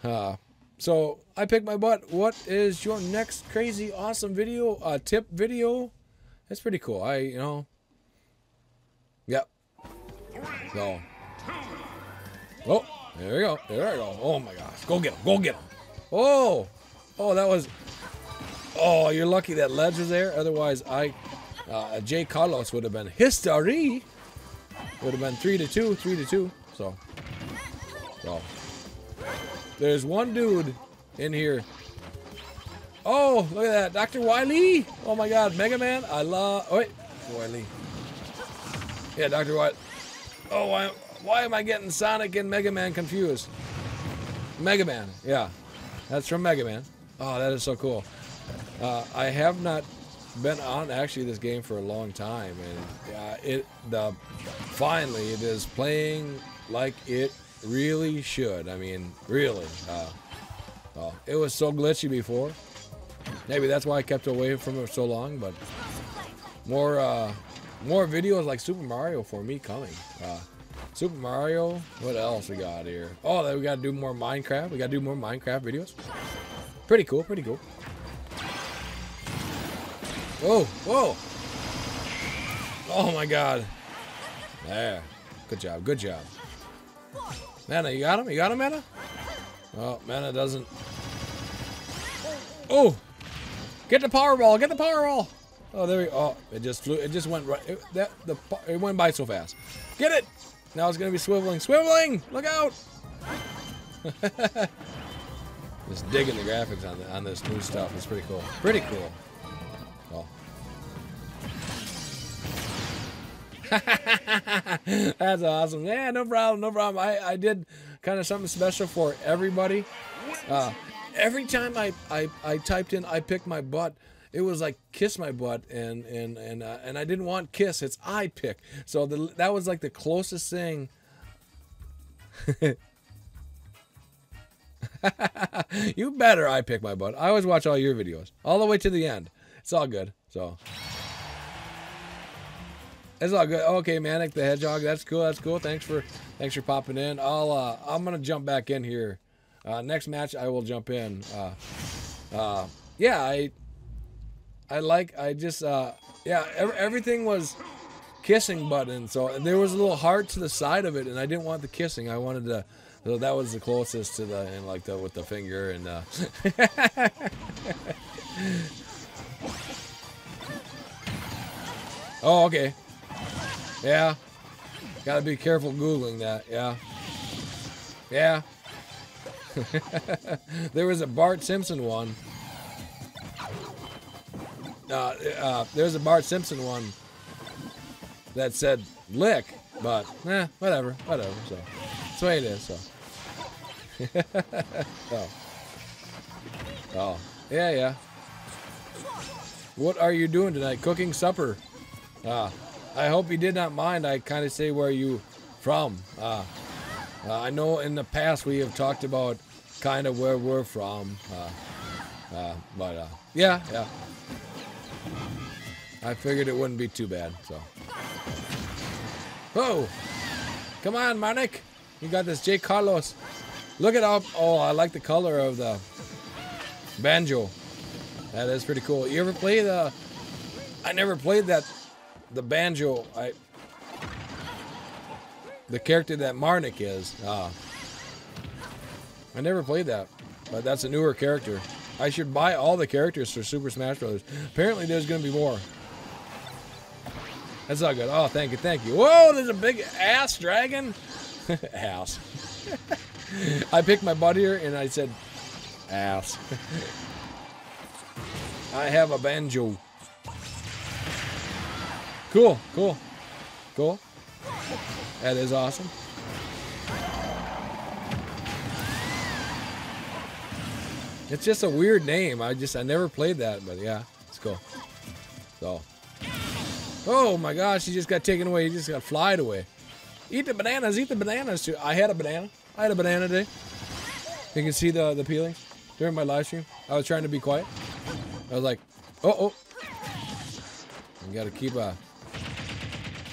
Uh, so I picked my butt. What is your next crazy awesome video? Uh, tip video? That's pretty cool. I you know. Yep. So. Oh, there we go. There we go. Oh my gosh. Go get him. Go get him. Oh. Oh, that was. Oh, you're lucky that ledge was there. Otherwise, I, uh, Jay Carlos would have been history. Would have been three to two, three to two. So, so there's one dude in here. Oh, look at that, Dr. Wily. Oh my God, Mega Man. I love. Oh, wait, Wily. Yeah, Dr. Wily. Oh, why, why am I getting Sonic and Mega Man confused? Mega Man, yeah, that's from Mega Man. Oh, that is so cool. Uh, I have not been on actually this game for a long time, and uh, it the finally it is playing like it really should. I mean, really. Uh, uh, it was so glitchy before. Maybe that's why I kept away from it so long. But more uh, more videos like Super Mario for me coming. Uh, Super Mario. What else we got here? Oh, we got to do more Minecraft. We got to do more Minecraft videos. Pretty cool. Pretty cool. Whoa, whoa. Oh my god. There. Good job, good job. Mana, you got him? You got him, Mana? Oh, Mana doesn't. Oh! Get the Powerball, get the Powerball! Oh, there we go. Oh, it just flew. It just went right. It, that, the, it went by so fast. Get it! Now it's going to be swiveling. Swiveling! Look out! <laughs> just digging the graphics on, the, on this new stuff. It's pretty cool. Pretty cool. <laughs> That's awesome. Yeah, no problem, no problem. I, I did kind of something special for everybody. Uh, every time I, I, I typed in I pick my butt, it was like kiss my butt and and and uh, and I didn't want kiss. It's I pick. So the, that was like the closest thing. <laughs> you better I pick my butt. I always watch all your videos all the way to the end. It's all good. So it's all good. Okay, Manic the Hedgehog. That's cool. That's cool. Thanks for thanks for popping in. I'll uh, I'm gonna jump back in here. Uh, next match I will jump in. Uh, uh, yeah, I I like I just uh, yeah ev- everything was kissing button. So there was a little heart to the side of it, and I didn't want the kissing. I wanted to. So that was the closest to the and like the with the finger and. Uh, <laughs> oh, okay. Yeah. Gotta be careful Googling that. Yeah. Yeah. <laughs> there was a Bart Simpson one. Uh, uh, there's a Bart Simpson one that said lick, but eh, whatever, whatever. So that's the way it is. So. <laughs> oh. Oh. Yeah, yeah. What are you doing tonight? Cooking supper. Ah. I hope you did not mind. I kind of say where you from. Uh, uh, I know in the past we have talked about kind of where we're from. Uh, uh, but yeah, yeah. I figured it wouldn't be too bad. So. Whoa! Come on, Manik. You got this, Jay Carlos. Look it up. Oh, I like the color of the banjo. That is pretty cool. You ever play the? I never played that the banjo, I the character that Marnik is. Uh, I never played that, but that's a newer character. I should buy all the characters for Super Smash Brothers. Apparently, there's going to be more. That's not good. Oh, thank you, thank you. Whoa, there's a big ass dragon. <laughs> ass. <laughs> I picked my butt here and I said, ass. <laughs> I have a banjo. Cool, cool, cool. That is awesome. It's just a weird name. I just I never played that, but yeah, it's cool. So. Oh my gosh, he just got taken away. He just got flied away. Eat the bananas, eat the bananas too. I had a banana. I had a banana today. You can see the the peelings during my live stream. I was trying to be quiet. I was like, oh oh. You gotta keep a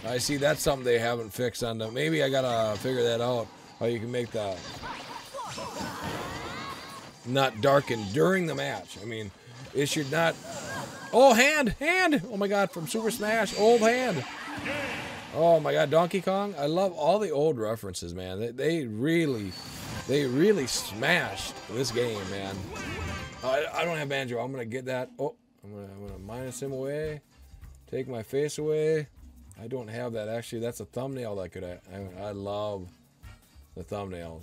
I see that's something they haven't fixed on them. Maybe I gotta figure that out. how you can make the not darken during the match. I mean, it should not. Oh, hand, hand! Oh my God, from Super Smash, old hand. Oh my God, Donkey Kong! I love all the old references, man. They, they really, they really smashed this game, man. I, I don't have banjo. I'm gonna get that. Oh, I'm gonna, I'm gonna minus him away. Take my face away. I don't have that. Actually, that's a thumbnail that could. I, I love the thumbnails.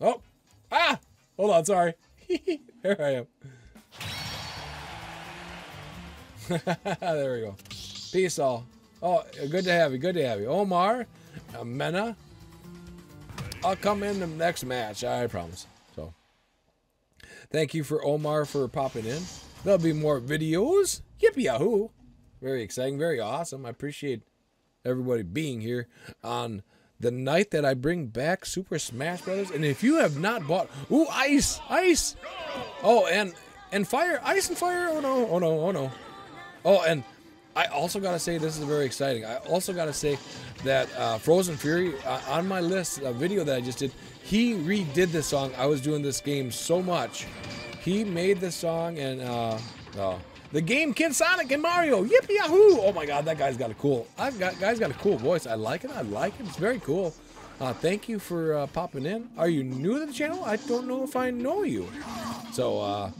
Oh, ah! Hold on, sorry. <laughs> Here I am. <laughs> there we go. Peace all. Oh, good to have you. Good to have you. Omar, Mena. I'll come in the next match. I promise. So, thank you for Omar for popping in. There'll be more videos. Yippee yahoo! Very exciting. Very awesome. I appreciate everybody being here on the night that I bring back Super Smash Brothers. And if you have not bought, ooh, ice, ice. Oh, and and fire, ice and fire. Oh no, oh no, oh no. Oh, and I also gotta say this is very exciting. I also gotta say that uh, Frozen Fury uh, on my list, a video that I just did, he redid this song. I was doing this game so much. He made this song and uh, oh, the game Kid Sonic and Mario. Yippee yahoo! Oh my God, that guy's got a cool. I've got guy's got a cool voice. I like it. I like it. It's very cool. Uh, thank you for uh, popping in. Are you new to the channel? I don't know if I know you. So uh,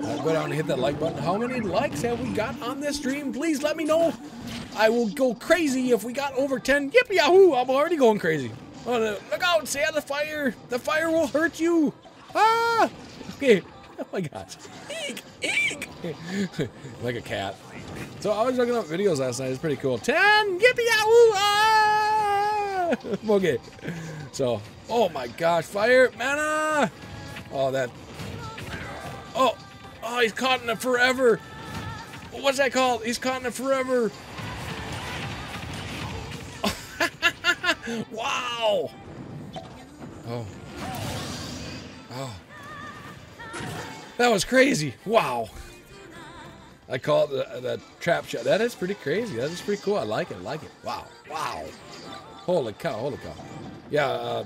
uh, go down and hit that like button. How many likes have we got on this stream? Please let me know. I will go crazy if we got over 10. Yippee yahoo! I'm already going crazy. Oh. Look out! Stay out of the fire. The fire will hurt you. Ah! Okay. <laughs> Oh my gosh. Eek! Eek! <laughs> like a cat. So I was looking up videos last night. It's pretty cool. 10! Yippee yahoo! Ah! <laughs> okay. So, oh my gosh. Fire! Mana! Oh, that. Oh! Oh, he's caught in it forever. What's that called? He's caught in it forever. wow. Oh. Oh. That was crazy. Wow. I call it the, the trap shot. That is pretty crazy. That is pretty cool. I like it. I like it. Wow. Wow. Holy cow. Holy cow. Yeah, uh,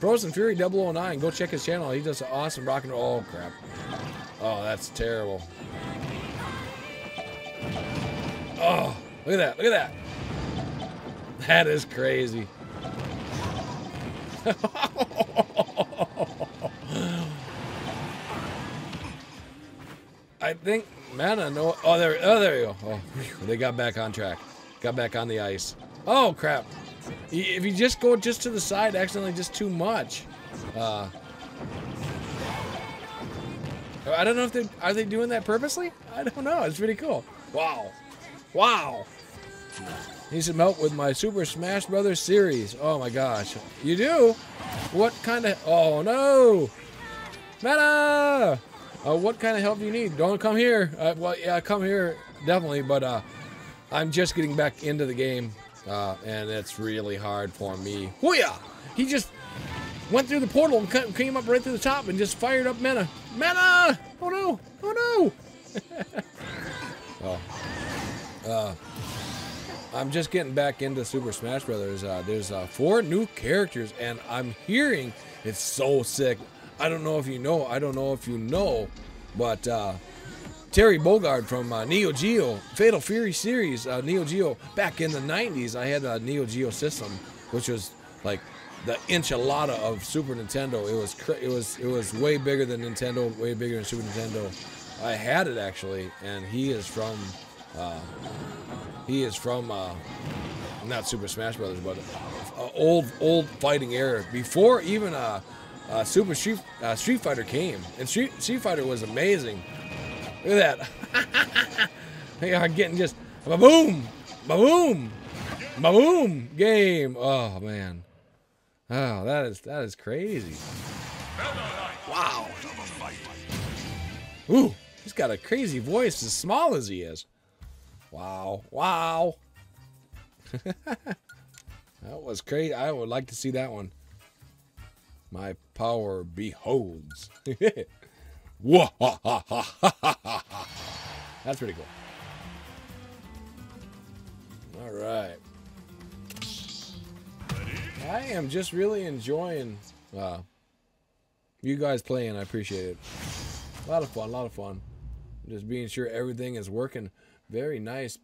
Frozen Fury 009. Go check his channel. He does an awesome rock and roll. Oh, crap. Oh, that's terrible. Oh, look at that. Look at that. That is crazy. <laughs> I think Mana no oh there oh there you go. Oh they got back on track. Got back on the ice. Oh crap. If you just go just to the side accidentally just too much. Uh I don't know if they are they doing that purposely? I don't know. It's pretty cool. Wow. Wow. Need some help with my Super Smash Brothers series. Oh my gosh. You do? What kind of Oh no. Meta! Uh, what kind of help do you need? Don't come here. Uh, well, yeah, come here definitely, but uh, I'm just getting back into the game, uh, and it's really hard for me. Hooyah! He just went through the portal and came up right through the top and just fired up Mena. Mena! Oh no! Oh no! <laughs> oh. Uh, I'm just getting back into Super Smash Brothers. Uh, there's four new characters, and I'm hearing it's so sick. I don't know if you know. I don't know if you know, but uh, Terry Bogard from uh, Neo Geo Fatal Fury series, uh, Neo Geo. Back in the '90s, I had a Neo Geo system, which was like the enchilada of Super Nintendo. It was it was it was way bigger than Nintendo, way bigger than Super Nintendo. I had it actually, and he is from uh, he is from uh, not Super Smash Brothers, but uh, old old fighting era before even uh, Super Street, uh, Street Fighter came, and Street, Street Fighter was amazing. Look at that! <laughs> they are getting just ba boom, ba boom, ba boom game. Oh man, oh that is that is crazy. Wow. Ooh, he's got a crazy voice, as small as he is. Wow, wow. <laughs> that was crazy. I would like to see that one. My power beholds. <laughs> That's pretty cool. All right. I am just really enjoying uh, you guys playing. I appreciate it. A lot of fun, a lot of fun. Just being sure everything is working very nice.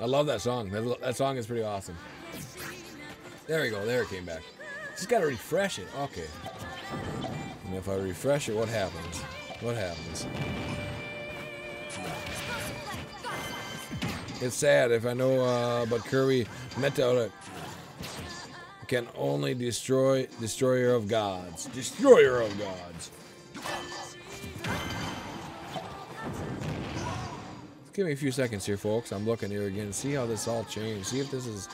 I love that song. That, that song is pretty awesome. There we go. There it came back. Just gotta refresh it. Okay. And if I refresh it, what happens? What happens? It's sad if I know, uh, but Kirby Metal can only destroy destroyer of gods. Destroyer of gods. Give me a few seconds here, folks. I'm looking here again. See how this all changed. See if this is.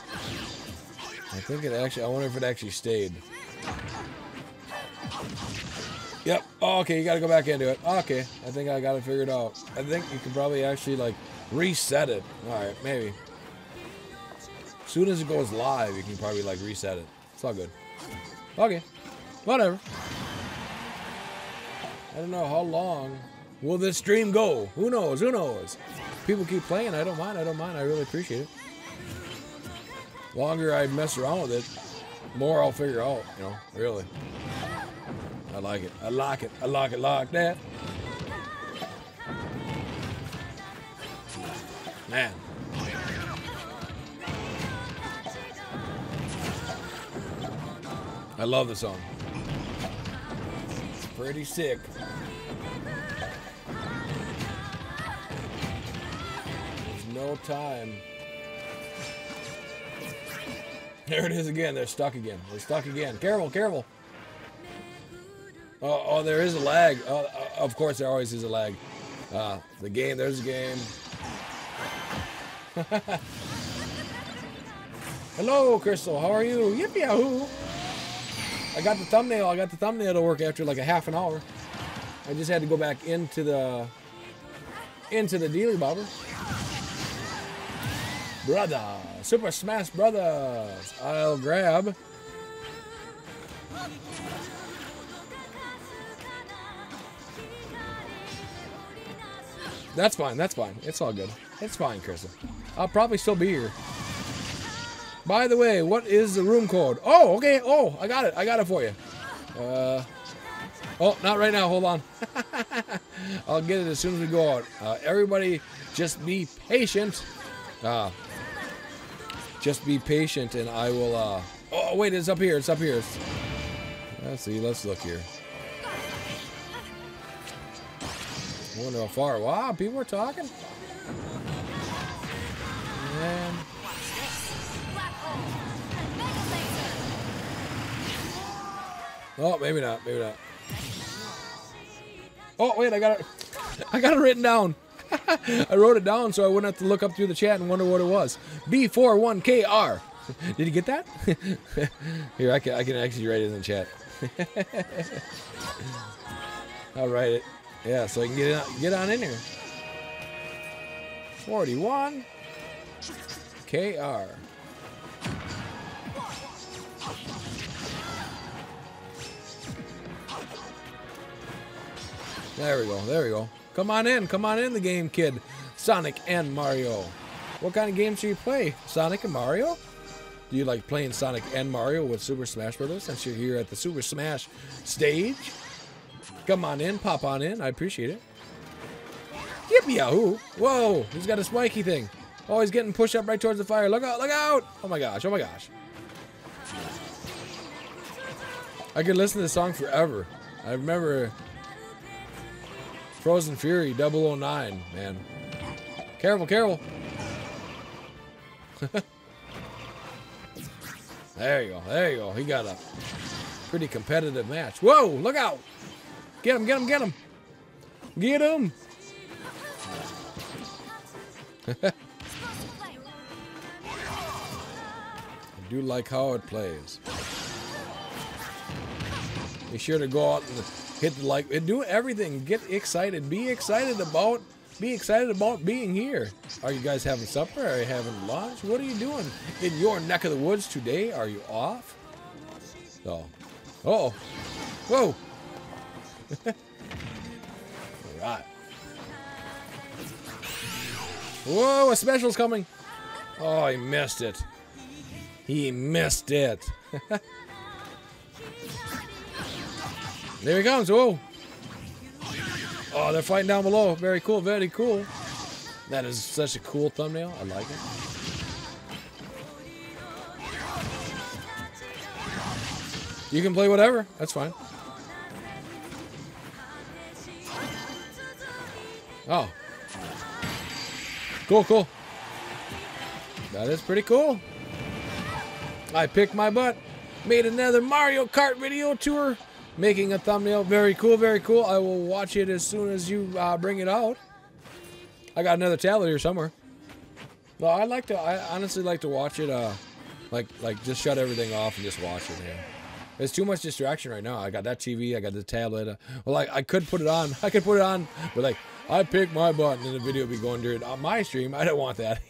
I think it actually. I wonder if it actually stayed. Yep. Oh, okay, you got to go back into it. Oh, okay, I think I got it figured out. I think you can probably actually like reset it. All right, maybe. As soon as it goes live, you can probably like reset it. It's all good. Okay, whatever. I don't know how long will this stream go. Who knows? Who knows? People keep playing. I don't mind. I don't mind. I really appreciate it. Longer I mess around with it, more I'll figure out. You know, really. I like it. I like it. I like it like that. Man. I love the song. It's pretty sick. No time. There it is again. They're stuck again. They're stuck again. Careful, careful. Oh, oh, there is a lag. Oh, uh, of course, there always is a lag. Uh, the game, there's a game. <laughs> Hello, Crystal. How are you? Yippee yahoo! I got the thumbnail. I got the thumbnail to work after like a half an hour. I just had to go back into the into the dealer bobber. Brother, Super Smash Brothers. I'll grab. That's fine. That's fine. It's all good. It's fine, Crystal. I'll probably still be here. By the way, what is the room code? Oh, okay. Oh, I got it. I got it for you. Uh, oh, not right now. Hold on. <laughs> I'll get it as soon as we go out. Uh, everybody, just be patient. Uh, just be patient, and I will. Uh, oh, wait, it's up here. It's up here. Let's see. Let's look here. I wonder how far. Wow, people are talking. And oh, maybe not. Maybe not. Oh wait, I got it. <laughs> I got it written down. <laughs> I wrote it down so I wouldn't have to look up through the chat and wonder what it was. B41KR. <laughs> Did you get that? <laughs> Here, I can I can actually write it in the chat. I'll write it. Yeah, so I can get on, get on in here. 41 KR. There we go. There we go. Come on in. Come on in the game, kid. Sonic and Mario. What kind of games do you play? Sonic and Mario? Do you like playing Sonic and Mario with Super Smash Brothers since you're here at the Super Smash stage? Come on in, pop on in. I appreciate it. Yippee yahoo! Whoa, he's got a spiky thing. Oh, he's getting pushed up right towards the fire. Look out, look out! Oh my gosh, oh my gosh. I could listen to this song forever. I remember Frozen Fury 009, man. Careful, careful. <laughs> there you go, there you go. He got a pretty competitive match. Whoa, look out! Get him, get him, get him! Get him! <laughs> I do like how it plays. Be sure to go out and hit the like and do everything. Get excited. Be excited about be excited about being here. Are you guys having supper? Are you having lunch? What are you doing in your neck of the woods today? Are you off? Oh. Oh. Whoa. <laughs> All right. Whoa, a special's coming. Oh, he missed it. He missed it. <laughs> there he comes. Whoa. Oh, they're fighting down below. Very cool. Very cool. That is such a cool thumbnail. I like it. You can play whatever. That's fine. Oh. Cool, cool. That is pretty cool. I picked my butt. Made another Mario Kart video tour. Making a thumbnail. Very cool, very cool. I will watch it as soon as you uh, bring it out. I got another tablet here somewhere. No, I like to. I honestly like to watch it. Uh, like like just shut everything off and just watch it. Yeah. There's too much distraction right now. I got that TV. I got the tablet. Uh, well, like I could put it on. <laughs> I could put it on, but like I pick my button and the video be going during on my stream. <laughs> I don't want that.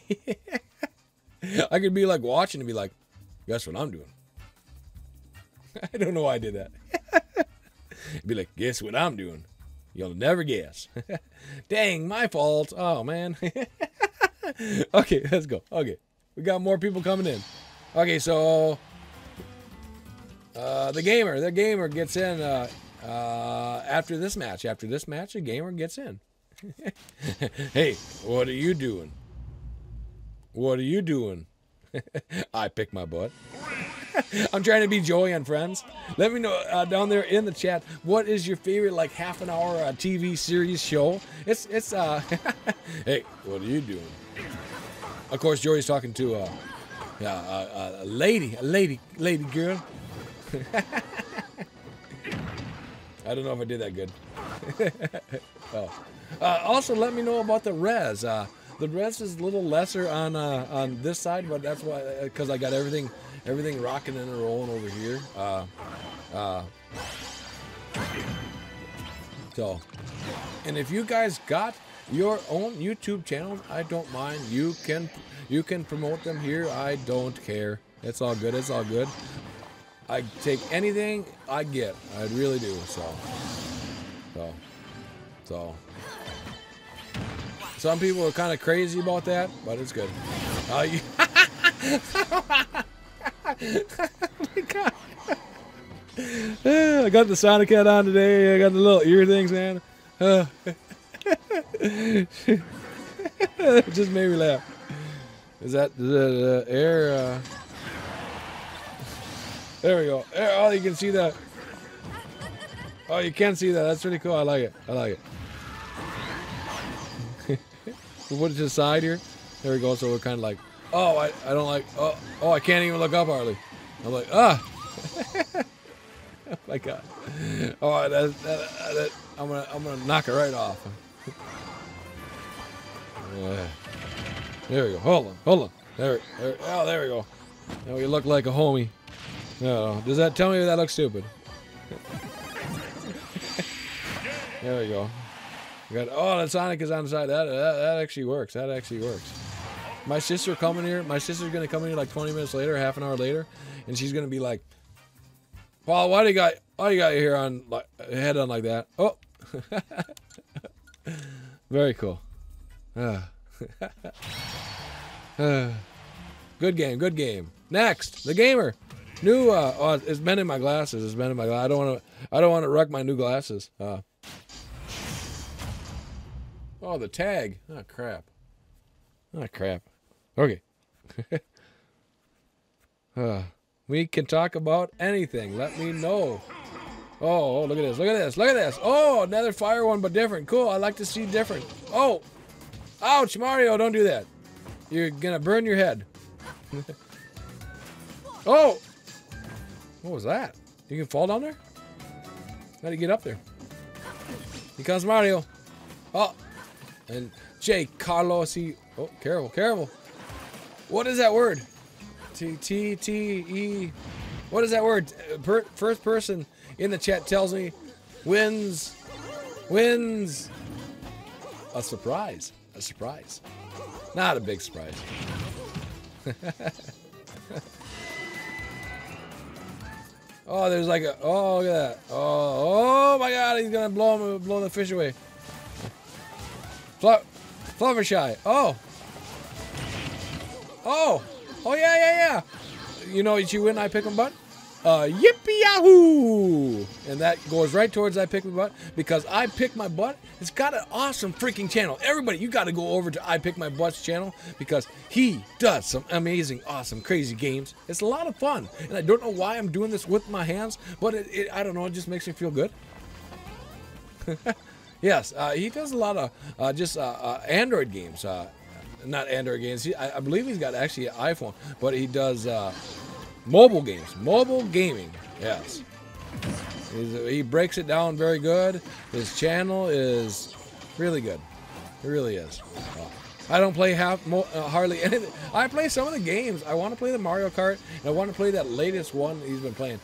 <laughs> I could be like watching and be like, guess what I'm doing. <laughs> I don't know why I did that. <laughs> be like, guess what I'm doing. You'll never guess. <laughs> Dang, my fault. Oh man. okay, let's go. Okay, we got more people coming in. Okay, so uh, the gamer, the gamer gets in uh, uh, after this match. After this match, the gamer gets in. hey, what are you doing? What are you doing? <laughs> I pick my butt. I'm trying to be Joey on Friends. Let me know uh, down there in the chat what is your favorite like half an hour uh, TV series show. It's it's uh <laughs> hey, what are you doing? Of course, Joey's talking to uh yeah, uh, a lady, a lady, lady girl. <laughs> I don't know if I did that good. oh. Uh, also, let me know about the res. Uh, the rest is a little lesser on uh, on this side, but that's why because I got everything everything rocking and rolling over here. Uh, uh, so, and if you guys got your own YouTube channel, I don't mind. You can you can promote them here. I don't care. It's all good. It's all good. I take anything I get. I really do. So, so, so. Some people are kind of crazy about that, but it's good. Uh, you oh. <laughs> <laughs> I got the Sonic hat on today. I got the little ear things, man. It <laughs> just made me laugh. Is that the uh, air? Uh... There we go. Oh, you can see that. Oh, you can see that. That's pretty cool. I like it. I like it. We'll put it to the side here. There we go. So we're kind of like, oh, I, I don't like, oh, oh, I can't even look up, Harley. I'm like, ah. oh <laughs> my god. Oh, that, that, that, I'm gonna, I'm gonna knock it right off. yeah. There we go. Hold on, hold on. There, there, oh, there we go. Now we look like a homie. No, does that tell me that looks stupid? <laughs> there we go. Got oh, that Sonic is on the side. That, that that actually works. That actually works. My sister coming here. My sister's gonna come in here like 20 minutes later, half an hour later, and she's gonna be like, "Paul, why do you got why you got your hair on like head on like that?" Oh, <laughs> very cool. Ah. <sighs> good game. Good game. Next, the gamer. New. Uh, oh, it's been in my glasses. It's been in my. I don't want to. I don't want to wreck my new glasses. Uh, oh, the tag. Oh crap. Oh crap. Okay. <laughs> uh, we can talk about anything. Let me know. Oh, oh, look at this. Look at this. Look at this. Oh, another fire one, but different. Cool. I like to see different. Oh. Ouch, Mario. Don't do that. You're going to burn your head. <laughs> oh. What was that? You can fall down there? How do you get up there? Here comes Mario. Oh. And Jay Carlos. He. Oh, careful, careful. What is that word? T T T E. What is that word? Per, first person in the chat tells me wins. Wins. A surprise. A surprise. Not a big surprise. <laughs> Oh, there's like a. Oh, look at that. Oh, oh my God! He's gonna blow him, blow the fish away. Fluttershy. Oh. Oh. Oh yeah, yeah, yeah. You know what you win? I pick 'em butt. Uh, yippee yahoo! And that goes right towards I pick my butt because I pick my butt. It's got an awesome freaking channel. Everybody, you got to go over to I pick my butt's channel because he does some amazing, awesome, crazy games. It's a lot of fun, and I don't know why I'm doing this with my hands, but it, it I don't know. It just makes me feel good. <laughs> yes, uh, he does a lot of uh, just uh, uh, Android games. Uh, not Android games. He, I, I believe he's got actually an iPhone, but he does uh, mobile games. Mobile gaming. Yes. He's, he breaks it down very good. His channel is really good. It really is. I don't play half hardly <laughs> anything. I play some of the games. I want to play the Mario Kart, and I want to play that latest one he's been playing.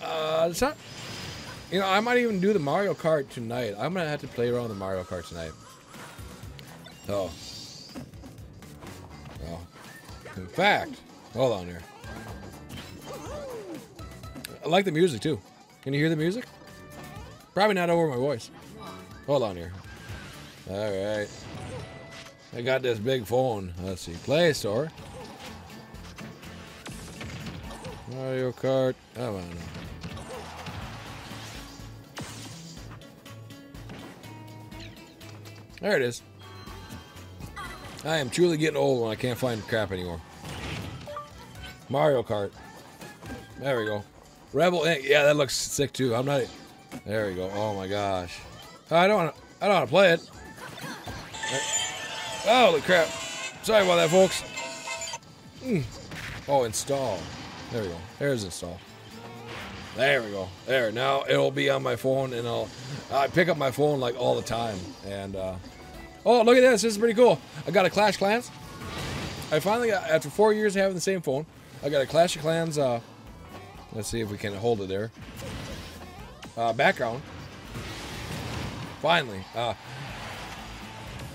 It's not. You know, I might even do the Mario Kart tonight. I'm gonna have to play around the Mario Kart tonight. So, well, in fact, hold on here. I like the music too. Can you hear the music? Probably not over my voice. Hold on here. All right. I got this big phone. Let's see. Play Store. Mario Kart. Come on. There it is. I am truly getting old when I can't find crap anymore. Mario Kart. There we go. Rebel Inc. Yeah, that looks sick too. I'm not. There we go. Oh my gosh. I don't. Wanna, I don't want to play it. Holy crap. Sorry about that, folks. Mm. Oh, install. There we go. There's install. There we go. There. Now it'll be on my phone, and I'll. I pick up my phone like all the time, and. uh Oh, look at this. This is pretty cool. I got a Clash Clans. I finally got after four years of having the same phone. I got a Clash of Clans. Uh, let's see if we can hold it there. Uh, background. Finally, uh,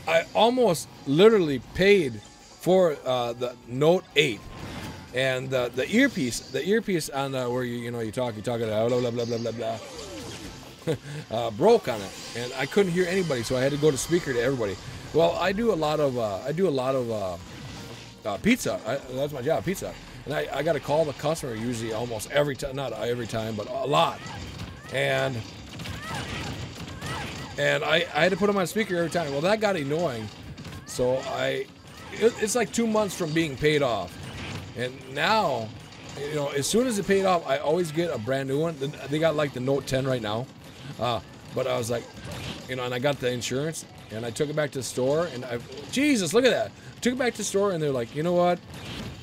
I almost literally paid for uh, the Note 8 and the the earpiece. The earpiece on uh, where you you know you talk you talk it blah blah blah blah blah blah. <laughs> uh, broke on it, and I couldn't hear anybody, so I had to go to speaker to everybody. Well, I do a lot of uh, I do a lot of uh, uh, pizza. I, that's my job, pizza. And I, I got to call the customer usually almost every time, not every time, but a lot. And and I, I had to put them on speaker every time. Well, that got annoying. So I, it, it's like two months from being paid off, and now, you know, as soon as it paid off, I always get a brand new one. They got like the Note 10 right now, uh, but I was like, you know, and I got the insurance, and I took it back to the store, and I, Jesus, look at that. Took it back to the store, and they're like, you know what?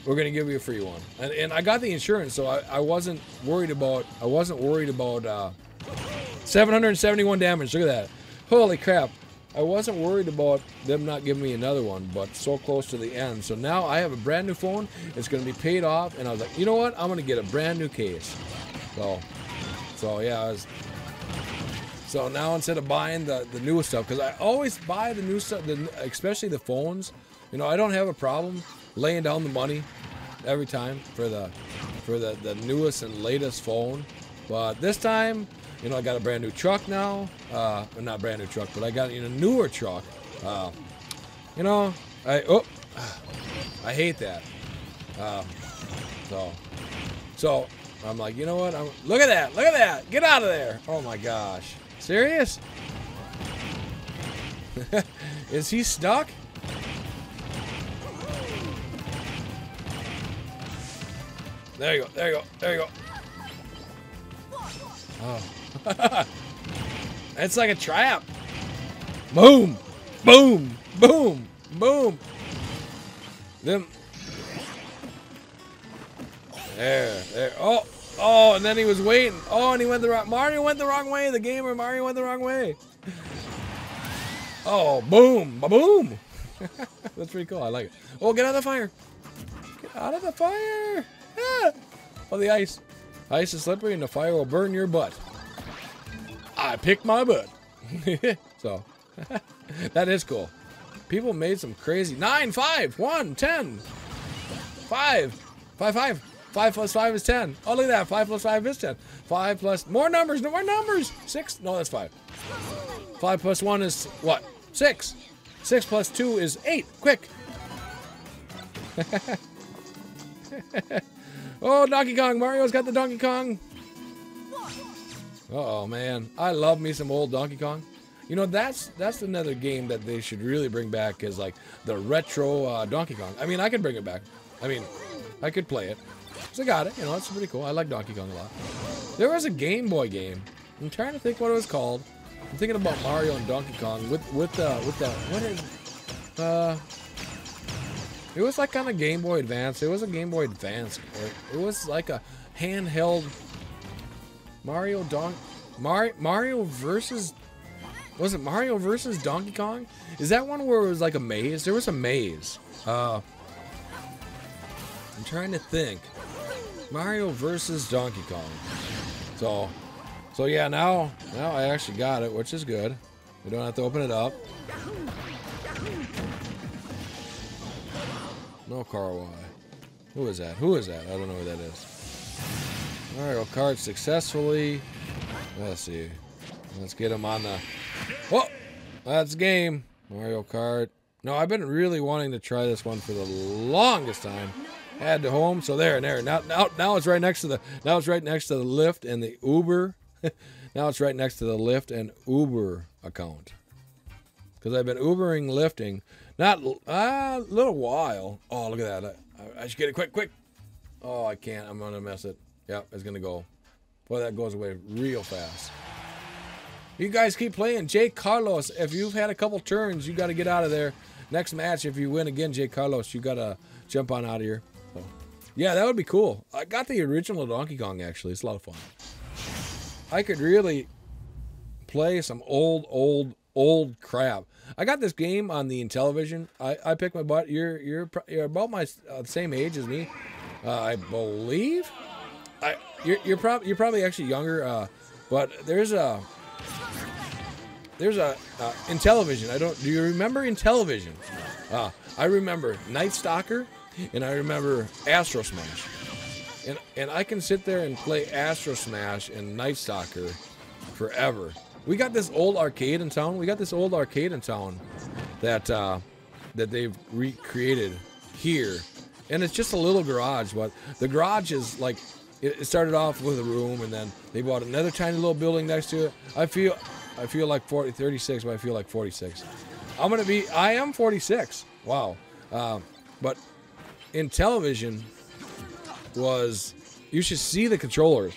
We're gonna give you a free one, and, and I got the insurance, so I, I wasn't worried about I wasn't worried about uh, 771 damage. Look at that. Holy crap. I wasn't worried about them not giving me another one, but so close to the end. So now I have a brand new phone. It's going to be paid off, and I was like, you know what? I'm going to get a brand new case. So, so yeah, was. So now instead of buying the the newest stuff, because I always buy the new stuff, the, especially the phones. You know, I don't have a problem laying down the money every time for the for the the newest and latest phone. But this time, you know, I got a brand new truck now. Uh, well, not brand new truck, but I got you know newer truck. Uh, you know, I oh, <sighs> I hate that. Uh, so, so I'm like, you know what? I'm, look at that! Look at that! Get out of there! Oh my gosh! Serious? <laughs> Is he stuck? There you go. There you go. There you go. Oh. <laughs> it's like a trap. Boom. Boom. Boom. Boom. Them. There. There. Oh. Oh, and then he was waiting. Oh, and he went the wrong. Mario went the wrong way. The gamer Mario went the wrong way. Oh, boom. Ba-boom. <laughs> That's pretty cool. I like it. Oh, get out of the fire. Get out of the fire. Ah. Oh, the ice. Ice is slippery and the fire will burn your butt. I picked my butt. <laughs> so, <laughs> that is cool. People made some crazy. Nine, five, one, ten, five, five, five. 5 plus 5 is 10. Oh, look at that. 5 plus 5 is 10. 5 plus more numbers. No more numbers. 6. No, that's 5. 5 plus 1 is what? 6. 6 plus 2 is 8. Quick. <laughs> oh, Donkey Kong. Mario's got the Donkey Kong. Uh oh, man. I love me some old Donkey Kong. You know, that's that's another game that they should really bring back is like the retro uh, Donkey Kong. I mean, I could bring it back. I mean, I could play it. So I got it. You know, it's pretty cool. I like Donkey Kong a lot. There was a Game Boy game. I'm trying to think what it was called. I'm thinking about Mario and Donkey Kong with with the with the what is uh it was like on a Game Boy Advance. It was a Game Boy Advance. It was like a handheld Mario Don Mario Mario versus was it Mario versus Donkey Kong? Is that one where it was like a maze? There was a maze. Uh I'm trying to think. Mario versus Donkey Kong. So so yeah, now now I actually got it, which is good. We don't have to open it up. No car Y. Who is that? Who is that? I don't know who that is. Mario Kart successfully. Let's see. Let's get him on the. Oh, that's game. Mario Kart. No, I've been really wanting to try this one for the longest time. Add to home. So there and there. Now, now, now it's right next to the. Now it's right next to the Lyft and the Uber. <laughs> now it's right next to the Lyft and Uber account. Because I've been Ubering, lifting, not ah, a little while. Oh, look at that! I, I should get it quick, quick. Oh, I can't. I'm gonna mess it. Yep, it's gonna go. Boy, that goes away real fast. You guys keep playing. Jay Carlos, if you've had a couple turns, you got to get out of there. Next match, if you win again, Jay Carlos, you got to jump on out of here. So, yeah, that would be cool. I got the original Donkey Kong, actually. It's a lot of fun. I could really play some old, old, old crap. I got this game on the Intellivision. I, I picked my butt. You're you're you're about my uh, same age as me, uh, I believe. I you're you're probably you're probably actually younger. Uh, but there's a there's a uh, Intellivision. I don't. Do you remember Intellivision? Uh, I remember Night Stalker, and I remember Astrosmash. And and I can sit there and play Astrosmash and Night Stalker forever. We got this old arcade in town. We got this old arcade in town that uh, that they've recreated here, and it's just a little garage. But the garage is like it started off with a room, and then they bought another tiny little building next to it. I feel I feel like 40, 36, but I feel like 46. I'm gonna be. I am 46. Wow. Um, but Intellivision was you should see the controllers.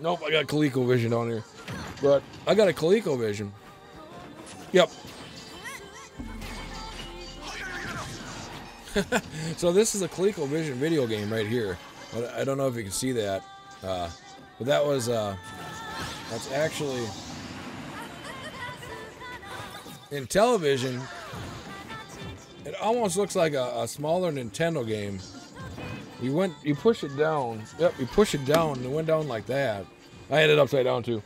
Nope, I got ColecoVision on here. But I got a ColecoVision. Yep. <laughs> so this is a ColecoVision video game right here. I, don't know if you can see that, uh, but that was uh, that's actually Intellivision. It almost looks like a, a smaller Nintendo game. You went, you push it down. Yep, you push it down, and it went down like that. I had it upside down too.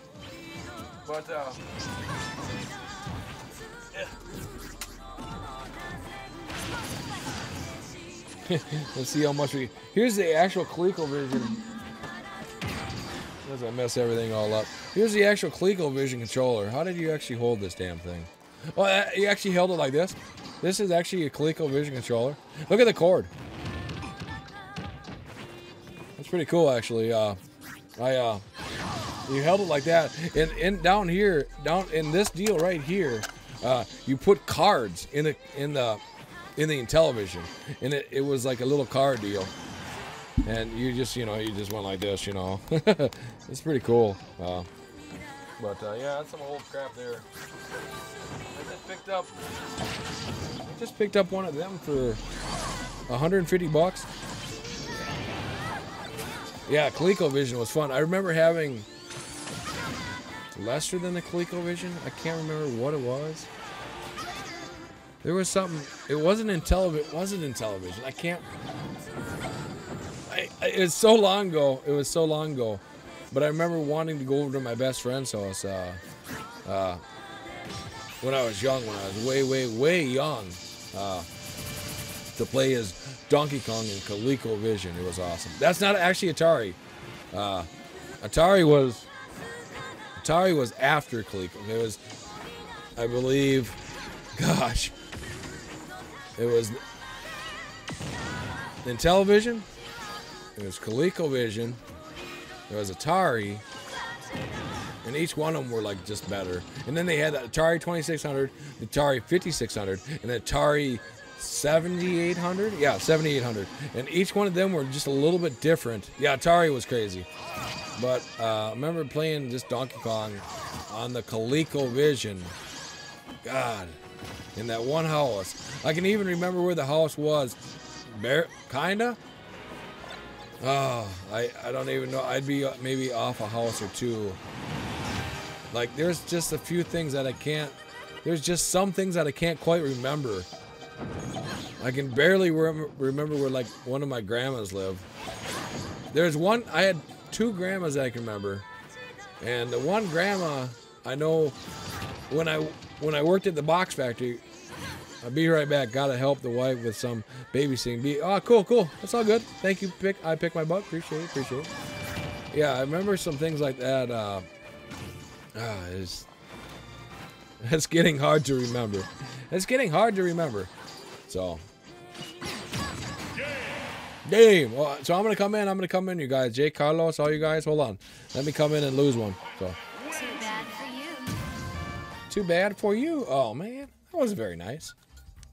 But uh, <laughs> let's see how much we. Here's the actual ColecoVision. As I mess everything all up. Here's the actual ColecoVision controller. How did you actually hold this damn thing? Oh, uh, you actually held it like this. This is actually a ColecoVision controller. Look at the cord. That's pretty cool, actually. Uh, I uh, you held it like that, and and down here, down in this deal right here, uh, you put cards in the in the in the television, and it, it was like a little car deal, and you just you know you just went like this, you know, <laughs> it's pretty cool. Uh, but uh, yeah, that's some old crap there. I just picked up, I just picked up one of them for 150 bucks. Yeah, ColecoVision was fun. I remember having lesser than the ColecoVision. I can't remember what it was. There was something. It wasn't Intellivision. It Wasn't Intellivision. I can't. I, it's so long ago. It was so long ago. But I remember wanting to go over to my best friend's house uh, uh, when I was young. When I was way, way, way young. Uh, to play as Donkey Kong in ColecoVision. It was awesome. That's not actually Atari. Uh, Atari was Atari was after Coleco. It was, I believe, <laughs> gosh, it was Intellivision. It was ColecoVision. There was Atari. And each one of them were like just better. And then they had the Atari 2600, the Atari 5600, and the Atari 7800. Yeah, 7800. And each one of them were just a little bit different. Yeah, Atari was crazy. But uh, I remember playing just Donkey Kong on the ColecoVision. God, in that one house. I can even remember where the house was. Kinda. Oh, I, I don't even know. I'd be uh, maybe off a house or two. Like, there's just a few things that I can't. There's just some things that I can't quite remember. I can barely rem- remember where, like, one of my grandmas lived. There's one. I had two grandmas I can remember, and the one grandma I know when I when I worked at the box factory. I'll be right back. Gotta help the wife with some babysitting. Be oh, cool, cool. That's all good. Thank you. Pick. I pick my butt. Appreciate it. Appreciate it. Yeah, I remember some things like that. Uh, ah, it's it's getting hard to remember. It's getting hard to remember. So game. Well, so I'm gonna come in. I'm gonna come in, you guys. Jay Carlos, all you guys. Hold on. Let me come in and lose one. So Too bad for you. too bad for you. Oh man, that wasn't very nice.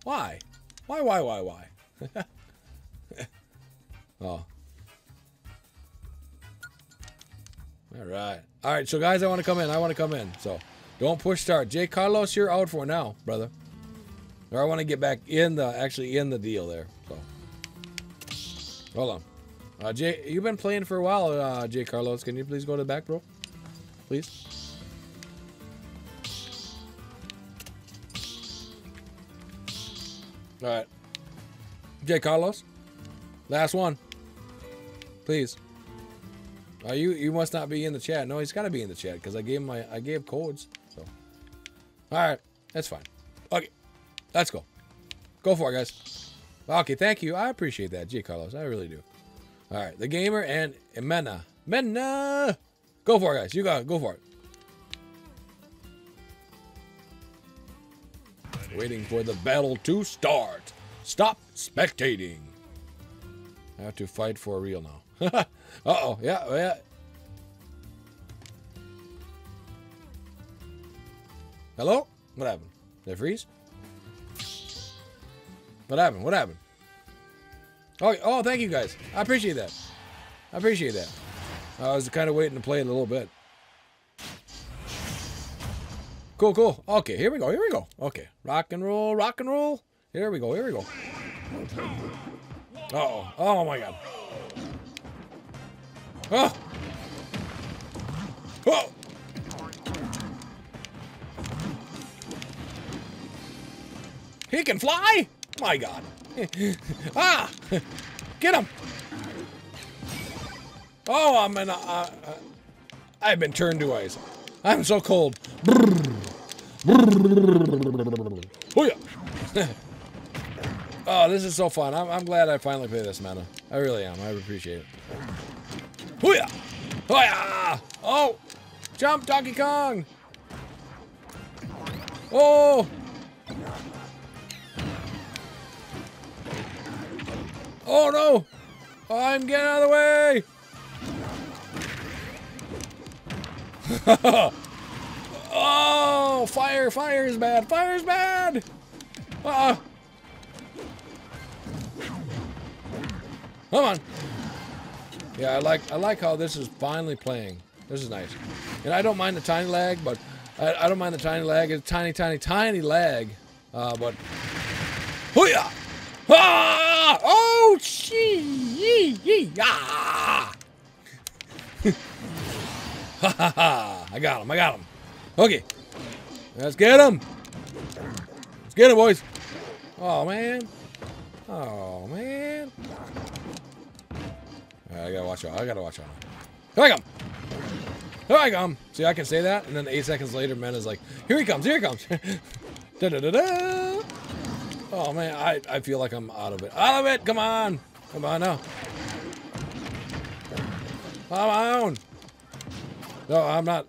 Why? Why? Why? Why? Why? <laughs> oh. All right. All right. So guys, I want to come in. I want to come in. So don't push start. Jay Carlos, you're out for now, brother. Or I want to get back in the actually in the deal there. So hold on. Uh, Jay, you've been playing for a while, uh, Jay Carlos. Can you please go to the back, bro? Please. All right. Jay Carlos. Last one. Please. Uh, you you must not be in the chat. No, he's got to be in the chat because I gave him my I gave codes. So. All right, that's fine. Okay, let's go. Go for it, guys. Okay, thank you. I appreciate that, Jay Carlos. I really do. All right, the gamer and Mena. Mena. Go for it, guys. You got it. Go for it. Waiting for the battle to start. Stop spectating. I have to fight for real now. <laughs> uh oh, yeah, yeah. Hello? What happened? Did I freeze? What happened? What happened? Oh, oh, thank you guys. I appreciate that. I appreciate that. I was kind of waiting to play it a little bit. Cool, cool. Okay, here we go. Here we go. Okay, rock and roll, rock and roll. Here we go. Here we go. Uh oh. Oh my god. Oh. Oh. He can fly? My god. <laughs> ah! Get him! Oh, I'm in a, uh, uh, I've been turned to ice. I'm so cold. Oh yeah. oh, this is so fun. I'm, I'm glad I finally played this mana. I really am. I appreciate it. Oh yeah. Oh yeah. Oh, jump, Donkey Kong. Oh. Oh no. I'm getting out of the way. Oh, fire, fire is bad. Fire is bad. Uh Come on. Yeah, I like I like how this is finally playing. This is nice. And I don't mind the tiny lag, but I, I don't mind the tiny lag. It's tiny, tiny, tiny lag. Uh, but Hoo-yah! Ah! Oh, gee! Ah! <laughs> Ha ha ha! I got him. I got him. Okay. Let's get him. Let's get him, boys. Oh, man. Oh, man. I gotta watch out. I gotta watch out. Here I come. Here I come. See, I can say that, and then eight seconds later, men is like, here he comes. Here he comes. da da da. Oh man, I, I feel like I'm out of it. Out of it! Come on! Come on now. Come on! No, I'm not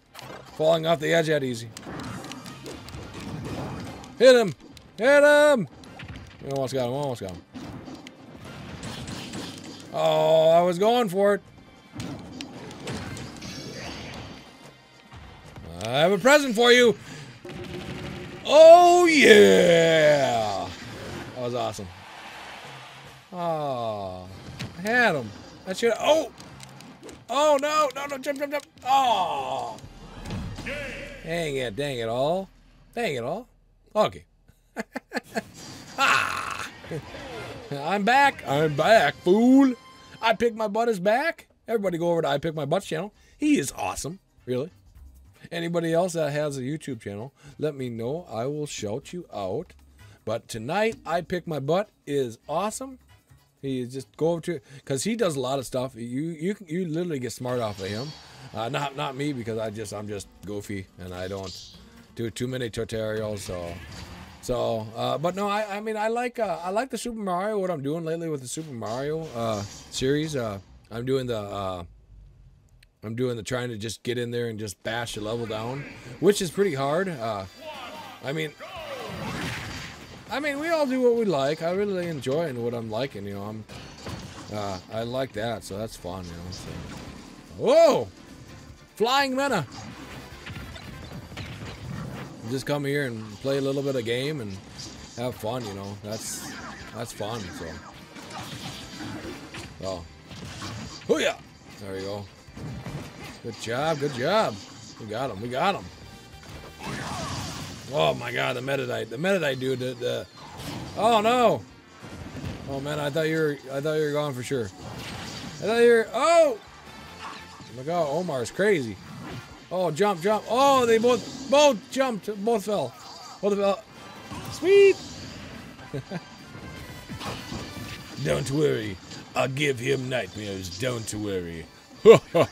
falling off the edge that easy. Hit him! Hit him! We almost got him, almost got him. Oh, I was going for it. I have a present for you. Oh, yeah. That was awesome. Oh, I had him. I should Oh. Oh, no. No, no. Jump, jump, jump. Oh. Dang it. Dang it all. Dang it all. Okay. <laughs> ah. I'm back. I'm back, fool. I picked my butt is back. Everybody go over to I Pick My Butt channel. He is awesome. Really. Anybody else that has a YouTube channel, let me know. I will shout you out. But tonight, I Pick My Butt is awesome. He is just go over to because he does a lot of stuff. You you you literally get smart off of him. Uh, not not me because I just I'm just goofy and I don't do too many tutorials. So so, uh, but no, I, I mean, I like, uh, I like the Super Mario. What I'm doing lately with the Super Mario uh, series, uh, I'm doing the, uh, I'm doing the trying to just get in there and just bash a level down, which is pretty hard. I mean, I mean, we all do what we like. I really enjoy what I'm liking. You know, I'm, I like that, so that's fun. You know. So. Whoa, flying Mena just come here and play a little bit of game and have fun, you know. That's that's fun. So, oh, oh yeah, there you go. Good job, good job. We got him. We got him. Oh my God, the Meta Knight, the Meta Knight dude. The, the oh no. Oh man, I thought you were I thought you were gone for sure. I thought you were. Oh. My God, Omar's crazy. Oh, jump, jump. Oh, they both both jumped. Both fell. Both fell. Sweet. <laughs> Don't worry. I'll give him nightmares. Don't worry. <laughs> Don't worry.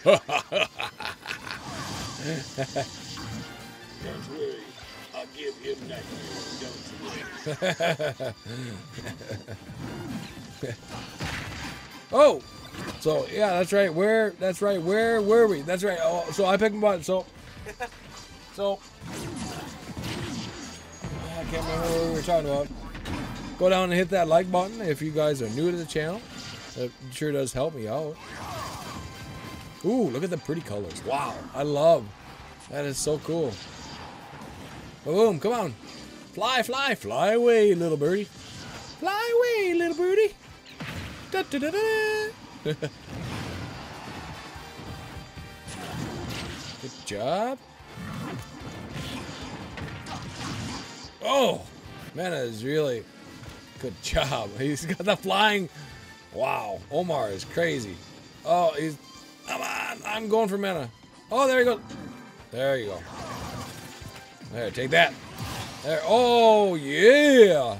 I'll give him nightmares. Don't worry. <laughs> oh, so yeah, that's right. Where? That's right. Where were we? That's right. Oh, so I picked my button. So, <laughs> so I can't remember what we were talking about. Go down and hit that like button if you guys are new to the channel. It sure does help me out. Ooh, look at the pretty colors. Wow, I love. That is so cool. Boom, come on. Fly, fly, fly away, little birdie. Fly away, little birdie. Da, da, da, da. Good job. Oh, man, is really good job. <laughs> He's got the flying. Wow, Omar is crazy. Oh, he's. Come on, I'm going for mana. Oh, there you go. There you go. There, take that. There. Oh, yeah.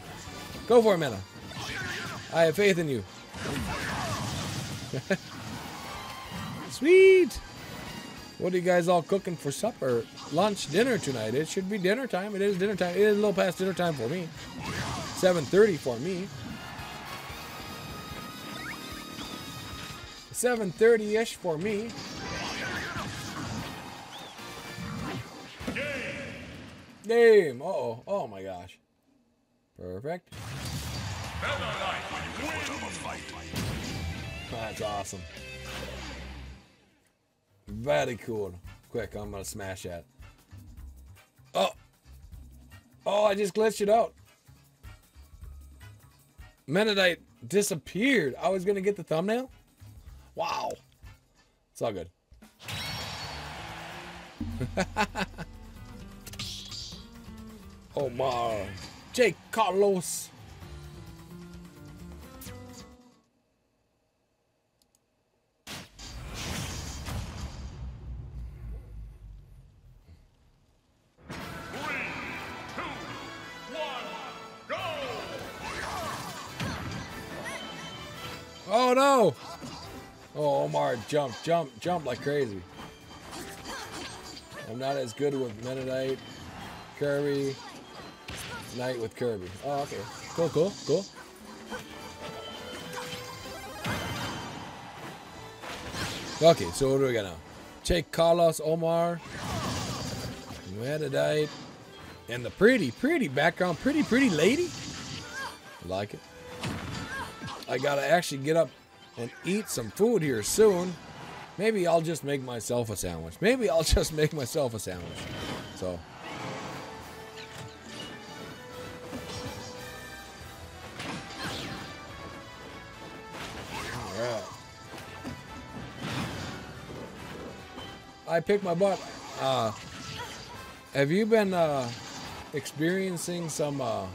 Go for it, mana. I have faith in you. <laughs> Sweet. What are you guys all cooking for supper, lunch, dinner tonight? It should be dinner time. It is dinner time. It is a little past dinner time for me. 7:30 for me. 7:30ish for me. Game. Uh oh. Oh my gosh. Perfect. That's awesome. Very cool. Quick, I'm gonna smash that. Oh! Oh, I just glitched it out. Meta Knight disappeared. I was gonna get the thumbnail. Wow. It's all good. <laughs> Oh Omar. Jake Carlos. No! Oh, Omar, jump, jump, jump like crazy. I'm not as good with Meta Knight, Kirby. night with Kirby. Oh, okay. Cool, cool, cool. Okay, so what do we got now? Take Carlos Omar, Meta Knight, and the pretty, pretty background, pretty, pretty lady. Like it. I gotta actually get up and eat some food here soon. Maybe I'll just make myself a sandwich. Maybe I'll <laughs> just make myself a sandwich. So. Alright. I picked my butt. Uh, have you been uh, experiencing some? Uh,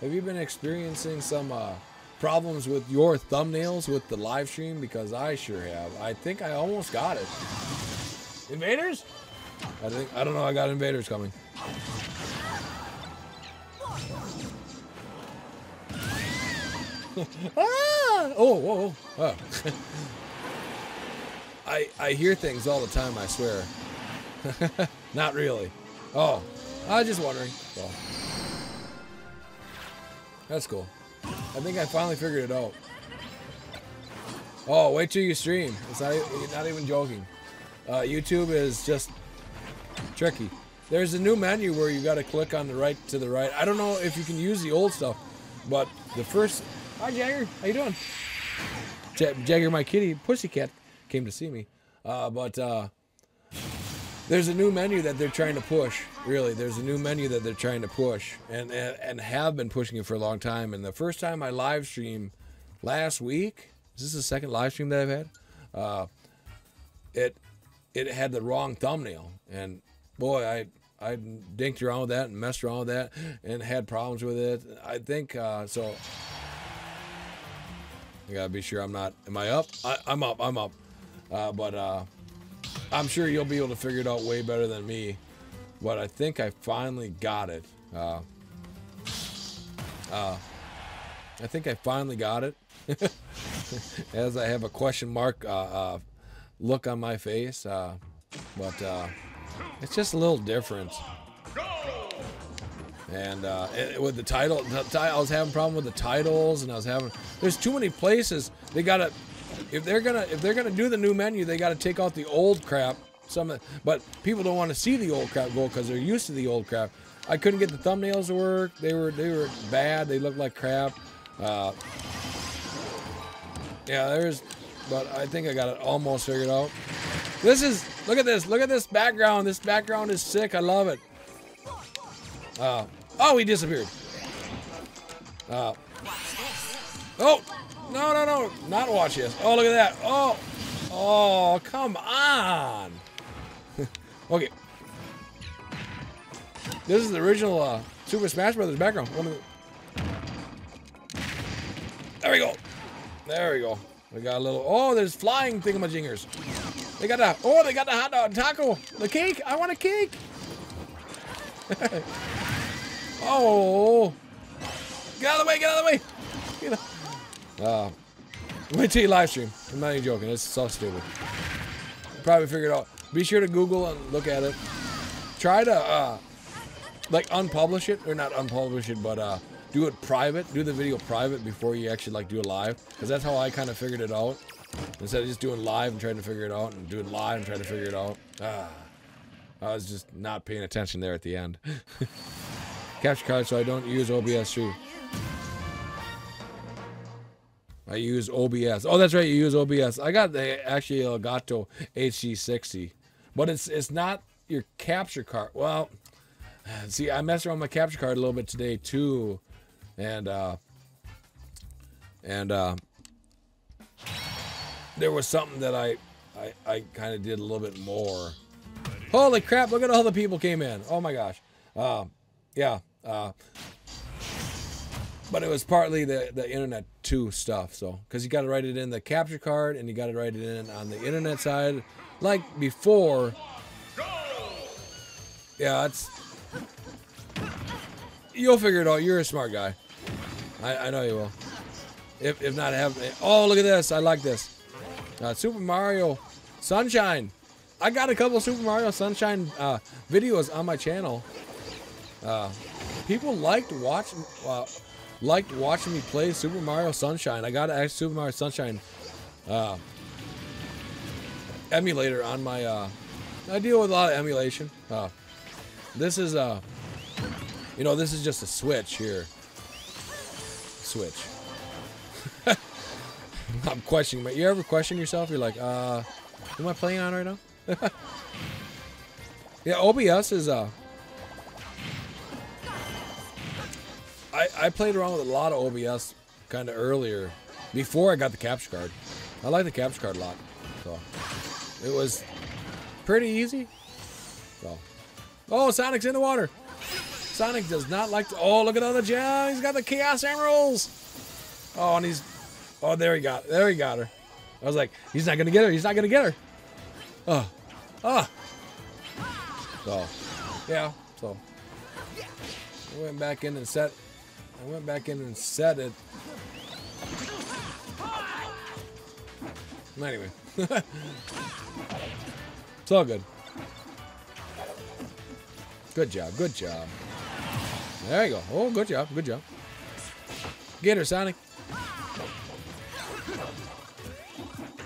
have you been experiencing some uh, problems with your thumbnails with the live stream? Because I sure have. I think I almost got it. Invaders? I think I don't know. I got invaders coming. <laughs> ah! Oh, whoa, whoa. Oh. <laughs> I I hear things all the time. I swear. <laughs> Not really. Oh, I was just wondering. Well, that's cool. I think I finally figured it out. Oh, wait till you stream. It's not, not even joking. Uh, YouTube is just tricky. There's a new menu where you got to click on the right to the right. I don't know if you can use the old stuff, but the first. Hi Jagger, how you doing? Ja- Jagger, my kitty, pussycat, came to see me. Uh, but uh, there's a new menu that they're trying to push. Really, there's a new menu that they're trying to push, and and, and have been pushing it for a long time. And the first time I live stream last week, is this the second live stream that I've had? Uh, it it had the wrong thumbnail, and boy, I I dinked around with that and messed around with that, and had problems with it. I think uh, so. I gotta be sure I'm not. Am I up? I, I'm up. I'm up. Uh, but uh, I'm sure you'll be able to figure it out way better than me. But I think I finally got it. Uh, uh, I think I finally got it. <laughs> As I have a question mark uh, uh, look on my face. Uh, but uh, it's just a little different. And it- with the title, I was having problem with the titles, and I was having. There's too many places. They gotta, if they're gonna, if they're gonna do the new menu, they gotta take out the old crap. Some, but people don't want to see the old crap go because they're used to the old crap. I couldn't get the thumbnails to work. They were, they were bad. They looked like crap. Uh, yeah, there's, but I think I got it almost figured out. This is, look at this, look at this background. This background is sick. I love it. Uh, oh, he disappeared. Uh, oh, no, no, no, not watch this. Oh, look at that. Oh, oh, come on. <laughs> okay. This is the original uh, Super Smash Brothers background. There we go. There we go. We got a little. Oh, there's flying thingamajingers. They got a. Oh, they got the hot dog taco. The cake. I want a cake. <laughs> oh. Get out of the way. Get out of the way. Get out. Uh, wait till you live stream. I'm not even joking. It's so stupid. Probably figured out. Be sure to Google and look at it. Try to uh, like unpublish it or not unpublish it, but uh, do it private. Do the video private before you actually like do it live, because that's how I kind of figured it out. Instead of just doing live and trying to figure it out, and doing live and trying to figure it out. Ah, I was just not paying attention there at the end. <laughs> Capture card, so I don't use OBS too. I use OBS. Oh, that's right. You use OBS. I got the actually Elgato HD60, but it's it's not your capture card. Well, <sighs> see, I messed around my capture card a little bit today too, and uh, and uh, there was something that I I, I kind of did a little bit more. Holy crap! Look at all the people came in. Oh my gosh. Uh, yeah. Uh, but it was partly the, the internet too stuff. So, because you got to write it in the capture card and you got to write it in on the internet side, like before. Yeah, it's. You'll figure it out. You're a smart guy. I, I know you will. If, if not have oh look at this I like this uh, Super Mario Sunshine I got a couple Super Mario Sunshine uh, videos on my channel uh, people liked watching uh, liked watching me play Super Mario Sunshine. I got a Super Mario Sunshine uh, emulator on my. Uh, I deal with a lot of emulation. Uh, this is uh, you know, this is just a switch here. Switch. <laughs> I'm questioning. But You ever question yourself? You're like, uh, am I playing on right now? <laughs> yeah, OBS is uh. I I played around with a lot of OBS kind of earlier, before I got the capture card. I like the capture card a lot, so it was pretty easy. So, oh, Sonic's in the water. Sonic does not like to. Oh, look at all the gems. He's got the Chaos Emeralds. Oh, and he's. Oh, there he got. There he got her. I was like, he's not gonna get her. He's not gonna get her. Oh, ah. So, yeah. So, went back in and set. I went back in and set it. Anyway, <laughs> it's all good. Good job. Good job. There you go. Oh, good job. Good job. Get her, Sonic.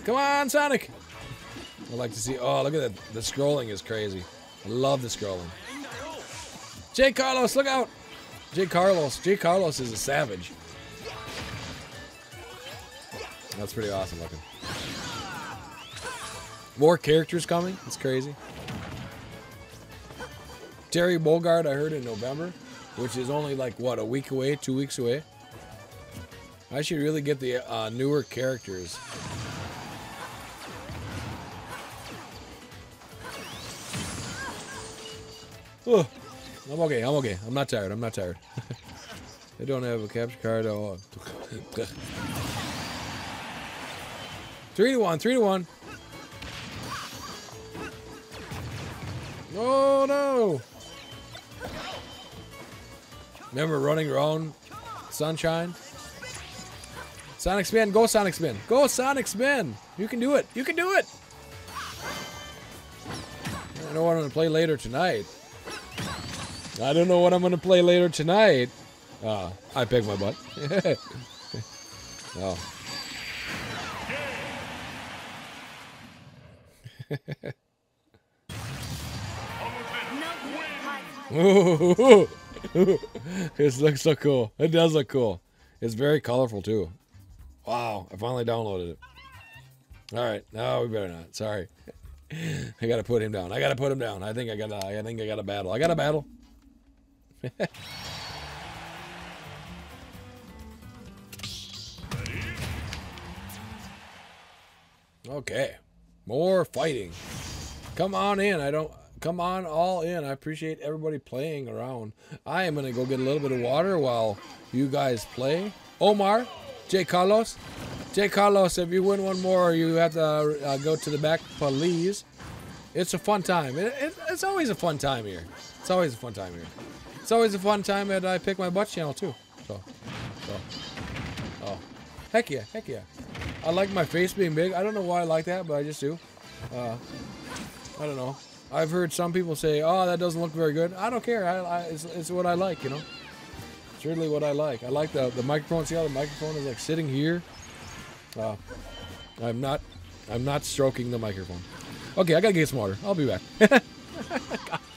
Come on, Sonic. I'd like to see. Oh, look at that. The scrolling is crazy. I love the scrolling. Jay Carlos, look out. Jay Carlos. Jay Carlos is a savage. That's pretty awesome looking. More characters coming. It's crazy. Terry Bogard, I heard in November, which is only like what a week away, two weeks away. I should really get the uh, newer characters. Oh, I'm okay. I'm okay. I'm not tired. I'm not tired. <laughs> I don't have a capture card. Oh. <laughs> three to one. Three to one. Oh no! Remember running around Sunshine? Sonic Spin, go Sonic Spin. Go Sonic Spin! You can do it. You can do it! I know what I'm gonna play later tonight. I don't know what I'm gonna play later tonight. Ah, I picked my butt. <laughs> oh. <laughs> This looks so cool. It does look cool. It's very colorful too. Wow, I finally downloaded it. All right, no, we better not. Sorry, <laughs> I gotta put him down. I gotta put him down. I think I got. to I think I got a battle. I got a battle. <laughs> okay, more fighting. Come on in. I don't. Come on, all in. I appreciate everybody playing around. I am gonna go get a little bit of water while you guys play. Omar, J. Carlos, J. Carlos. If you win one more, you have to uh, go to the back, please. It's a fun time. It, it, it's always a fun time here. It's always a fun time here. It's always a fun time that I pick my butt channel too. So, so, oh, heck yeah, heck yeah. I like my face being big. I don't know why I like that, but I just do. Uh, I don't know. I've heard some people say, "Oh, that doesn't look very good." I don't care. I, I, it's, it's what I like, you know. It's really what I like. I like the the microphone. See how the microphone is like sitting here. Uh, I'm not. I'm not stroking the microphone. Okay, I gotta get some water. I'll be back. <laughs>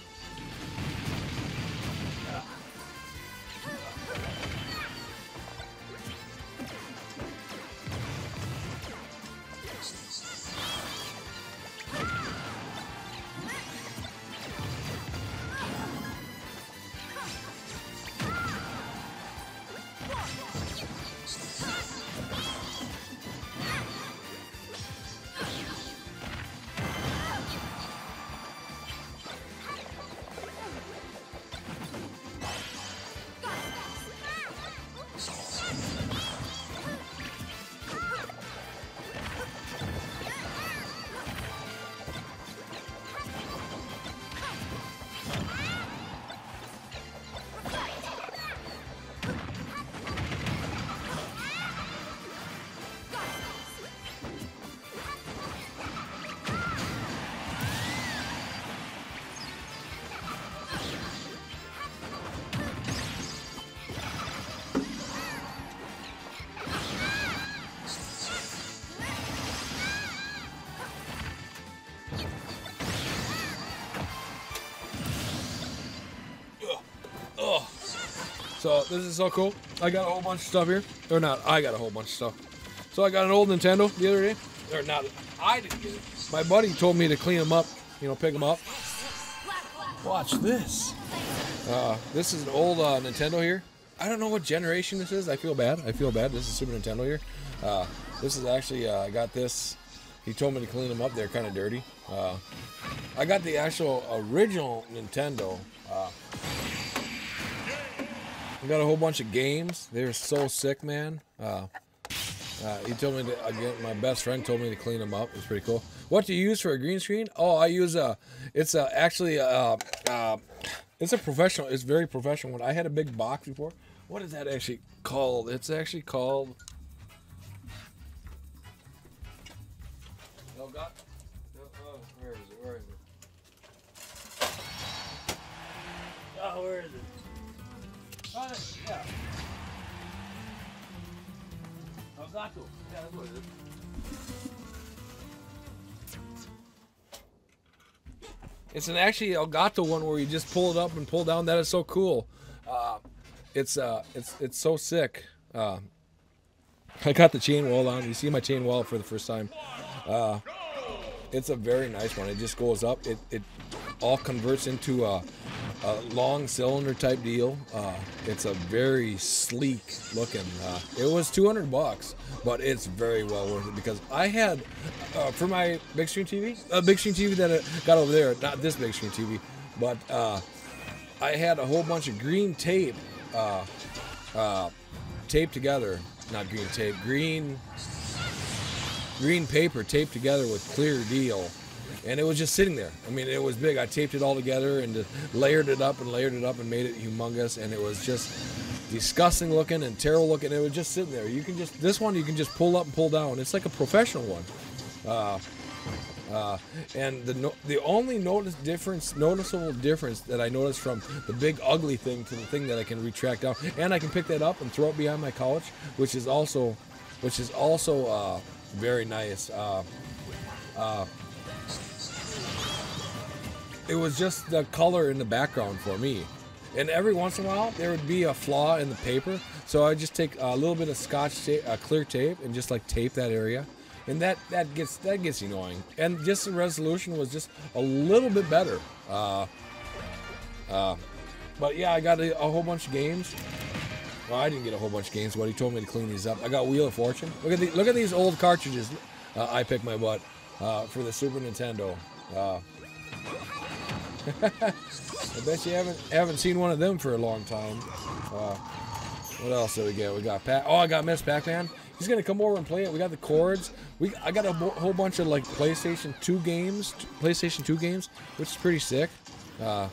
So this is so cool. I got a whole bunch of stuff here. Or not, I got a whole bunch of stuff. So I got an old Nintendo the other day. Or not, I didn't get it. My buddy told me to clean them up, you know, pick them up. Watch this. Uh, this is an old uh, Nintendo here. I don't know what generation this is. I feel bad. I feel bad. This is Super Nintendo here. Uh, this is actually, uh, I got this. He told me to clean them up. They're kind of dirty. Uh, I got the actual original Nintendo. I got a whole bunch of games. They're so sick, man. Uh, uh, he told me to, again, my best friend told me to clean them up. It's pretty cool. What do you use for a green screen? Oh, I use a, it's a, actually, uh, uh, it's a professional, it's very professional one. I had a big box before. What is that actually called? It's actually called, oh God, oh, where is it, where is it? Oh, where is it? Yeah. Elgato. Yeah, that's what it is. It's an actually Elgato one where you just pull it up and pull down. That is so cool. Uh, it's uh, it's it's so sick. Uh, I got the chain wall on. You see my chain wall for the first time. Uh, it's a very nice one. It just goes up. It it all converts into a, a long cylinder type deal. Uh, it's a very sleek looking. Uh, it was 200 bucks, but it's very well worth it because I had uh, for my big screen TV, a big screen TV that I got over there, not this big screen TV, but uh, I had a whole bunch of green tape uh, uh, taped together. Not green tape, green green paper taped together with clear deal and it was just sitting there. I mean it was big. I taped it all together and layered it up and layered it up and made it humongous. And it was just disgusting looking and terrible looking. It was just sitting there. You can just this one you can just pull up and pull down. It's like a professional one. Uh, uh, and the no, the only notice difference noticeable difference that I noticed from the big ugly thing to the thing that I can retract down and I can pick that up and throw it behind my couch which is also which is also uh, very nice. Uh, uh, it was just the color in the background for me and every once in a while there would be a flaw in the paper so I just take a little bit of scotch tape, uh, clear tape and just like tape that area and that that gets that gets annoying and just the resolution was just a little bit better uh, uh, but yeah I got a, a whole bunch of games well, I didn't get a whole bunch of games, but he told me to clean these up. I got Wheel of Fortune. Look at the, look at these old cartridges. Uh, I picked my butt uh, for the Super Nintendo. Uh, I bet you haven't haven't seen one of them for a long time. Uh, what else do we get? We got Pac. Oh, I got Miss Pac-Man. He's gonna come over and play it. We got the chords. We I got a whole bunch of like PlayStation 2 games, PlayStation 2 games, which is pretty sick. Uh,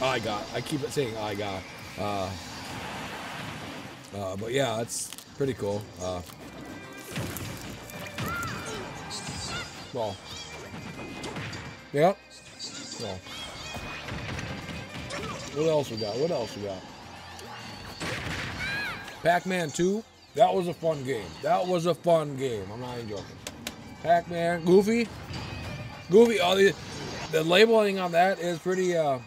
I got. I keep saying I got. Uh, uh, but yeah, it's pretty cool. Uh, well, Well, what else we got? What else we got? Pac-Man 2. That was a fun game. That was a fun game. I'm not even joking. Pac-Man, Goofy, Goofy. Oh, the, the labeling on that is pretty, uh,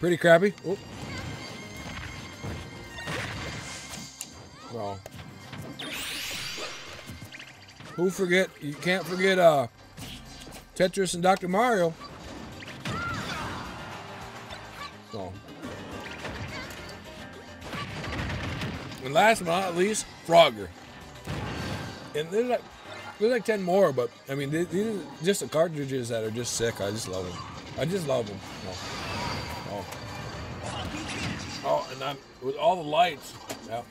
pretty crappy. Oop. Well, who forget? You can't forget uh, Tetris and Dr. Mario. So, and last but not least, Frogger. And there's like there's like ten more, but I mean these these are just the cartridges that are just sick. I just love them. I just love them. Oh, oh, oh and I'm with all the lights. Yeah.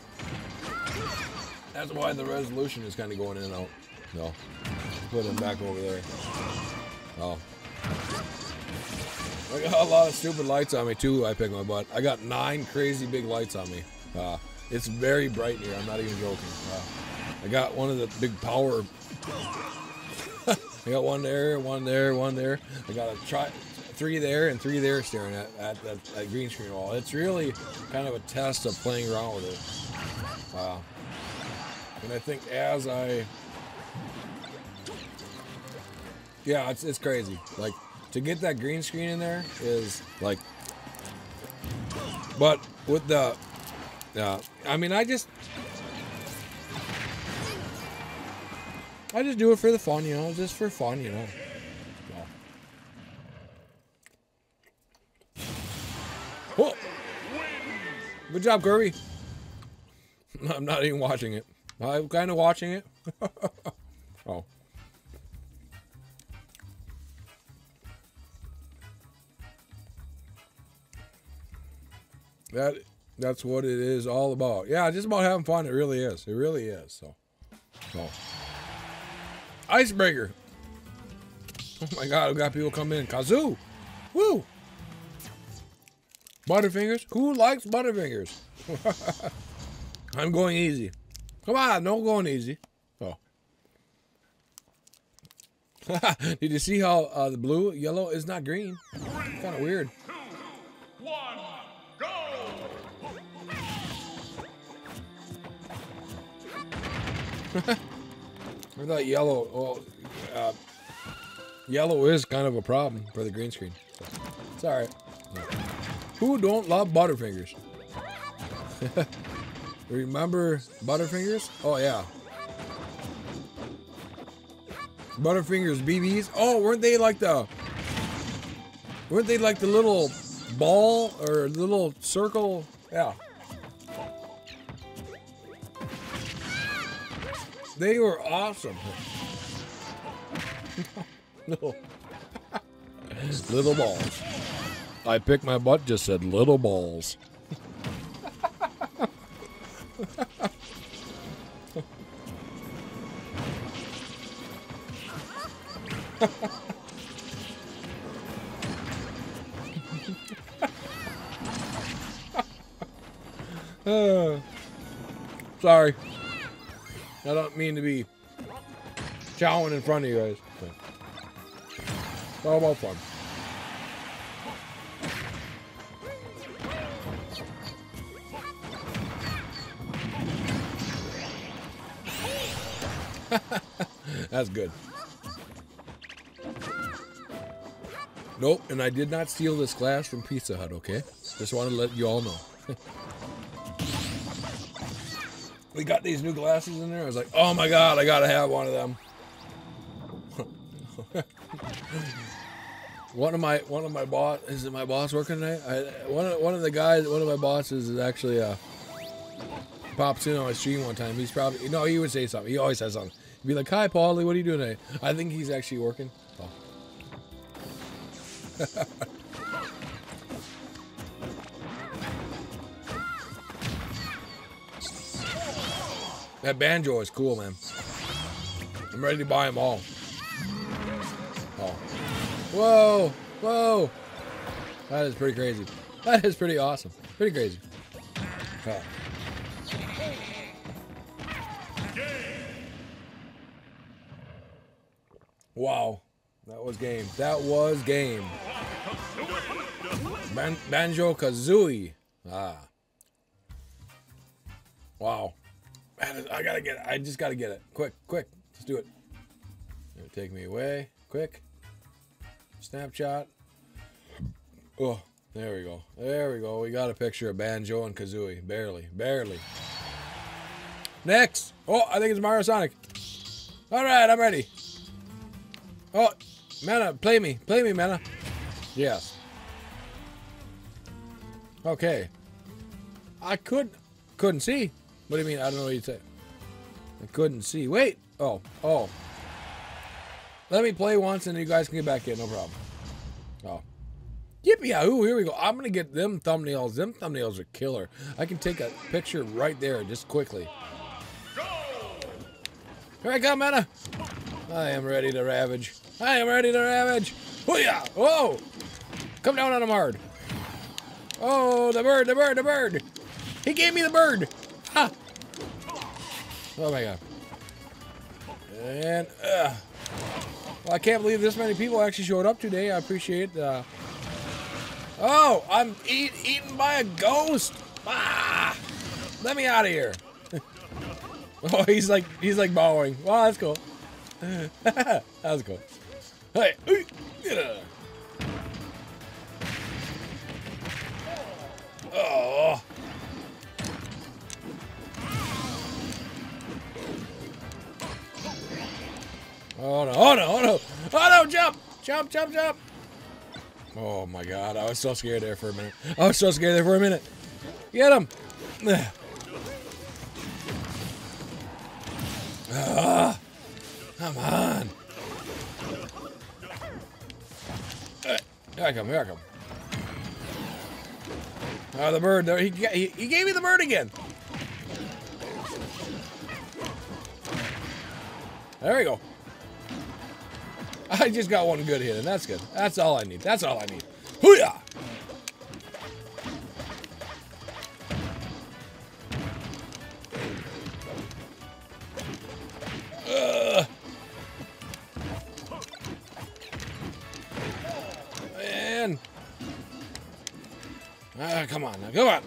That's why the resolution is kind of going in and out. No. Put him back over there. Oh. I got a lot of stupid lights on me too. I pick my butt. I got nine crazy big lights on me. Uh, it's very bright here. I'm not even joking. Uh, I got one of the big power. <laughs> I got one there, one there, one there. I got a try, three there and three there staring at, at that that green screen wall. It's really kind of a test of playing around with it. Wow. And I think as I, yeah, it's it's crazy. Like to get that green screen in there is like, but with the Yeah, I mean, I just, I just do it for the fun, you know, just for fun, you know. Whoa. Good job, Kirby. <laughs> I'm not even watching it. I'm kind of watching it. <laughs> oh. That that's what it is all about. Yeah, just about having fun. It really is. It really is. So, so. icebreaker. Oh my God, we got people coming in. Kazoo, woo. Butterfingers. Who likes Butterfingers? <laughs> I'm going easy. Come on, no going easy. Oh. <laughs> Did you see how uh, the blue, yellow is not green? Kind of weird. One, <laughs> go! I thought yellow. Well, uh, yellow is kind of a problem for the green screen. It's all right. Who don't love Butterfingers? <laughs> Remember Butterfingers? Oh yeah. Butterfingers BBs. Oh, weren't they like the? Weren't they like the little ball or little circle? Yeah. They were awesome. <laughs> no. little balls. I picked my butt, just said little balls. <laughs> <laughs> Sorry. I don't mean to be chowing in front of you guys. It's all about fun. <laughs> That's good. Nope, and I did not steal this glass from Pizza Hut, okay? Just want to let you all know. <laughs> we got these new glasses in there. I was like, oh my god, I gotta have one of them. <laughs> one of my one of my boss is it my boss working tonight? I, one of one of the guys, one of my bosses is actually uh pops in on my stream one time. He's probably no, he would say something. He always says something. He'd be like, "Hi, Paulie, what are you doing today?" I think he's actually working. That banjo is cool, man. I'm ready to buy them all. Oh. Whoa! Whoa! That is pretty crazy. That is pretty awesome. Pretty crazy. Oh. Wow. That was game. That was game. Ban- Banjo Kazooie. Ah. Wow. Man, I gotta get it. I just gotta get it. Quick, quick. Let's do it. Take me away. Quick. Snapshot. Oh, there we go. There we go. We got a picture of Banjo and Kazooie. Barely. Barely. Next. Oh, I think it's Mario Sonic. All right, I'm ready. Oh, Mana, play me. Play me, Mana. Yes. Okay. I could couldn't see. What do you mean? I don't know what you say. I couldn't see. Wait. Oh. Oh. Let me play once and you guys can get back in. No problem. Oh. Yippee yahoo! Here we go. I'm gonna get them thumbnails. Them thumbnails are killer. I can take a picture right there, just quickly. Here I come, Mana. I am ready to ravage. I am ready to ravage. Hoo-yah! Whoa! Come down on him hard. Oh, the bird, the bird, the bird. He gave me the bird. Ah. Oh my god. And uh, well, I can't believe this many people actually showed up today. I appreciate. Uh, oh, I'm eat, eaten by a ghost. Ah, let me out of here. <laughs> oh, he's like he's like bowing. Wow, that's cool. <laughs> that was cool. Hey. Oh. Oh no, oh no, oh no. Oh no, jump! Jump, jump, jump! Oh my god, I was so scared there for a minute. I was so scared there for a minute. Get him! <sighs> Ah, come on! Here I come! Here I come! Oh, the bird! He, he, he gave me the bird again. There we go. I just got one good hit, and that's good. That's all I need. That's all I need. Hooyah! Ugh. Man. Ah, come on now. Come on.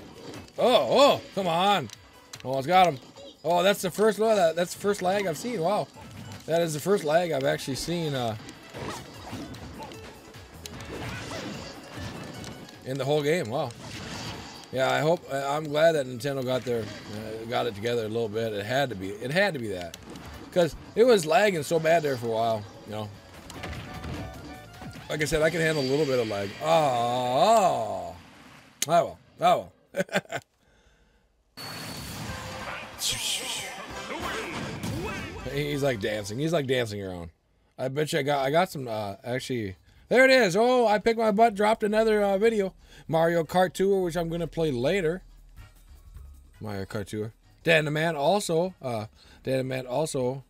Oh, oh, come on. Almost got him. Oh, that's the first one. That, that's the first lag I've seen. Wow. That is the first lag I've actually seen uh, in the whole game. Wow. Yeah, I hope. I- I'm glad that Nintendo got their uh, got it together a little bit. It had to be. It had to be that because it was lagging so bad there for a while. You know. Like I said, I can handle a little bit of lag. Oh, oh, oh well, oh well. He's like dancing. He's like dancing around. I bet you I got I got some uh actually there it is. Oh, I picked my butt, dropped another uh, video. Mario Kart Tour, which I'm gonna play later. Mario Kart Tour. Dan the Man also. Uh Dan the Man also.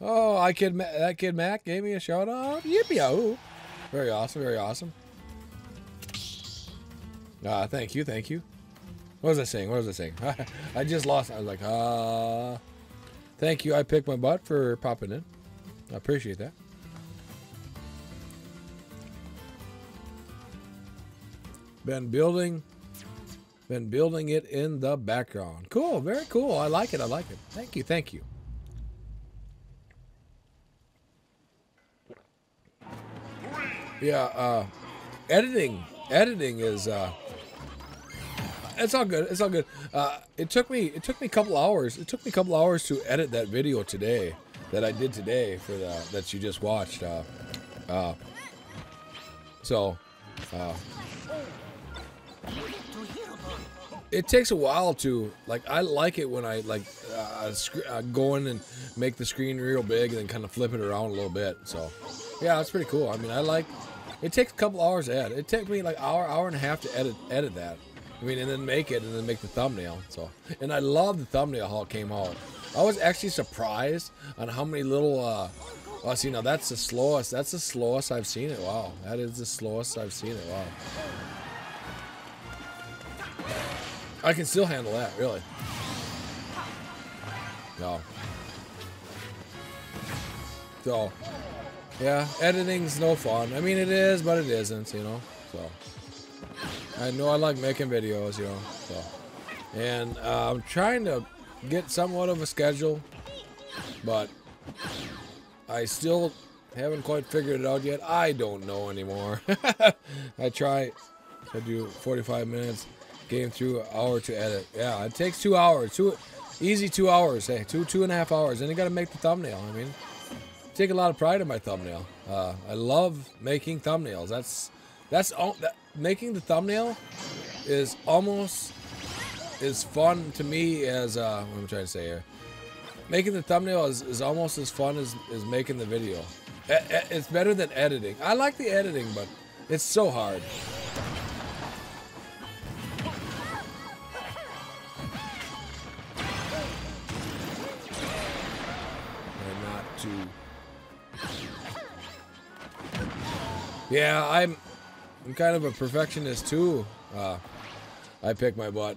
Oh, I kid Ma- that kid Mac gave me a shout out. Yippee. Very awesome, very awesome. Ah, thank you, thank you. What was I saying? What was I saying? <laughs> I just lost. I was like, ah. Thank you. I picked my butt for popping in. I appreciate that. Been building, been building it in the background. Cool. Very cool. I like it. I like it. Thank you. Thank you. Yeah. Uh, editing. Editing is. Uh, it's all good. It's all good. Uh, it took me it took me a couple hours. It took me a couple hours to edit that video today that I did today for the that you just watched. Uh, uh, so, uh, it takes a while to like. I like it when I like uh, uh, go in and make the screen real big and then kind of flip it around a little bit. So, yeah, it's pretty cool. I mean, I like. It takes a couple hours to edit. It took me like hour, hour and a half to edit edit that. I mean, and then make it and then make the thumbnail. So, and I love the thumbnail how it came out. I was actually surprised on how many little. uh Oh, see now that's the slowest. That's the slowest I've seen it. Wow, that is the slowest I've seen it. Wow. I can still handle that, really. No. So, yeah, editing's no fun. I mean, it is, but it isn't, you know. So, I know I like making videos, you know. So, and uh, I'm trying to get somewhat of a schedule, but I still haven't quite figured it out yet. I don't know anymore. <laughs> I try. I do 45 minutes, game through hour to edit. Yeah, it takes two hours. Two easy two hours. Hey, two two and a half hours. And you got to make the thumbnail. I mean, take a lot of pride in my thumbnail. Uh, I love making thumbnails. That's that's all. That, making the thumbnail is almost as fun to me as uh, what am I trying to say here? Making the thumbnail is, is almost as fun as, as making the video. It's better than editing. I like the editing, but it's so hard. Yeah, I'm. I'm kind of a perfectionist too. Uh, I pick my butt.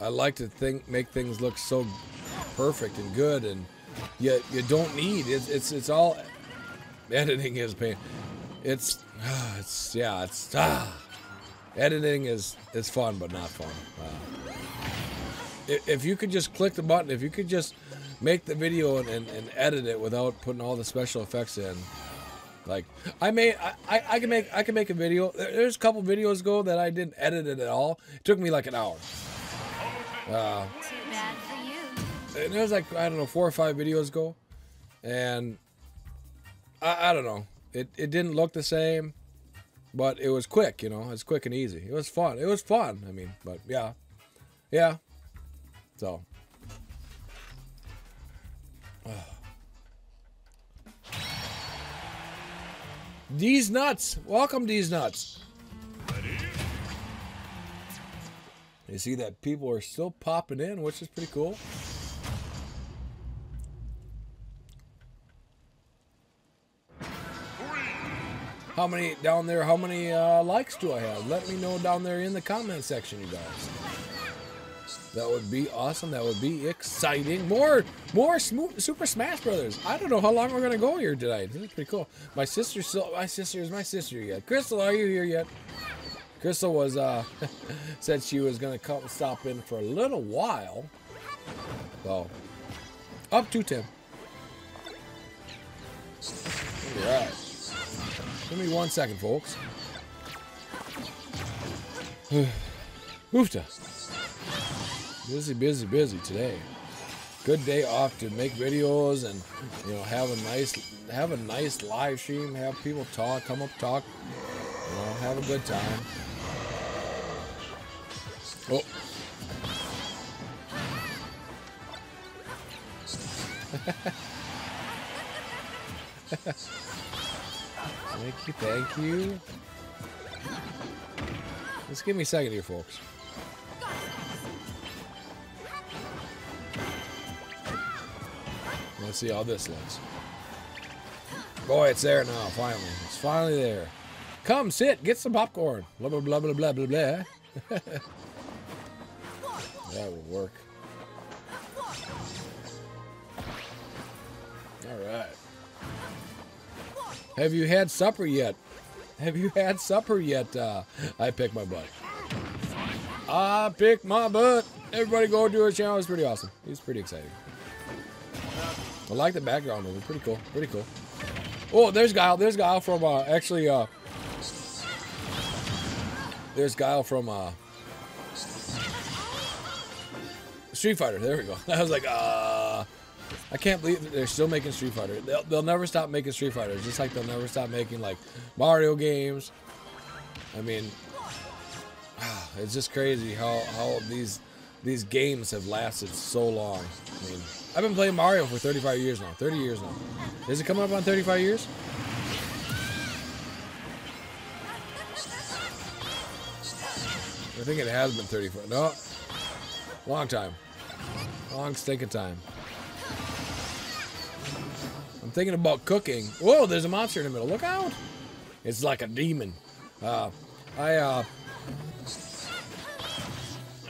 I like to think make things look so perfect and good, and yet you don't need it's it's it's all editing is pain. It's it's yeah it's ah, editing is is fun but not fun. Uh, if, if you could just click the button, if you could just make the video and, and, and edit it without putting all the special effects in, like I made, I, I, I can make, I can make a video. There's a couple videos ago that I didn't edit it at all. It took me like an hour. Uh, Too bad for you. and it was like I don't know four or five videos ago, and I, I don't know. It it didn't look the same, but it was quick. You know, it's quick and easy. It was fun. It was fun. I mean, but yeah, yeah. So. <sighs> These nuts. Welcome, these nuts. You see that people are still popping in, which is pretty cool. How many down there? How many uh, likes do I have? Let me know down there in the comment section, you guys. That would be awesome. That would be exciting. More, more Super Smash Brothers. I don't know how long we're gonna go here tonight. This is pretty cool. My sister still. My sister is my sister yet. Crystal, are you here yet? Crystal was uh <laughs> said she was gonna come stop in for a little while. So up to Tim. All right. Give me one second, folks. <sighs> Oofta. Busy, busy, busy today. Good day off to make videos and you know have a nice have a nice live stream. Have people talk, come up talk. You know, have a good time. Oh. <laughs> thank you, thank you. Just give me a second here, folks. Let's see how this looks. Boy, it's there now, finally. It's finally there. Come sit, get some popcorn. Blah, blah, blah, blah, blah, blah, blah. <laughs> that will work. All right. Have you had supper yet? Have you had supper yet? Uh, I picked my butt. I picked my butt. Everybody go to his channel. It's pretty awesome. He's pretty exciting. I like the background of it. Pretty cool. Pretty cool. Oh, there's Guile. There's Guile from uh, actually. Uh, there's Guile from uh, Street Fighter. There we go. <laughs> I was like, uh, I can't believe they're still making Street Fighter. They'll, they'll never stop making Street Fighters. Just like they'll never stop making like Mario games. I mean, <sighs> it's just crazy how how these these games have lasted so long. I mean, I've been playing Mario for 35 years now. 30 years now. Is it coming up on 35 years? I think it has been 35. No. Long time. Long stinking time. I'm thinking about cooking. Whoa, there's a monster in the middle. Look out. It's like a demon. Uh, I, uh,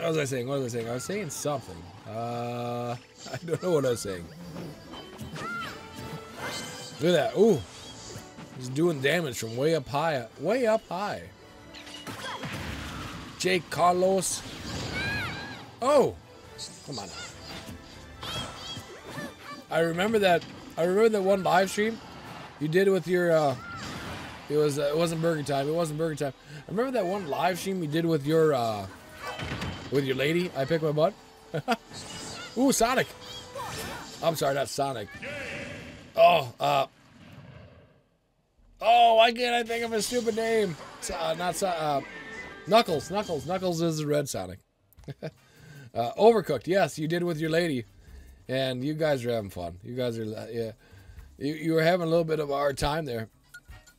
what was I saying? What was I saying? I was saying something. Uh, <laughs> I don't know what I was saying. Look at that. Ooh. He's doing damage from way up high. Way up high. Jake Carlos. Oh. Come on. I remember that. I remember that one live stream you did with your. Uh, it was. Uh, it wasn't Burger Time. It wasn't Burger Time. I remember that one live stream you did with your. Uh, with your lady. I picked my butt. <laughs> Ooh, Sonic. I'm sorry, not Sonic. Oh, uh. Oh, why can't I think of a stupid name? Uh, not so, uh, Knuckles. Knuckles. Knuckles is red Sonic. <laughs> uh, Overcooked. Yes, you did with your lady, and you guys are having fun. You guys are, uh, yeah. You, you were having a little bit of a hard time there.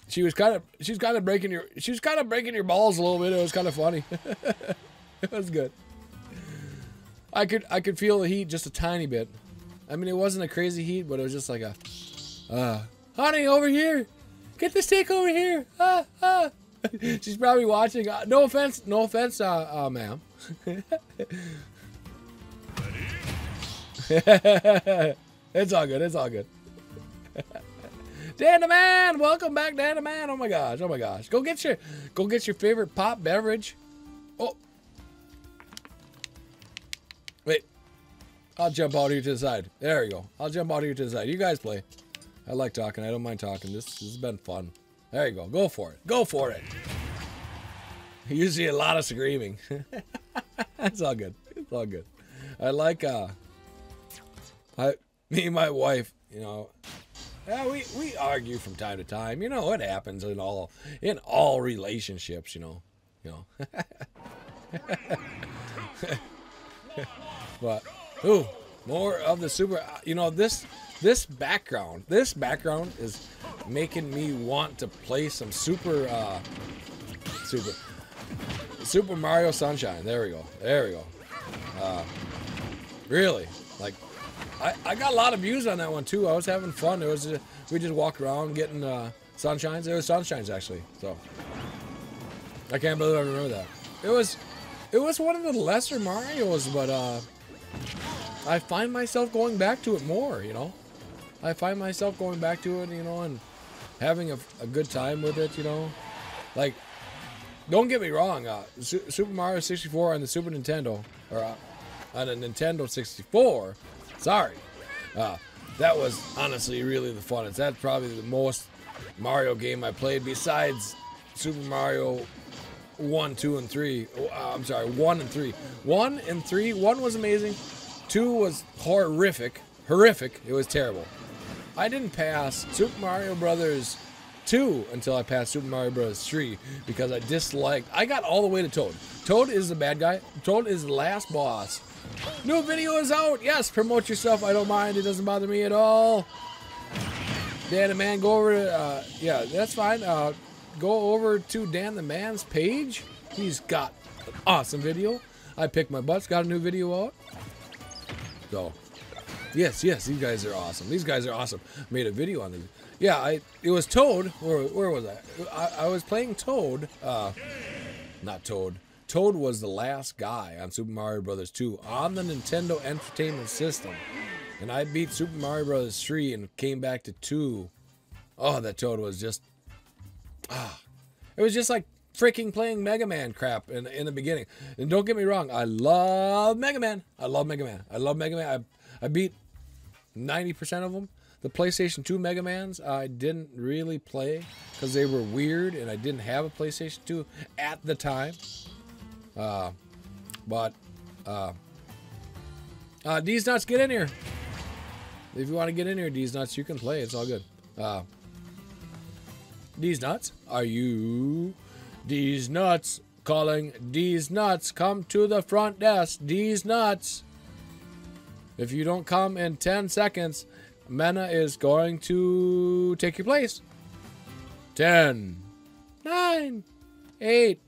She was kind of, she's kind of breaking your, she was kind of breaking your balls a little bit. It was kind of funny. <laughs> <laughs> it was good. I could, I could feel the heat just a tiny bit. I mean, it wasn't a crazy heat, but it was just like a, uh, honey, over here. Get the stick over here. Ah, ah. <laughs> She's probably watching. Uh, no offense, no offense, uh, uh ma'am. <laughs> it's all good. It's all good. Dan man, welcome back, Dan man. Oh my gosh, oh my gosh. Go get your, go get your favorite pop beverage. Oh, wait. I'll jump out here to the side. There you go. I'll jump out of here to the side. You guys play. I like talking. I don't mind talking. This, this has been fun. There you go. Go for it. Go for it. <laughs> You see a lot of screaming. <laughs> it's all good. It's all good. I like uh I <laughs> me and my wife, you know, Yeah, we, we argue from time to time. You know, it happens in all in all relationships. You know, you know. But ooh, more of the super. You know this this background. This background is making me want to play some super uh, super Super Mario Sunshine. There we go. There we go. Uh, really, like I, I got a lot of views on that one too. I was having fun. It was uh, we just walked around getting uh, sunshines. It was sunshines actually. So I can't believe I remember that. It was it was one of the lesser Mario's, but uh, I find myself going back to it more. You know, I find myself going back to it. You know, and having a, a good time with it. You know, like don't get me wrong. Uh, Su- Super Mario 64 on the Super Nintendo or uh, on a Nintendo 64 Sorry. Uh, that was honestly really the funnest. That's probably the most Mario game I played besides Super Mario 1, 2, and 3. Oh, uh, I'm sorry, 1 and 3. 1 and 3. 1 was amazing. 2 was horrific. Horrific. It was terrible. I didn't pass Super Mario Brothers 2 until I passed Super Mario Bros. 3 because I disliked. I got all the way to Toad. Toad is the bad guy. Toad is the last boss. New video is out. Yes, promote yourself. I don't mind. It doesn't bother me at all. Dan the Man, go over to, uh, yeah, that's fine. Uh, go over to Dan the Man's page. He's got an awesome video. I picked my butts, got a new video out. So, yes, yes, these guys are awesome. These guys are awesome. Made a video on them. Yeah, I it was Toad. Where, where was I? I? I was playing Toad. Uh, not Toad. Toad was the last guy on Super Mario Bros. 2 on the Nintendo Entertainment System. And I beat Super Mario Bros. 3 and came back to 2. Oh, that Toad was just. Ah. It was just like freaking playing Mega Man crap in, in the beginning. And don't get me wrong, I love Mega Man. I love Mega Man. I love Mega Man. I, I beat 90% of them. The PlayStation 2 Mega Mans I didn't really play because they were weird and I didn't have a PlayStation 2 at the time. Uh, but uh, uh, D's nuts, get in here. If you want to get in here, D's nuts, you can play. It's all good. Uh, D's nuts, are you? D's nuts calling. these nuts, come to the front desk. these nuts. If you don't come in 10 seconds, Mena is going to take your place. 10, 9, 8,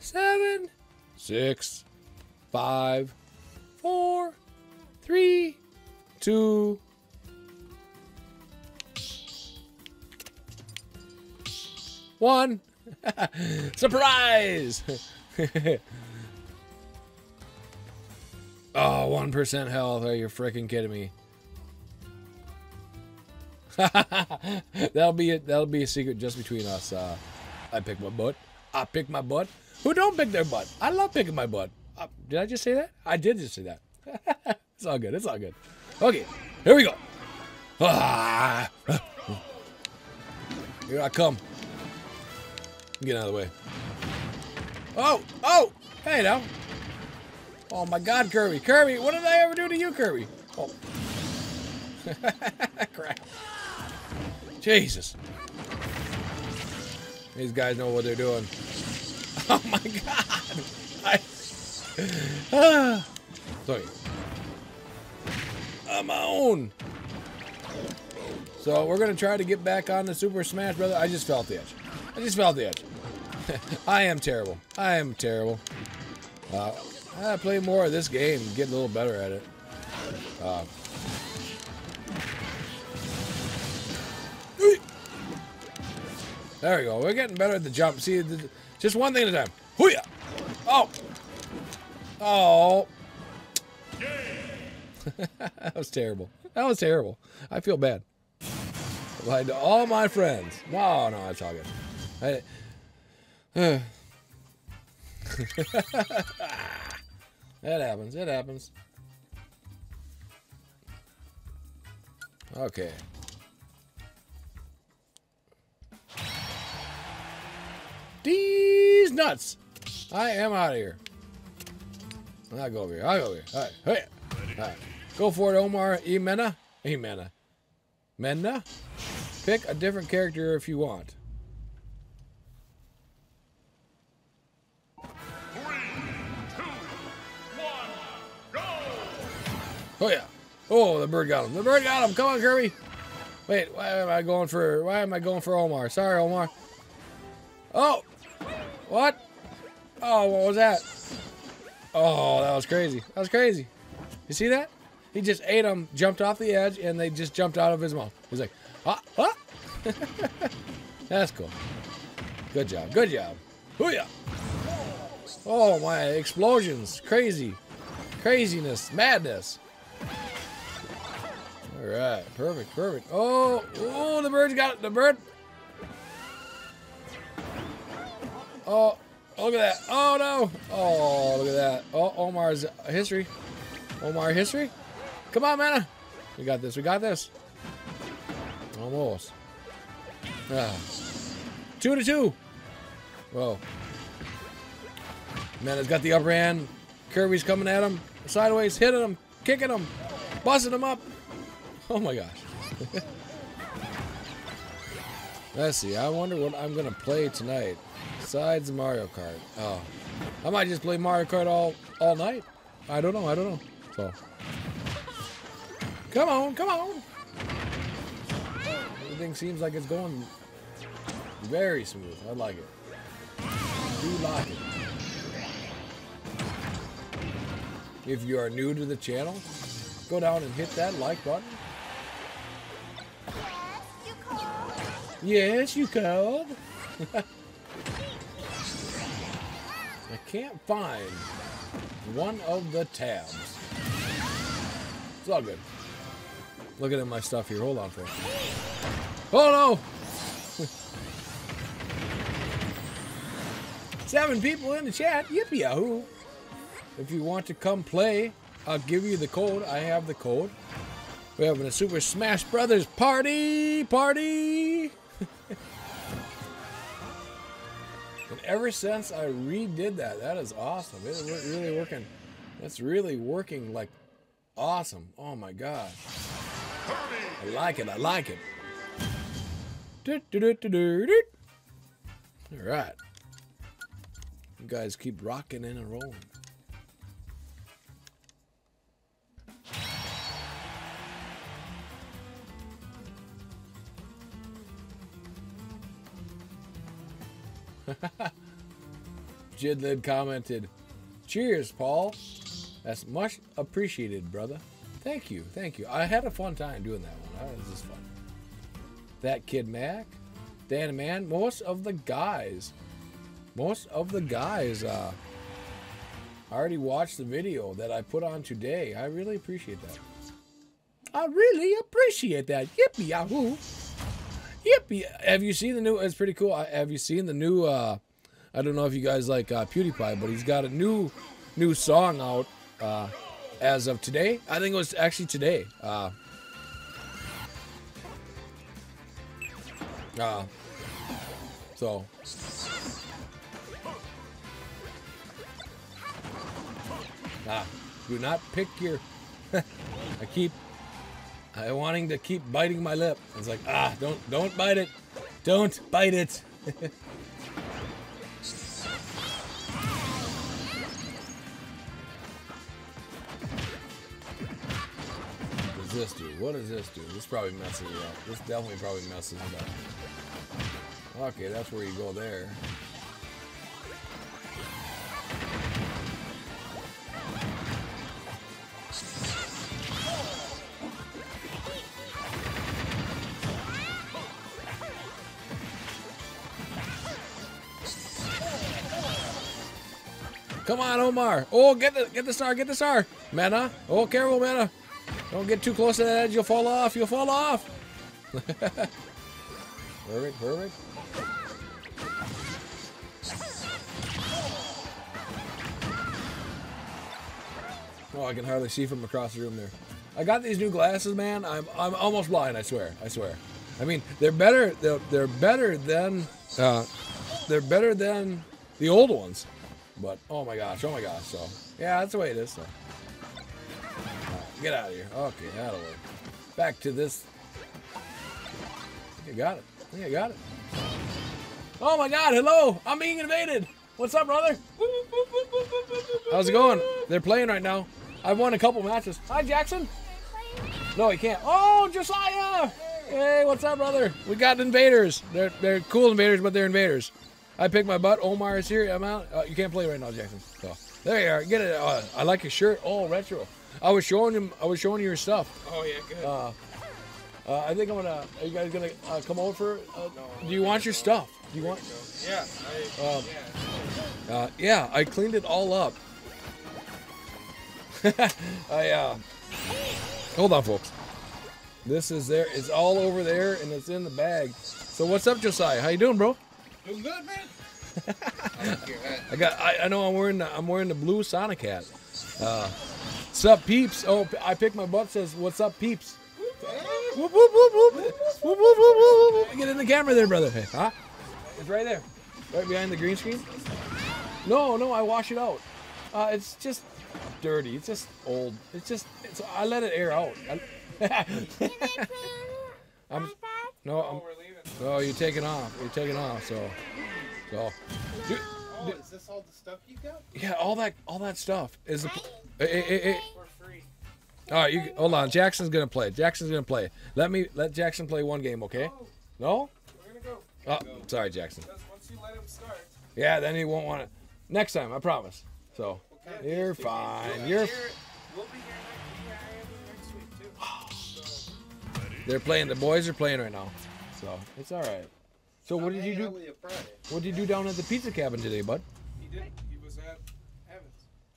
7, six, five, four, three, two, one. <laughs> Surprise! <laughs> oh, 1% health. Are you freaking kidding me? <laughs> that'll be it. That'll be a secret just between us. Uh, I pick my butt. I pick my butt. Who don't pick their butt? I love picking my butt. Uh, did I just say that? I did just say that. it's all good. It's all good. Okay, here we go. Ah. Here I come. Get out of the way. Oh, oh, hey now. Oh my God, Kirby. Kirby, what did I ever do to you, Kirby? Oh. <laughs> Crap. Jesus. These guys know what they're doing. <laughs> Oh my god! I, <sighs> sorry. On my own. So we're gonna try to get back on the Super Smash Brother. I just felt the edge. I just felt the edge. <laughs> I am terrible. I am terrible. Uh, I play more of this game, get a little better at it. Uh, there we go. We're getting better at the jump. See, the, just one thing at a time. Hooyah! Oh! Oh! <laughs> that was terrible. That was terrible. I feel bad. Lied to all my friends. No, no, it's all I, uh. <laughs> that happens. It happens. Okay. These nuts. I am out of here. I'll go over here. I'll go over here. All right. Hey. All right. Go for it, Omar Imena. Imena. Menda, pick a different character if you want. Oh yeah. Oh, the bird got him. The bird got him. Come on, Kirby. Wait, why am I going for? Why am I going for Omar? Sorry, Omar. Oh, what? Oh, what was that? Oh, that was crazy. That was crazy. You see that? He just ate them, jumped off the edge, and they just jumped out of his mouth. He's like, ah, ah. <laughs> That's cool. Good job. Good job. Hoo-yah. Oh, my explosions. Crazy. Craziness. Madness. All right. Perfect. Perfect. Oh, oh, the bird's got it. The bird. Oh, look at that. Oh, no. Oh, look at that. Oh, Omar's history. Omar history. Come on, Mana. We got this. We got this. Almost. Ah. Two to two. Whoa. Mana's got the upper hand. Kirby's coming at him. Sideways, hitting him, kicking him, busting him up. <laughs> Oh my gosh. Let's see. I wonder what I'm gonna play tonight. Besides Mario Kart. Oh. I might just play Mario Kart all all night. I don't know. I don't know. So. Come on, come on. Everything seems like it's going very smooth. I like it. Do like it. If you are new to the channel, go down and hit that like button. Yes, you called. I can't find one of the tabs. It's all good. Looking at my stuff here. Hold on for a. Oh no! <laughs> Seven people in the chat. Yippee yahoo! If you want to come play, I'll give you the code. I have the code. We're having a Super Smash Brothers party! Party! Ever since I redid that, that is awesome. It's really working. It's really working like awesome. Oh my god. I like it. I like it. All right. You guys keep rocking in and rolling. <laughs> Jid Lid commented, Cheers, Paul. That's much appreciated, brother. Thank you, thank you. I had a fun time doing that one. That was just fun. That kid Mac, Dan Man, most of the guys, most of the guys, uh, already watched the video that I put on today. I really appreciate that. I really appreciate that. Yippee yahoo! Yippee! Have you seen the new? It's pretty cool. Have you seen the new? uh I don't know if you guys like uh, PewDiePie, but he's got a new, new song out uh, as of today. I think it was actually today. Uh, uh, so. Ah, do not pick your. <laughs> I keep. I wanting to keep biting my lip. It's like ah, don't don't bite it, don't bite it. <laughs> this do? What does this do? This probably messes it up. This definitely probably messes it up. Okay, that's where you go there. Come on, Omar. Oh, get the get the star, get the star. Mana. Oh, careful, Mana. Don't get too close to that edge. You'll fall off. You'll fall off. <laughs> perfect, perfect. Oh, I can hardly see from across the room there. I got these new glasses, man. I'm I'm almost blind. I swear. I swear. I mean, they're better. They're, they're better than uh, they're better than the old ones. But oh my gosh, oh my gosh. So yeah, that's the way it is. So get out of here. Okay, the way. Back to this you got it. Yeah, you got it. Oh my God! Hello, I'm being invaded. What's up, brother? How's it going? They're playing right now. I've won a couple matches. Hi, Jackson. No, he can't. Oh, Josiah! Hey, what's up, brother? We got invaders. They're they're cool invaders, but they're invaders. I picked my butt. Omar is here. I'm out. Uh, you can't play right now, Jackson. So there you are. Get it. Uh, I like your shirt. Oh, retro. I was showing him. I was showing you your stuff. Oh yeah, good. Uh, uh, I think I'm gonna. Are you guys gonna uh, come over? Uh, do you want your stuff? Do you want? yeah, I, Um, yeah. Uh, yeah, I cleaned it all up. <laughs> I uh, hold on, folks. This is there. It's all over there, and it's in the bag. So what's up, Josiah? How you doing, bro? Doing good, man. <laughs> I like your hat. I got. I, I know I'm wearing. The, I'm wearing the blue Sonic hat. Uh, sup, peeps? Oh, I picked my butt. Says, "What's up, peeps?" Whoop, whoop, whoop. Get in the camera there, brother. Hey, huh? It's right there, right behind the green screen. No, no, I wash it out. Uh, it's just dirty. It's just old. It's just. It's. I let it air out. <laughs> I'm. No, I'm. Oh. Oh, you're taking off. You're taking off. So, so. Dude, Oh, is this all the stuff you got yeah, all that, all that stuff is. The, hey, hey, hey, free? All right, you hold on. Jackson's gonna play. Jackson's gonna play. Let me let Jackson play one game, okay? No? We're gonna go. Oh, sorry, Jackson. Once you let him start, Yeah, then he won't want it. Next time, I promise. So you're fine. You're. here. We'll be here next, week next week too. They're playing. The boys are playing right now, so it's all right. So what did you do? with you Friday. What did you do down at the pizza cabin today, bud?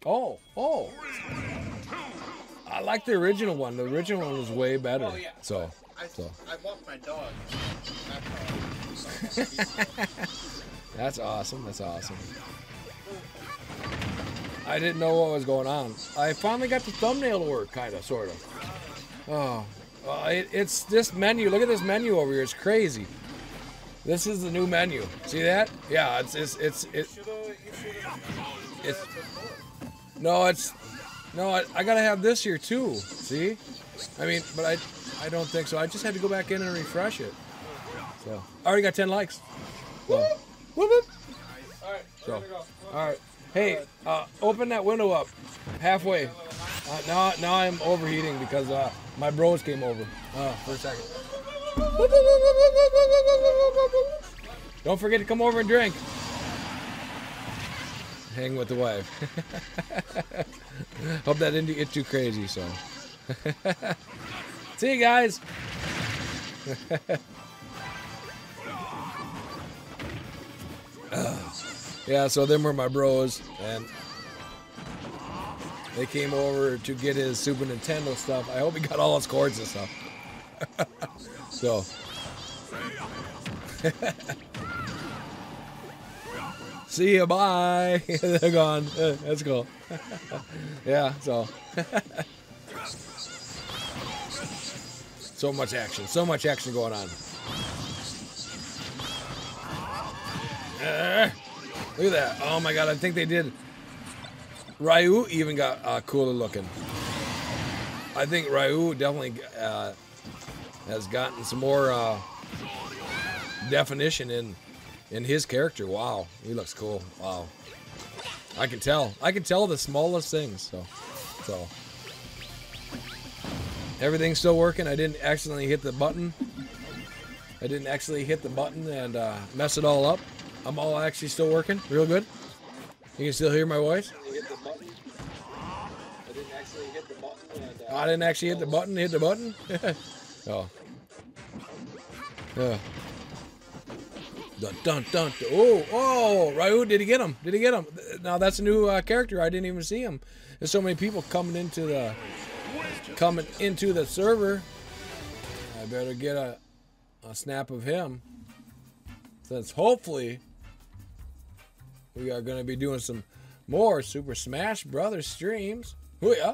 Oh, oh. I like the original one. The original one was way better. Oh, yeah. So, I, so I walked my dog. <laughs> That's awesome. That's awesome. I didn't know what was going on. I finally got the thumbnail to work, kind of, sort of. Oh, uh, it, it's this menu. Look at this menu over here. It's crazy. This is the new menu. See that? Yeah, it's it's it's it, Should've, you should've it's. No, it's no. I, I gotta have this here too. See? I mean, but I I don't think so. I just had to go back in and refresh it. So I already got ten likes. So, whoop, whoop. All right. So, go. all right. Hey, uh, open that window up halfway. Uh, now, now I'm overheating because uh, my bros came over. Uh, for a second. Don't forget to come over and drink. Hang with the wife. <laughs> Hope that didn't get too crazy. So, <laughs> see you guys. <laughs> Yeah, so them were my bros, and they came over to get his Super Nintendo stuff. I hope he got all his cords and stuff. so. See you, bye. <laughs> They're gone. Uh, That's cool. <laughs> yeah, so. so much action. So much action going on. Uh, Look at that. Oh my god, I think they did. Ryu even got uh, cooler looking. I think Ryu definitely uh, has gotten some more uh, definition in in his character. Wow, he looks cool. Wow, I can tell. I can tell the smallest things. So, so everything's still working. I didn't accidentally hit the button. I didn't actually hit the button and uh, mess it all up. I'm all actually still working, real good. You can still hear my voice. I didn't actually hit the button. I didn't actually hit the button. Hit the button. <laughs> oh. Yeah. Dun, dun, dun, dun. Oh, oh, Ryu, did he get him? Did he get him? Now that's a new uh, character. I didn't even see him. There's so many people coming into the coming into the server. I better get a, a snap of him. Since hopefully we are going to be doing some more Super Smash Brothers streams. Oh yeah.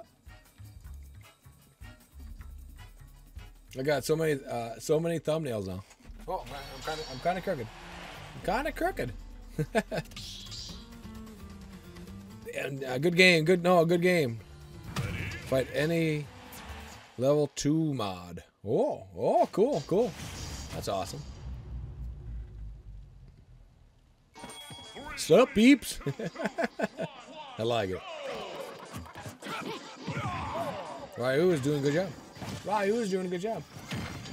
I got so many uh, so many thumbnails now. Oh, I'm kind of I'm kind of crooked. Kind of crooked. <laughs> and uh, good game, good no, good game. Fight any level two mod. Oh, oh, cool, cool. That's awesome. Sup, peeps? <laughs> I like it. Ryu is doing a good job. Ryu is doing a good job.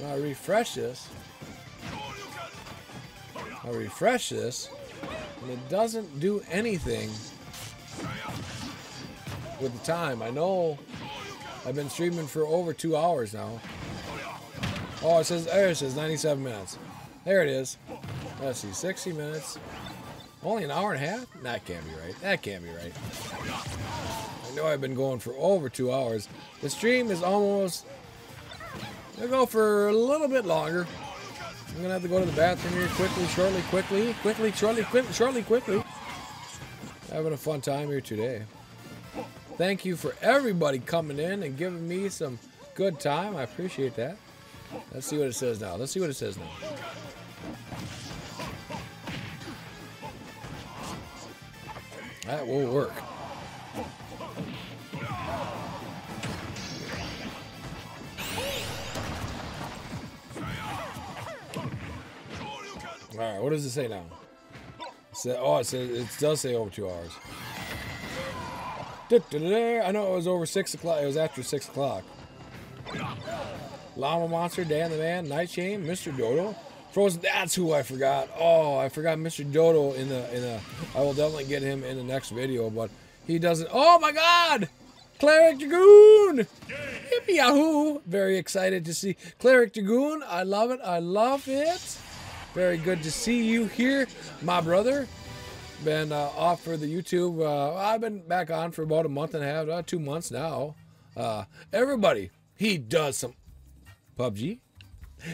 I'll refresh this. I'll refresh this. And it doesn't do anything with the time. I know I've been streaming for over two hours now. Oh, it says there it says 97 minutes. There it is. Let's see, 60 minutes. Only an hour and a half? That can't be right. That can't be right. I know I've been going for over two hours. The stream is almost. I'll go for a little bit longer. I'm gonna have to go to the bathroom here quickly, shortly, quickly, quickly, shortly, quick, shortly, quickly. Having a fun time here today. Thank you for everybody coming in and giving me some good time. I appreciate that. Let's see what it says now. Let's see what it says now. That will work. All right, what does it say now? It oh, it says it does say over two hours. I know it was over six o'clock. It was after six o'clock. Llama Monster, Dan the Man, Nightshame, Mr. Dodo, Frozen. That's who I forgot. Oh, I forgot Mr. Dodo in the in the. I will definitely get him in the next video, but he doesn't. Oh my God! Cleric Dragoon! Yippee yahoo! Very excited to see Cleric Dragoon. I love it. I love it. Very good to see you here, my brother. Been uh, off for the YouTube. Uh, I've been back on for about a month and a half, uh, two months now. Uh, everybody, he does some PUBG.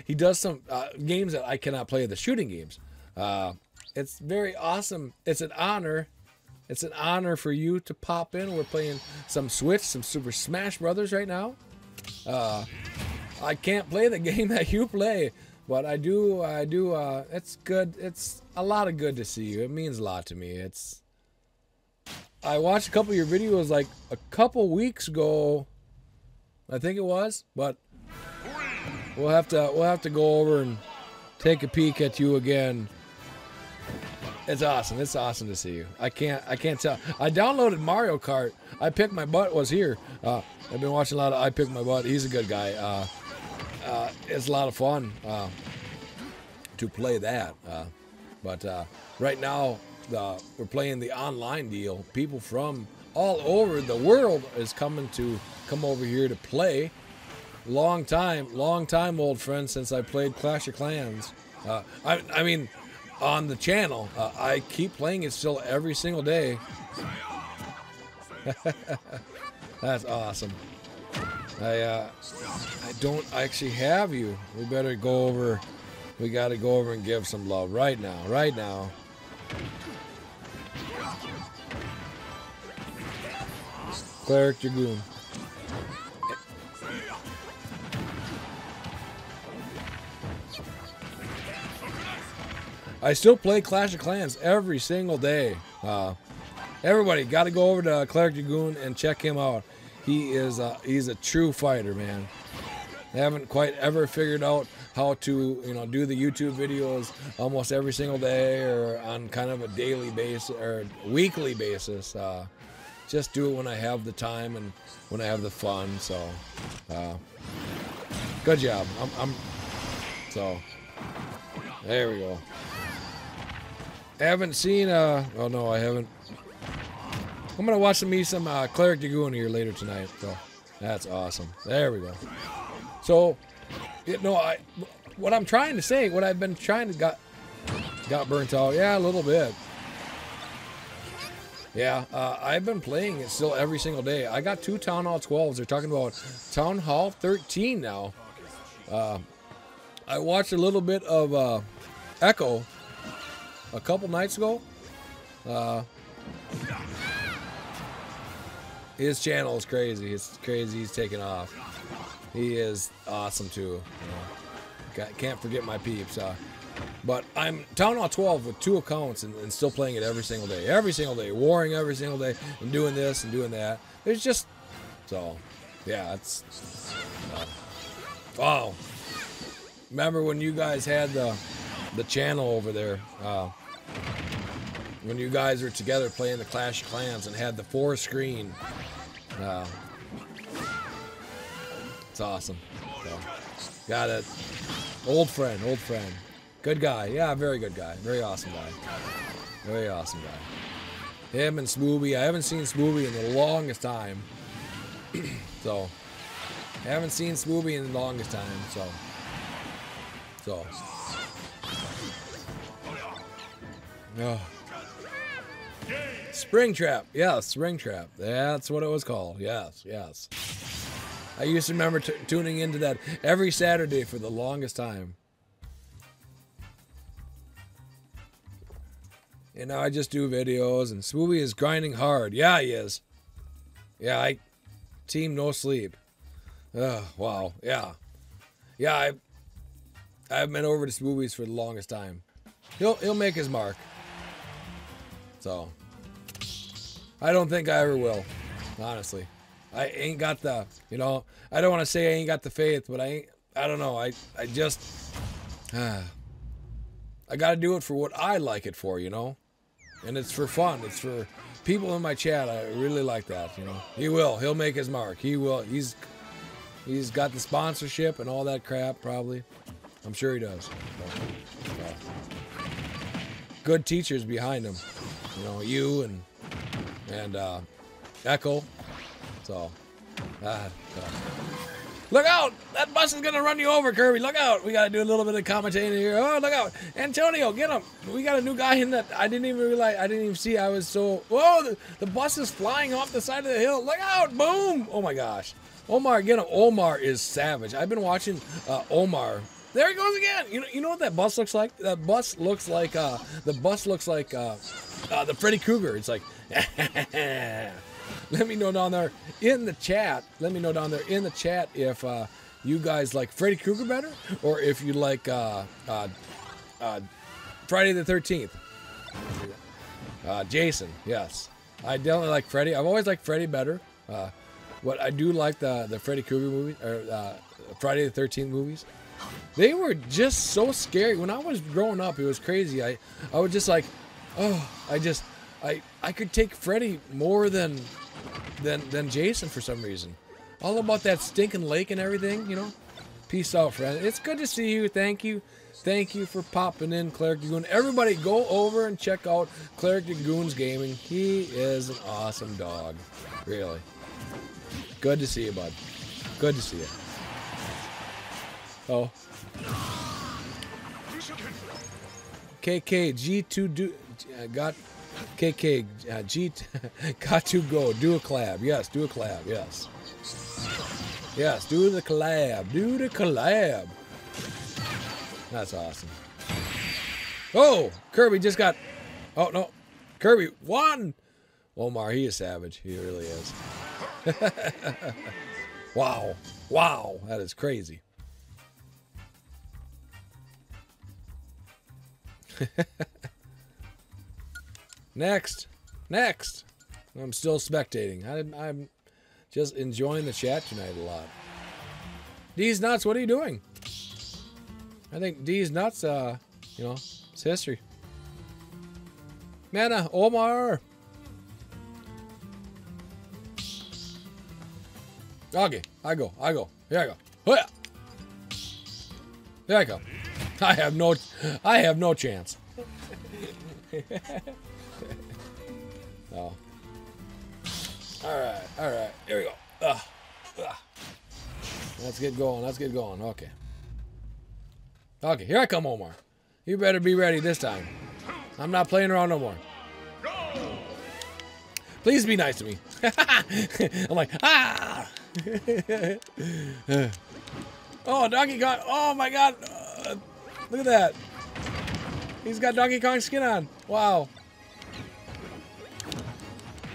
He does some uh, games that I cannot play, the shooting games. Uh, it's very awesome. It's an honor. It's an honor for you to pop in. We're playing some Switch, some Super Smash Brothers right now. I can't play the <laughs> game that you play, but I do. I do. Uh, it's good. It's a lot of good to see you. It means a lot to me. It's. I watched a couple of your videos like a couple weeks ago. I think it was, but we'll have to we'll have to go over and take a peek at you again. It's awesome. It's awesome to see you. I can't I can't tell. I downloaded Mario Kart. I picked my butt was here. Uh, I've been watching a lot of I picked my butt. He's a good guy. Uh, uh, it's a lot of fun uh, to play that. Uh, but uh, right now uh, we're playing the online deal. People from all over the world is coming to come over here to play. Long time, long time, old friend, since I played Clash of Clans. Uh, I, I mean, on the channel, uh, I keep playing it still every single day. <laughs> That's awesome. I uh, I don't actually have you. We better go over. We got to go over and give some love right now. Right now. Cleric Dragoon. I still play Clash of Clans every single day. Uh, everybody got to go over to Cleric Dragoon and check him out. He is uh, he's a true fighter, man. I haven't quite ever figured out how to you know do the YouTube videos almost every single day or on kind of a daily basis or weekly basis. Uh, just do it when I have the time and when I have the fun. So, uh, good job. I'm, I'm so there we go. I haven't seen uh oh no I haven't I'm gonna watch me some uh, Cleric Dragoon here later tonight so that's awesome. There we go. So you know I what I'm trying to say what I've been trying to got got burnt out yeah a little bit. Yeah uh, I've been playing it still every single day. I got two Town Hall 12s they're talking about Town Hall 13 now. Uh, I watched a little bit of uh, Echo a couple nights ago. His channel is crazy. It's crazy. He's taking off. He is awesome too. Can't forget my peeps. Uh, but I'm Town Hall 12 with two accounts and, and still playing it every single day. Every single day. Warring every single day and doing this and doing that. It's just so, yeah, it's. Uh, wow. remember when you guys had the the channel over there? Uh, when you guys were together playing the Clash of Clans and had the four screen. Uh, it's awesome. So, got it. Old friend, old friend. Good guy. Yeah, very good guy. Very awesome guy. Very awesome guy. Him and Smooby. I haven't seen Smooby in the longest time. <clears throat> so, I haven't seen Smooby in the longest time. So, so. Oh. Spring Trap. Yes, Spring Trap. That's what it was called. Yes, yes. I used to remember tuning into that every Saturday for the longest time. And now I just do videos, and Smoothie is grinding hard. Yeah, he is. Yeah, I team no sleep. Oh, wow. Yeah, yeah. I I've been over to Smoovies for the longest time. He'll he'll make his mark. So I don't think I ever will, honestly. I ain't got the, you know, I don't want to say I ain't got the faith, but I ain't, I don't know. I, I just, ah, I got to do it for what I like it for, you know? And it's for fun. It's for people in my chat. I really like that, you know? He will. He'll make his mark. He will. He's, he's got the sponsorship and all that crap, probably. I'm sure he does. So. Good teachers behind him. You know, you and and uh, Echo. So, uh, look out! That bus is gonna run you over, Kirby. Look out! We gotta do a little bit of commentating here. Oh, look out! Antonio, get him! We got a new guy in that. I didn't even realize. I didn't even see. I was so. Whoa! The, the bus is flying off the side of the hill. Look out! Boom! Oh my gosh! Omar, get him! Omar is savage. I've been watching uh, Omar. There he goes again. You know, you know what that bus looks like? That bus looks like uh, the bus looks like uh, uh, the Freddy Krueger. It's like <laughs> let me know down there in the chat. Let me know down there in the chat if uh, you guys like Freddy Krueger better or if you like uh, uh, Friday the 13th. Uh, Jason, yes. I definitely like Freddy. I've always liked Freddy better. What I do like the the Freddy Krueger movie or Friday the 13th movies. They were just so scary. When I was growing up, it was crazy. I I was just like, oh, I just I I could take Freddy more than than than Jason for some reason. All about that stinking lake and everything, you know. Peace out, friend. It's good to see you. Thank you. Thank you for popping in, Cleric Dragoon. Everybody go over and check out Cleric Dragoon's gaming. He is an awesome dog. Really. Good to see you, bud. Good to see you. Oh. KK G2 do uh, got KK uh, G <laughs> got to go do a collab. Yes, do a collab. Yes. Yes, do the collab. Do the collab. That's awesome. Oh, Kirby just got Oh no. Kirby won. Omar, he is savage. He really is. <laughs> wow. Wow, that is crazy. <laughs> Next. Next. I'm still spectating. I'm, I'm just enjoying the chat tonight a lot. D's nuts, what are you doing? I think D's nuts, uh, you know, it's history. Mana, Omar. Okay, I go, I go. Here I go. Hoya. There I go. <laughs> I have no, I have no chance. <laughs> oh. All right, all right. Here we go. Ugh. Ugh. Let's get going. Let's get going. Okay. Okay, here I come, Omar. You better be ready this time. I'm not playing around no more. Please be nice to me. <laughs> I'm like, ah. oh, Donkey Kong. Oh my God. Look at that. He's got Donkey Kong skin on. Wow.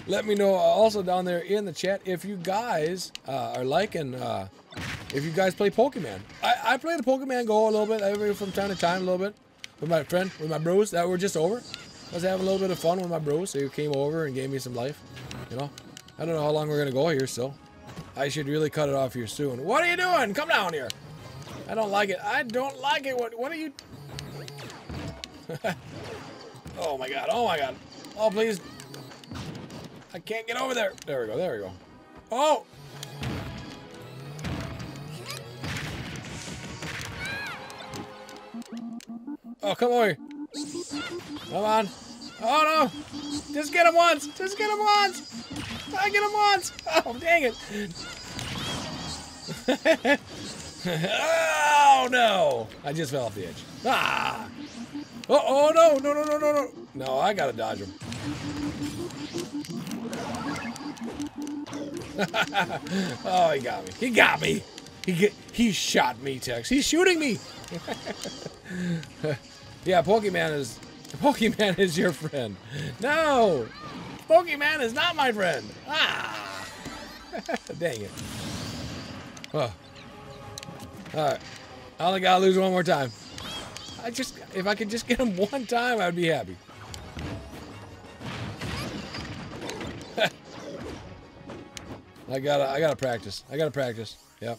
Let me know also down there in the chat if you guys uh, are liking, uh, if you guys play Pokemon. I, I play the Pokemon Go a little bit every from time to time, a little bit with my friend, with my bros that were just over. I was having a little bit of fun with my bros. So They came over and gave me some life. You know, I don't know how long we're gonna go here, so I should really cut it off here soon. What are you doing? Come down here. I don't like it. I don't like it. What, what are you... <laughs> oh my god. Oh my god. Oh, please. I can't get over there. There we go. There we go. Oh! Oh, come on. Come on. Oh no! Just get him once! Just get him once! I get him once! Oh, dang it! <laughs> oh no! I just fell off the edge. Ah! Oh, oh no! No, no, no, no, no! No, I gotta dodge him. <laughs> oh, he got me. He got me. He get, he shot me, Tex. He's shooting me. <laughs> yeah, Pokemon is Pokemon is your friend. No, Pokemon is not my friend. Ah, <laughs> dang it. Oh. All right, I only gotta lose one more time. I just, if I could just get him <laughs> one time, I'd be happy. <laughs> I gotta, I gotta practice. I gotta practice. Yep.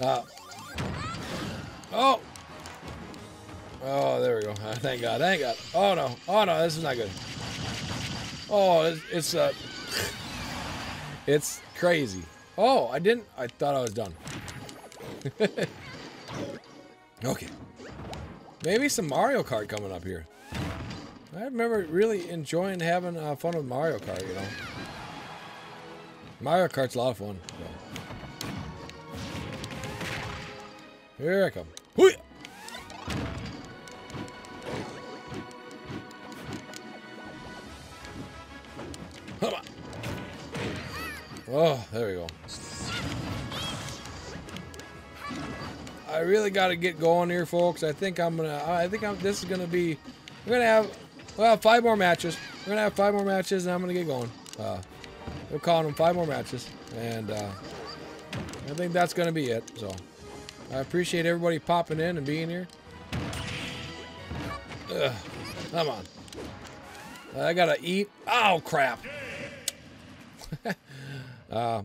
Uh, oh. Oh, there we go. <laughs> Thank God. Thank God. Oh no. Oh no, this is not good. Oh, it's, it's uh, <sighs> it's crazy. Oh, I didn't. I thought I was done. <laughs> okay. Maybe some Mario Kart coming up here. I remember really enjoying having uh, fun with Mario Kart. You know. Mario Kart's a lot of fun. so. Here I come. Really got to get going here, folks. I think I'm gonna. I think I'm. This is gonna be. We're gonna have. Well, five more matches. We're gonna have five more matches, and I'm gonna get going. Uh, we're calling them five more matches, and uh, I think that's gonna be it. So, I appreciate everybody popping in and being here. Ugh, come on. I gotta eat. Oh crap. <laughs> uh,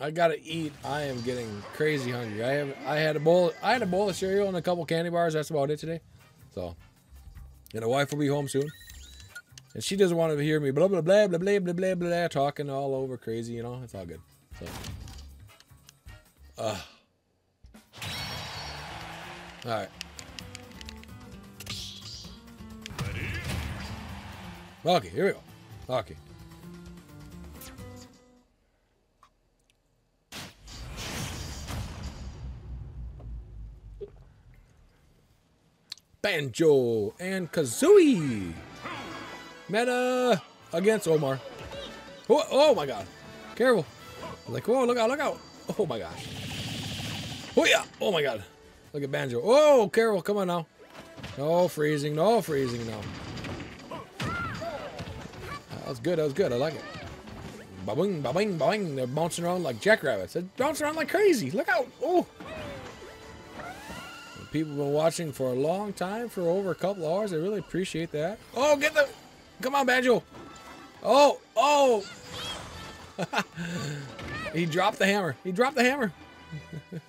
I gotta eat. I am getting crazy hungry. I have. I had a bowl. I had a bowl of cereal and a couple candy bars. That's about it today. So, and the wife will be home soon, and she doesn't want to hear me blah blah blah blah blah blah blah blah talking all over crazy. You know, it's all good. So, uh, all right. Okay, here we go. Okay. Banjo and Kazooie. Meta against Omar. Oh, oh my god. Careful. Like, oh, look out, look out. Oh my gosh. Oh yeah. Oh my god. Look at Banjo. Oh, careful. Come on now. No freezing. No freezing now. That was good. That was good. I like it. Ba-bing, ba-bing, ba-bing. They're bouncing around like jackrabbits. They're bouncing around like crazy. Look out. Oh. People been watching for a long time, for over a couple hours. I really appreciate that. Oh, get the... Come on, Banjo. Oh, oh. <laughs> he dropped the hammer. He dropped the hammer. <laughs>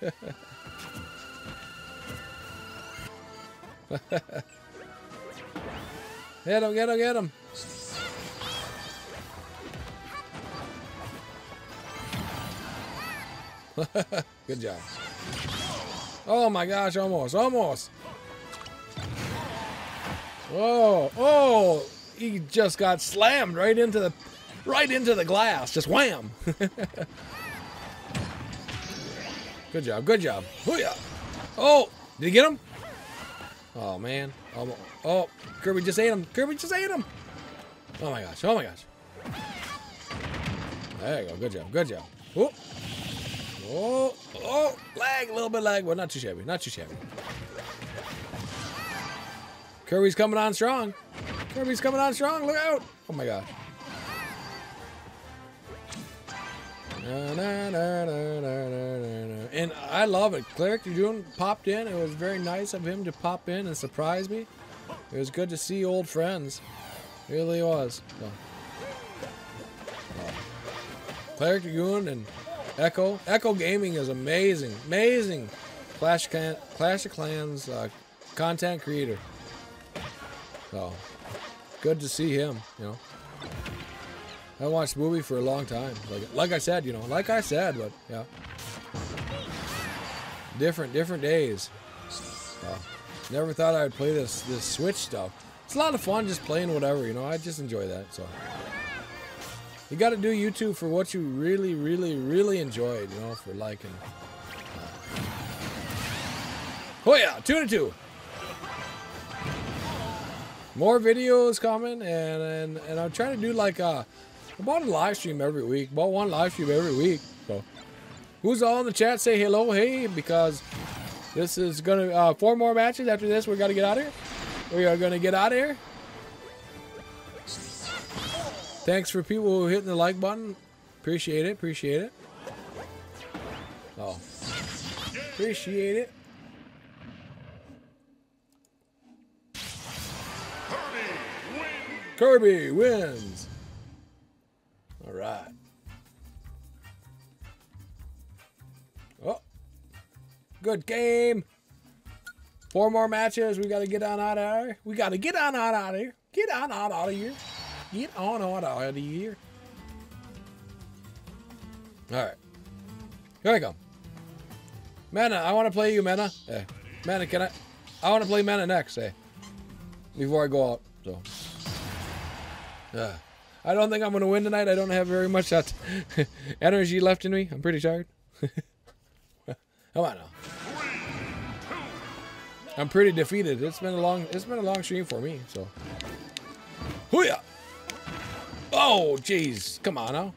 get him, get him, get him. <laughs> Good job. Oh my gosh, almost, almost. Oh, oh, he just got slammed right into the, right into the glass. Just wham. <laughs> good job, good job. Hoo-yah. Oh, did he get him? Oh man. Oh, oh, Kirby just ate him. Kirby just ate him. Oh my gosh, oh my gosh. There you go, good job, good job. Oh. Oh, oh, lag, a little bit lag, but not too shabby, not too shabby. Kirby's coming on strong. Kirby's coming on strong, look out. Oh my gosh. Na, na, na. And I love it. Cleric June popped in. It was very nice of him to pop in and surprise me. It was good to see old friends. Really was. So. Cleric Dragoon and Echo. Echo Gaming is amazing. Amazing. Clash Clan, Clash of Clans uh, content creator. So good to see him. You know, I watched movie for a long time. Like like I said, you know, like I said, but yeah, different different days. Never thought I would play this this Switch stuff. It's a lot of fun just playing whatever. You know, I just enjoy that. So. You got to do YouTube for what you really, really, really enjoyed, you know, for liking. Oh yeah, two to two. More videos coming, and and, and I'm trying to do like a about a live stream every week, about one live stream every week. So, who's all in the chat? Say hello, hey, because this is gonna uh, four more matches after this. We got to get out of here. We are gonna get out of here. Thanks for people who hitting the like button. Appreciate it. Appreciate it. Oh, appreciate it. Kirby wins. All right. Oh, good game. Four more matches. We got to get on out of here. We got to get on out of here. Get on out of here. Get on out of here. All right. Here I go. Mana, I want to play you, Mana. Hey, Mana, can I? I want to play Mana next. Hey, before I go out. So. Uh, I don't think I'm going to win tonight. I don't have very much that <laughs> energy left in me. I'm pretty tired. <laughs> Come on now. I'm pretty defeated. It's been a long it's been a long stream for me, so. Hooyah! Oh, jeez. Come on now.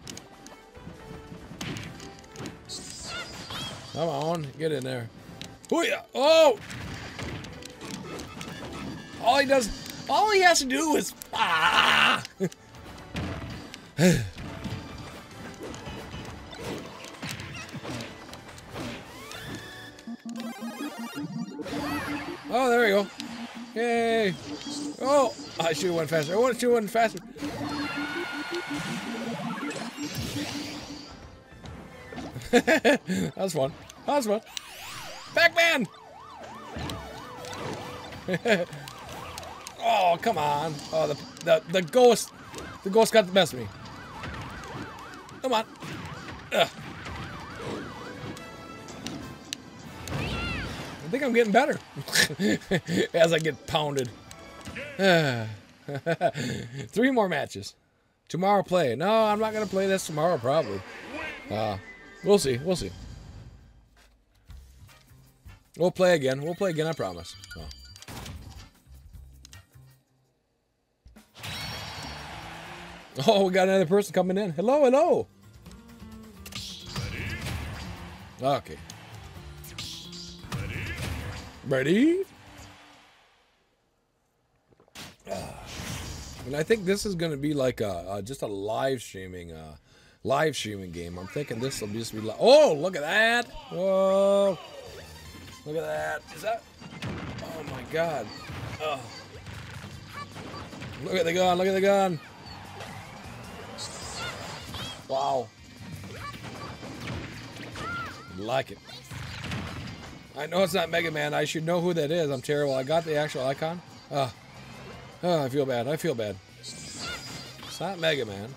Come on, get in there. Hooyah! Oh! All he does, all he has to do is ah. <sighs> oh, there we go. Yay! Oh, I should have went faster. I want to went faster. <laughs> that was fun. That was fun. Pac-Man! <laughs> oh, come on. Oh, the, the, the ghost. The ghost got the best of me. Come on. Ugh. I think I'm getting better <laughs> as I get pounded. <sighs> Three more matches. Tomorrow play. No, I'm not going to play this tomorrow probably. Uh, we'll see. We'll see. We'll play again. We'll play again, I promise. So. Oh, we got another person coming in. Hello, hello. Okay. Ready? And I think this is going to be like a, just a live streaming, uh, live streaming game. I'm thinking this will just be like, oh, look at that! Whoa! Look at that! Is that? Oh my God! Oh. Look at the gun! Look at the gun! Wow! Like it. I know it's not Mega Man. I should know who that is. I'm terrible. I got the actual icon. Oh, oh I feel bad. I feel bad. It's not Mega Man.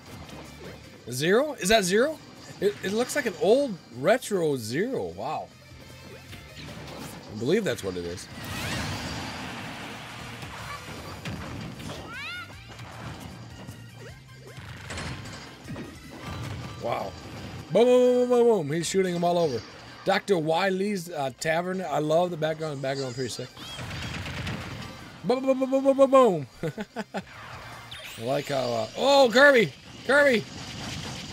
Zero? Is that Zero? It, it looks like an old retro Zero. Wow. I believe that's what it is. Wow. Boom, boom, boom, boom, boom. He's shooting them all over. Dr. Wily's uh, Tavern. I love the background. Background pretty sick. Boom, boom, boom, boom, boom, boom, boom. <laughs> I like how. Uh, oh, Kirby! Kirby!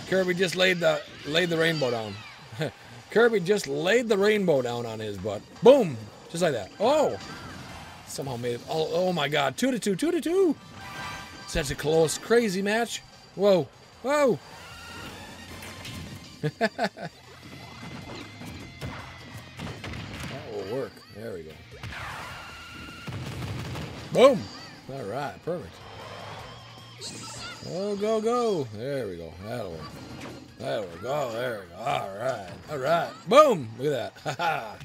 Kirby just laid the laid the rainbow down. <laughs> Kirby just laid the rainbow down on his butt. Boom! Just like that. Oh! Somehow made it. Oh, oh my God! Two to two. Two to two. Such a close, crazy match. Whoa! Whoa! <laughs> There we go. Boom! All right, perfect. Oh, go, go. There we go. That'll work. That'll work. Oh, there we go. All right. All right. Boom! Look at that. <laughs> Ha.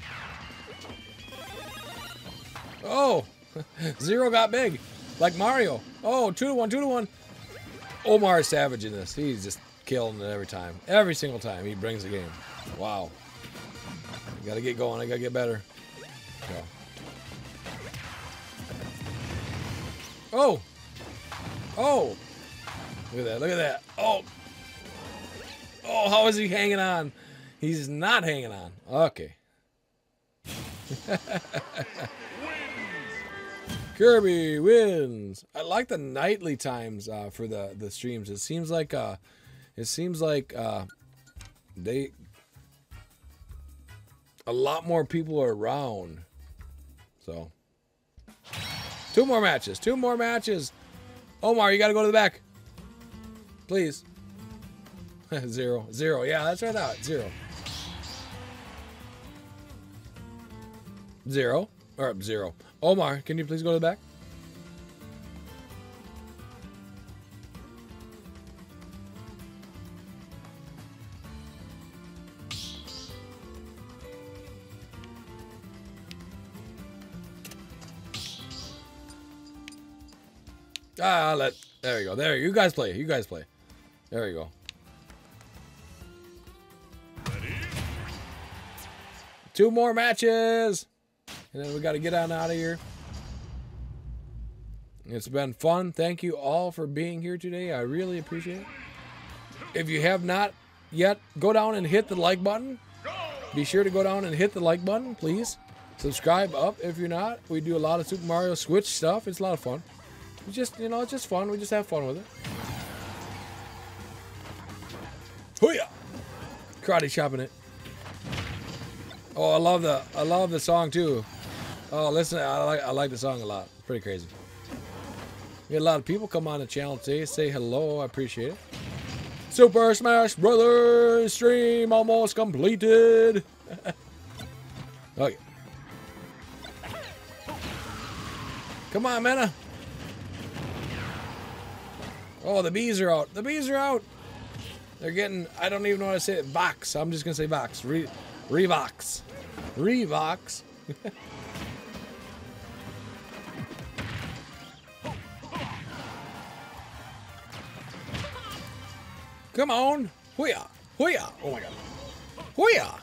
Oh, <laughs> zero got big, like Mario. Oh, two to one, two to one. Omar is savage in this. He's just killing it every time. Every single time he brings the game. Wow. I gotta get going. I gotta get better. Oh. Oh. Look at that. Look at that. Oh. Oh, how is he hanging on? He's not hanging on. Okay. <laughs> Kirby wins. I like the nightly times uh, for the the streams. It seems like uh, it seems like uh, they a lot more people are around. So two more matches. Two more matches. Omar, you got to go to the back, please. <laughs> zero, zero. Yeah, that's right out. Zero. Zero. Or zero. Omar, can you please go to the back? Ah, let. There we go. There, you guys play. You guys play. There we go. Two more matches. And then we got to get on out of here. It's been fun. Thank you all for being here today. I really appreciate it. If you have not yet, go down and hit the like button. Be sure to go down and hit the like button, please. Subscribe up if you're not. We do a lot of Super Mario Switch stuff. It's a lot of fun. It's just, you know, it's just fun. We just have fun with it. Hooyah! Karate chopping it. Oh, I love the I love the song too. Oh, listen, I like I like the song a lot. Pretty crazy. We had a lot of people come on the channel today, say hello. I appreciate it. Super Smash Brothers stream almost completed. <laughs> Oh, okay. Come on, Mena. Oh, the bees are out. The bees are out. They're getting, I don't even know how to say it. Vox. I'm just going to say Vox. Re, Revox. Revox. <laughs> Come on. Hooyah. Hooyah. Oh my god. Hooyah.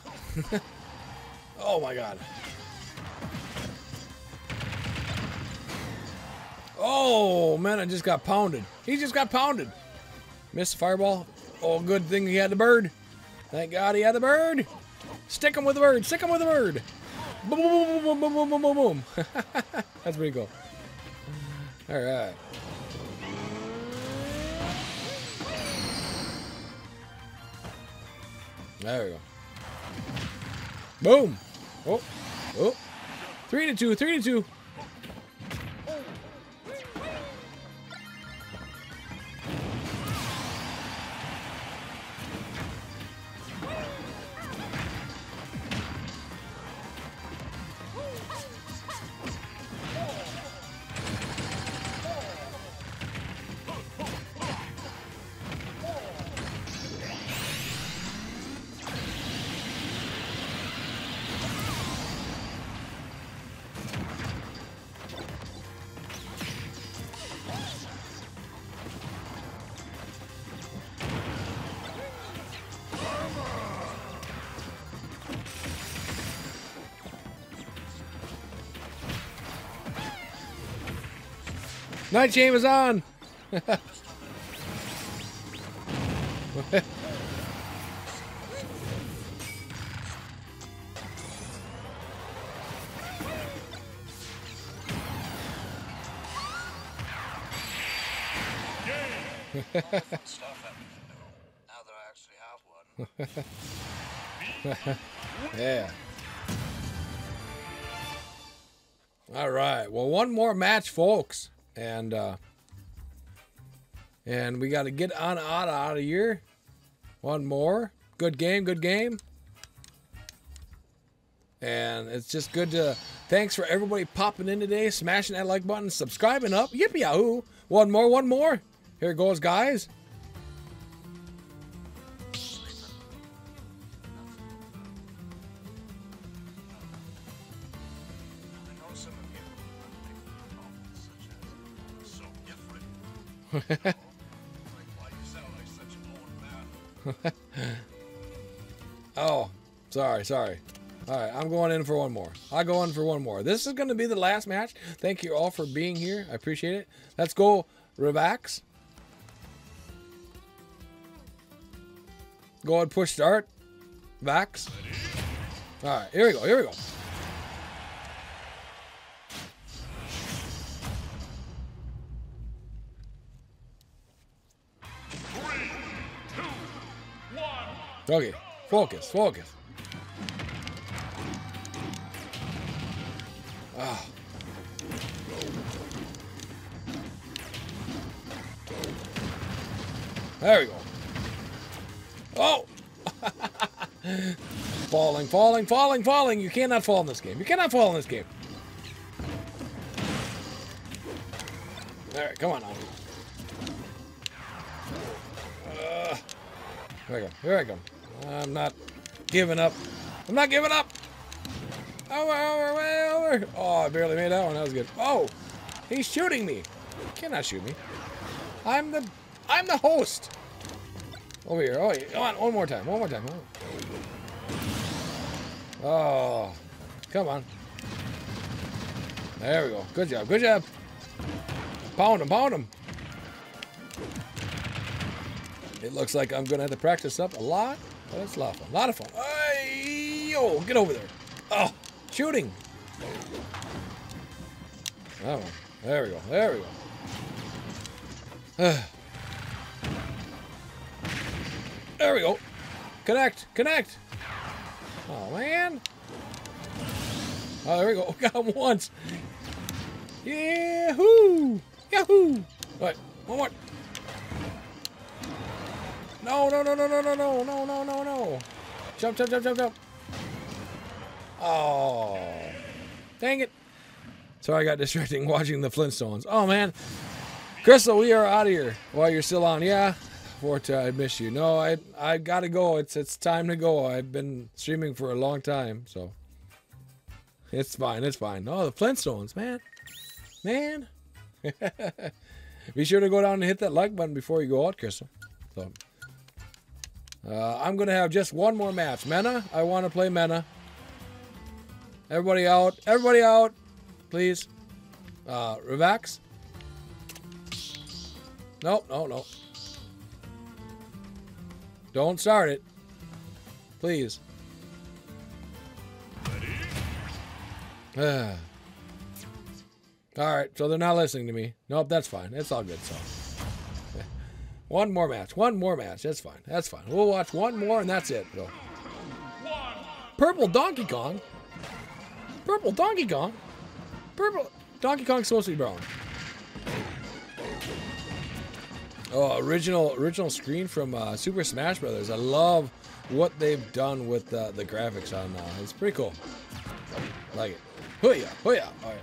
<laughs> oh my god. Oh man, I just got pounded. He just got pounded. Missed the fireball. Oh, good thing he had the bird. Thank God he had the bird. Stick him with the bird. Stick him with the bird. Boom, boom, boom, boom, boom, boom, boom, boom. <laughs> That's pretty cool. All right. There we go. Boom. Oh. Oh. Three to two. Three to two. Nightshame is on! <laughs> yeah. All right. Well, one more match, folks and uh, and we got to get on out out of here. One more. Good game. Good game. And it's just good to. Thanks for everybody popping in today, smashing that like button, subscribing up. Yippee yahoo! One more. One more. Here goes, guys. <laughs> Oh, sorry, sorry. All right, I'm going in for one more. I go in for one more. This is going to be the last match. Thank you all for being here. I appreciate it. Let's go, Revax. Go ahead, push start. Vax. All right, here we go. Here we go. Okay, focus, focus. Ah. There we go. Oh! <laughs> falling, falling, falling, falling. You cannot fall in this game. You cannot fall in this game. All right, come on now. Uh, here I go. Here I go. I'm not giving up. I'm not giving up. Over, over, way over. Oh, I barely made that one. That was good. Oh, he's shooting me. He cannot shoot me. I'm the, I'm the host. Over here. Oh, come on. One more time. One more time. Oh, come on. There we go. Good job. Good job. Pound him. Pound him. It looks like I'm gonna have to practice up a lot, Oh, but it's a lot of fun. A lot of fun. Yo, get over there. Oh, shooting. Oh, there we go. There we go. <sighs> there we go. Connect. Connect. Oh man. Oh, there we go. <laughs> Got him once. Yahoo! Yahoo! Right, one more. No, no, no, no, no, no, no, no, no, no, no. Jump, jump, jump, jump, jump. Oh. Dang it. Sorry, I got distracting <laughs> watching the Flintstones. Oh, man. Crystal, we are out of here while you're still on. Yeah. Forta, I miss you. No, I I gotta go. It's it's time to go. I've been streaming for a long time, so it's fine. It's fine. Oh, the Flintstones, man, man. <laughs> Be sure to go down and hit that like button before you go out, Crystal. So. Uh, I'm going to have just one more match. Mena, I want to play Mena. Everybody out. Everybody out. Please. Uh, Revax. No, no, no. Don't start it. Please. <sighs> All right, so they're not listening to me. Nope, that's fine. It's all good. So. One more match. One more match. That's fine. That's fine. We'll watch one more and that's it. Go. Purple Donkey Kong. Purple Donkey Kong. Purple Donkey Kong's supposed to be brown. Oh, original original screen from uh, Super Smash Brothers. I love what they've done with uh, the graphics on. Uh, it's pretty cool. Like it. Hooyah, hooyah. All right.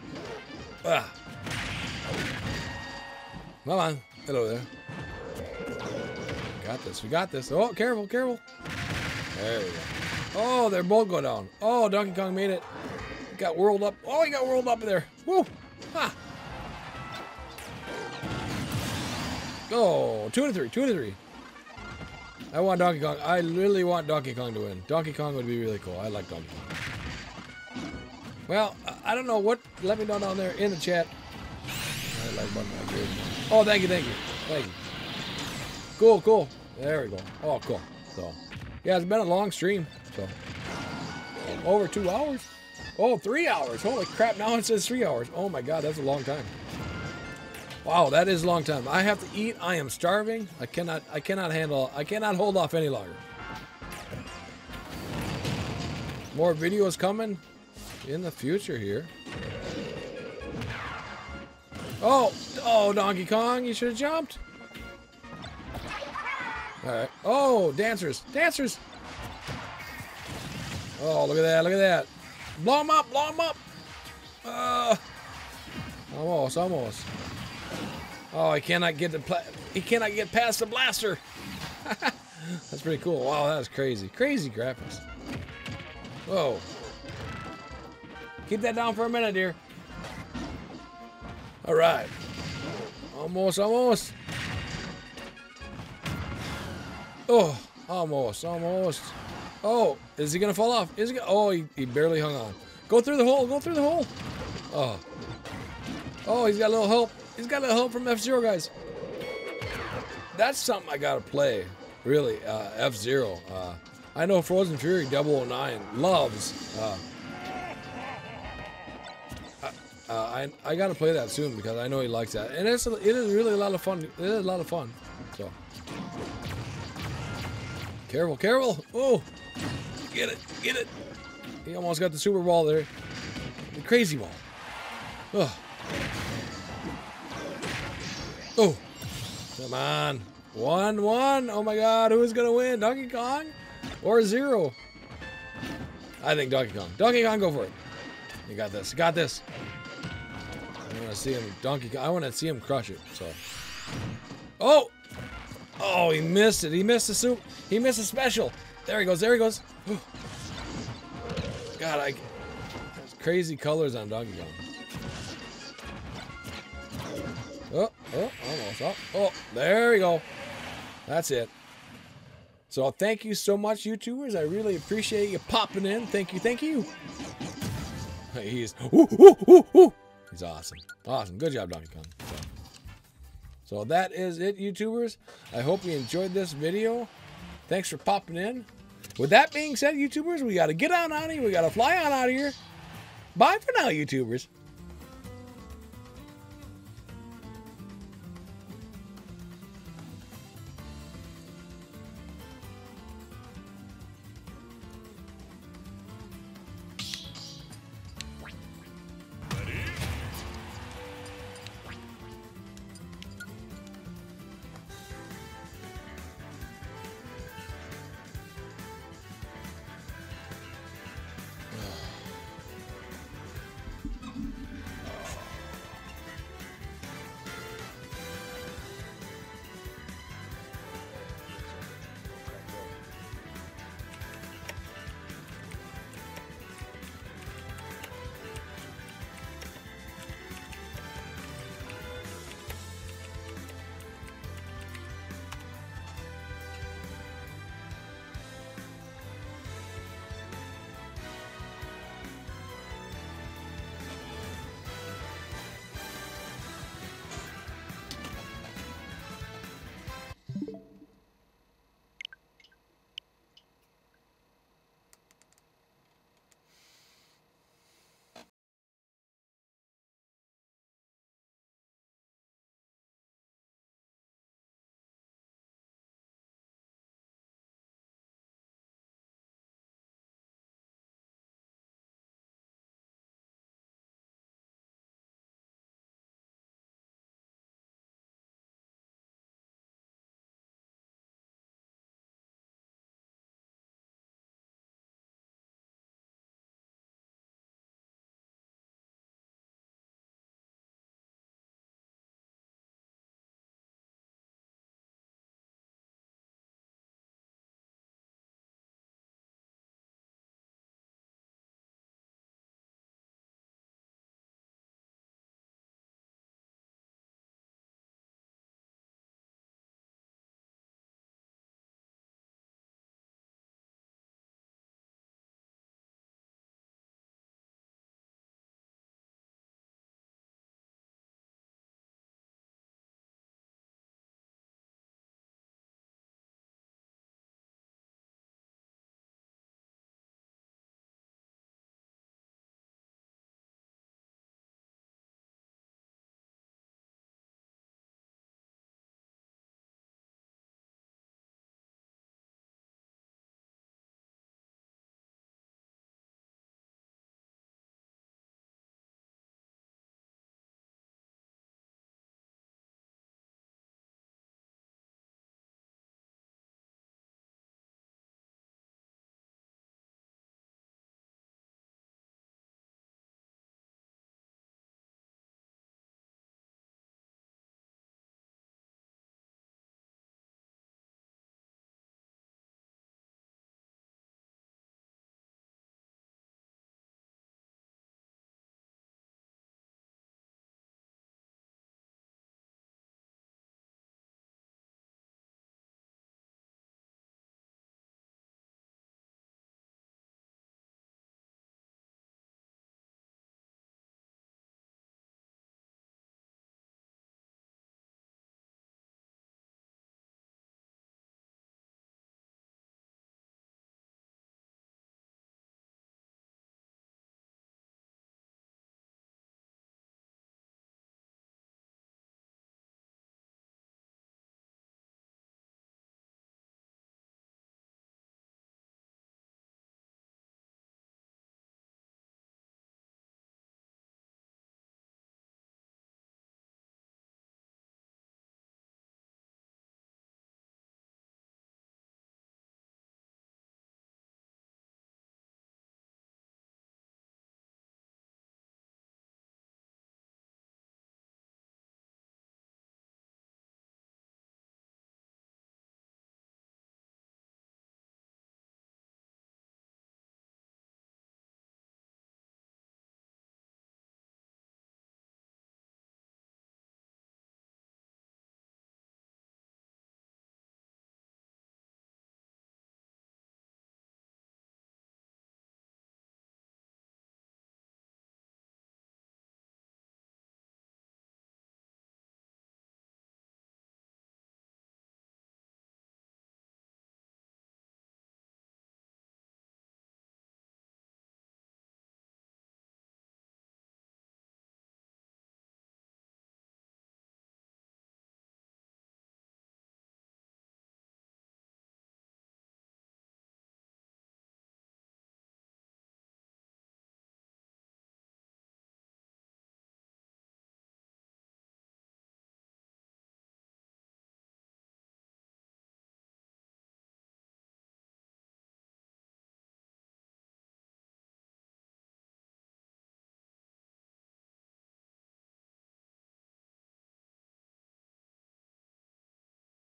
Ah. Come on. Hello there. Got this. We got this. Oh, careful, careful. There we go. Oh, they're both going down. Oh, Donkey Kong made it. Got whirled up. Oh, he got whirled up there. Woo! Ha! Oh, two to three. Two to three. I want Donkey Kong. I really want Donkey Kong to win. Donkey Kong would be really cool. I like Donkey Kong. Well, I- don't know what. Let me know down there in the chat. I like. Oh, thank you, thank you, thank you. Cool, cool. There we go. Oh, cool. So, yeah, it's been a long stream. So, over two hours. Oh, three hours. Holy crap! Now it says three hours. Oh my god, that's a long time. Wow, that is a long time. I have to eat. I am starving. I cannot. I cannot handle. I cannot hold off any longer. More videos coming in the future here. Oh, oh, Donkey Kong, you should have jumped. All right. Oh, dancers, dancers. Oh, look at that, look at that. Blow him up, blow him up. Uh, almost, almost. Oh, he cannot get the he cannot get past the blaster. <laughs> That's pretty cool. Wow, that was crazy. Crazy graphics. Whoa. Keep that down for a minute, dear. All right. Almost, almost. Oh, almost, almost. Oh, is he gonna fall off? Is he? Gonna, oh, he, he barely hung on. Go through the hole. Go through the hole. Oh. Oh, he's got a little help. He's got a little help from F Zero guys. That's something I gotta play. Really, uh, F Zero. Uh, I know Frozen Fury 009 loves. Uh, uh, I I gotta play that soon because I know he likes that, and it's it is really a lot of fun. It is a lot of fun. So careful, careful! Oh, get it, get it! He almost got the super ball there. The crazy ball. Oh, oh, come on! One, one. Oh my God, who is gonna win? Donkey Kong or Zero? I think Donkey Kong. Donkey Kong, go for it. You got this. You got this. I want to see him Donkey Kong. I want to see him crush it. So. Oh. Oh, he missed it. He missed the soup. He missed a special. There he goes. There he goes. God, I. There's crazy colors on Donkey Kong. Oh, oh, almost. Oh, oh, there we go. That's it. So thank you so much, YouTubers. I really appreciate you popping in. Thank you, thank you. He's ooh, ooh, ooh, ooh. he's awesome. Awesome. Good job, Donkey Kong. So, that is it, YouTubers. I hope you enjoyed this video. Thanks for popping in. With that being said, YouTubers, we got to get on out of here. We got to fly on out of here. Bye for now, YouTubers.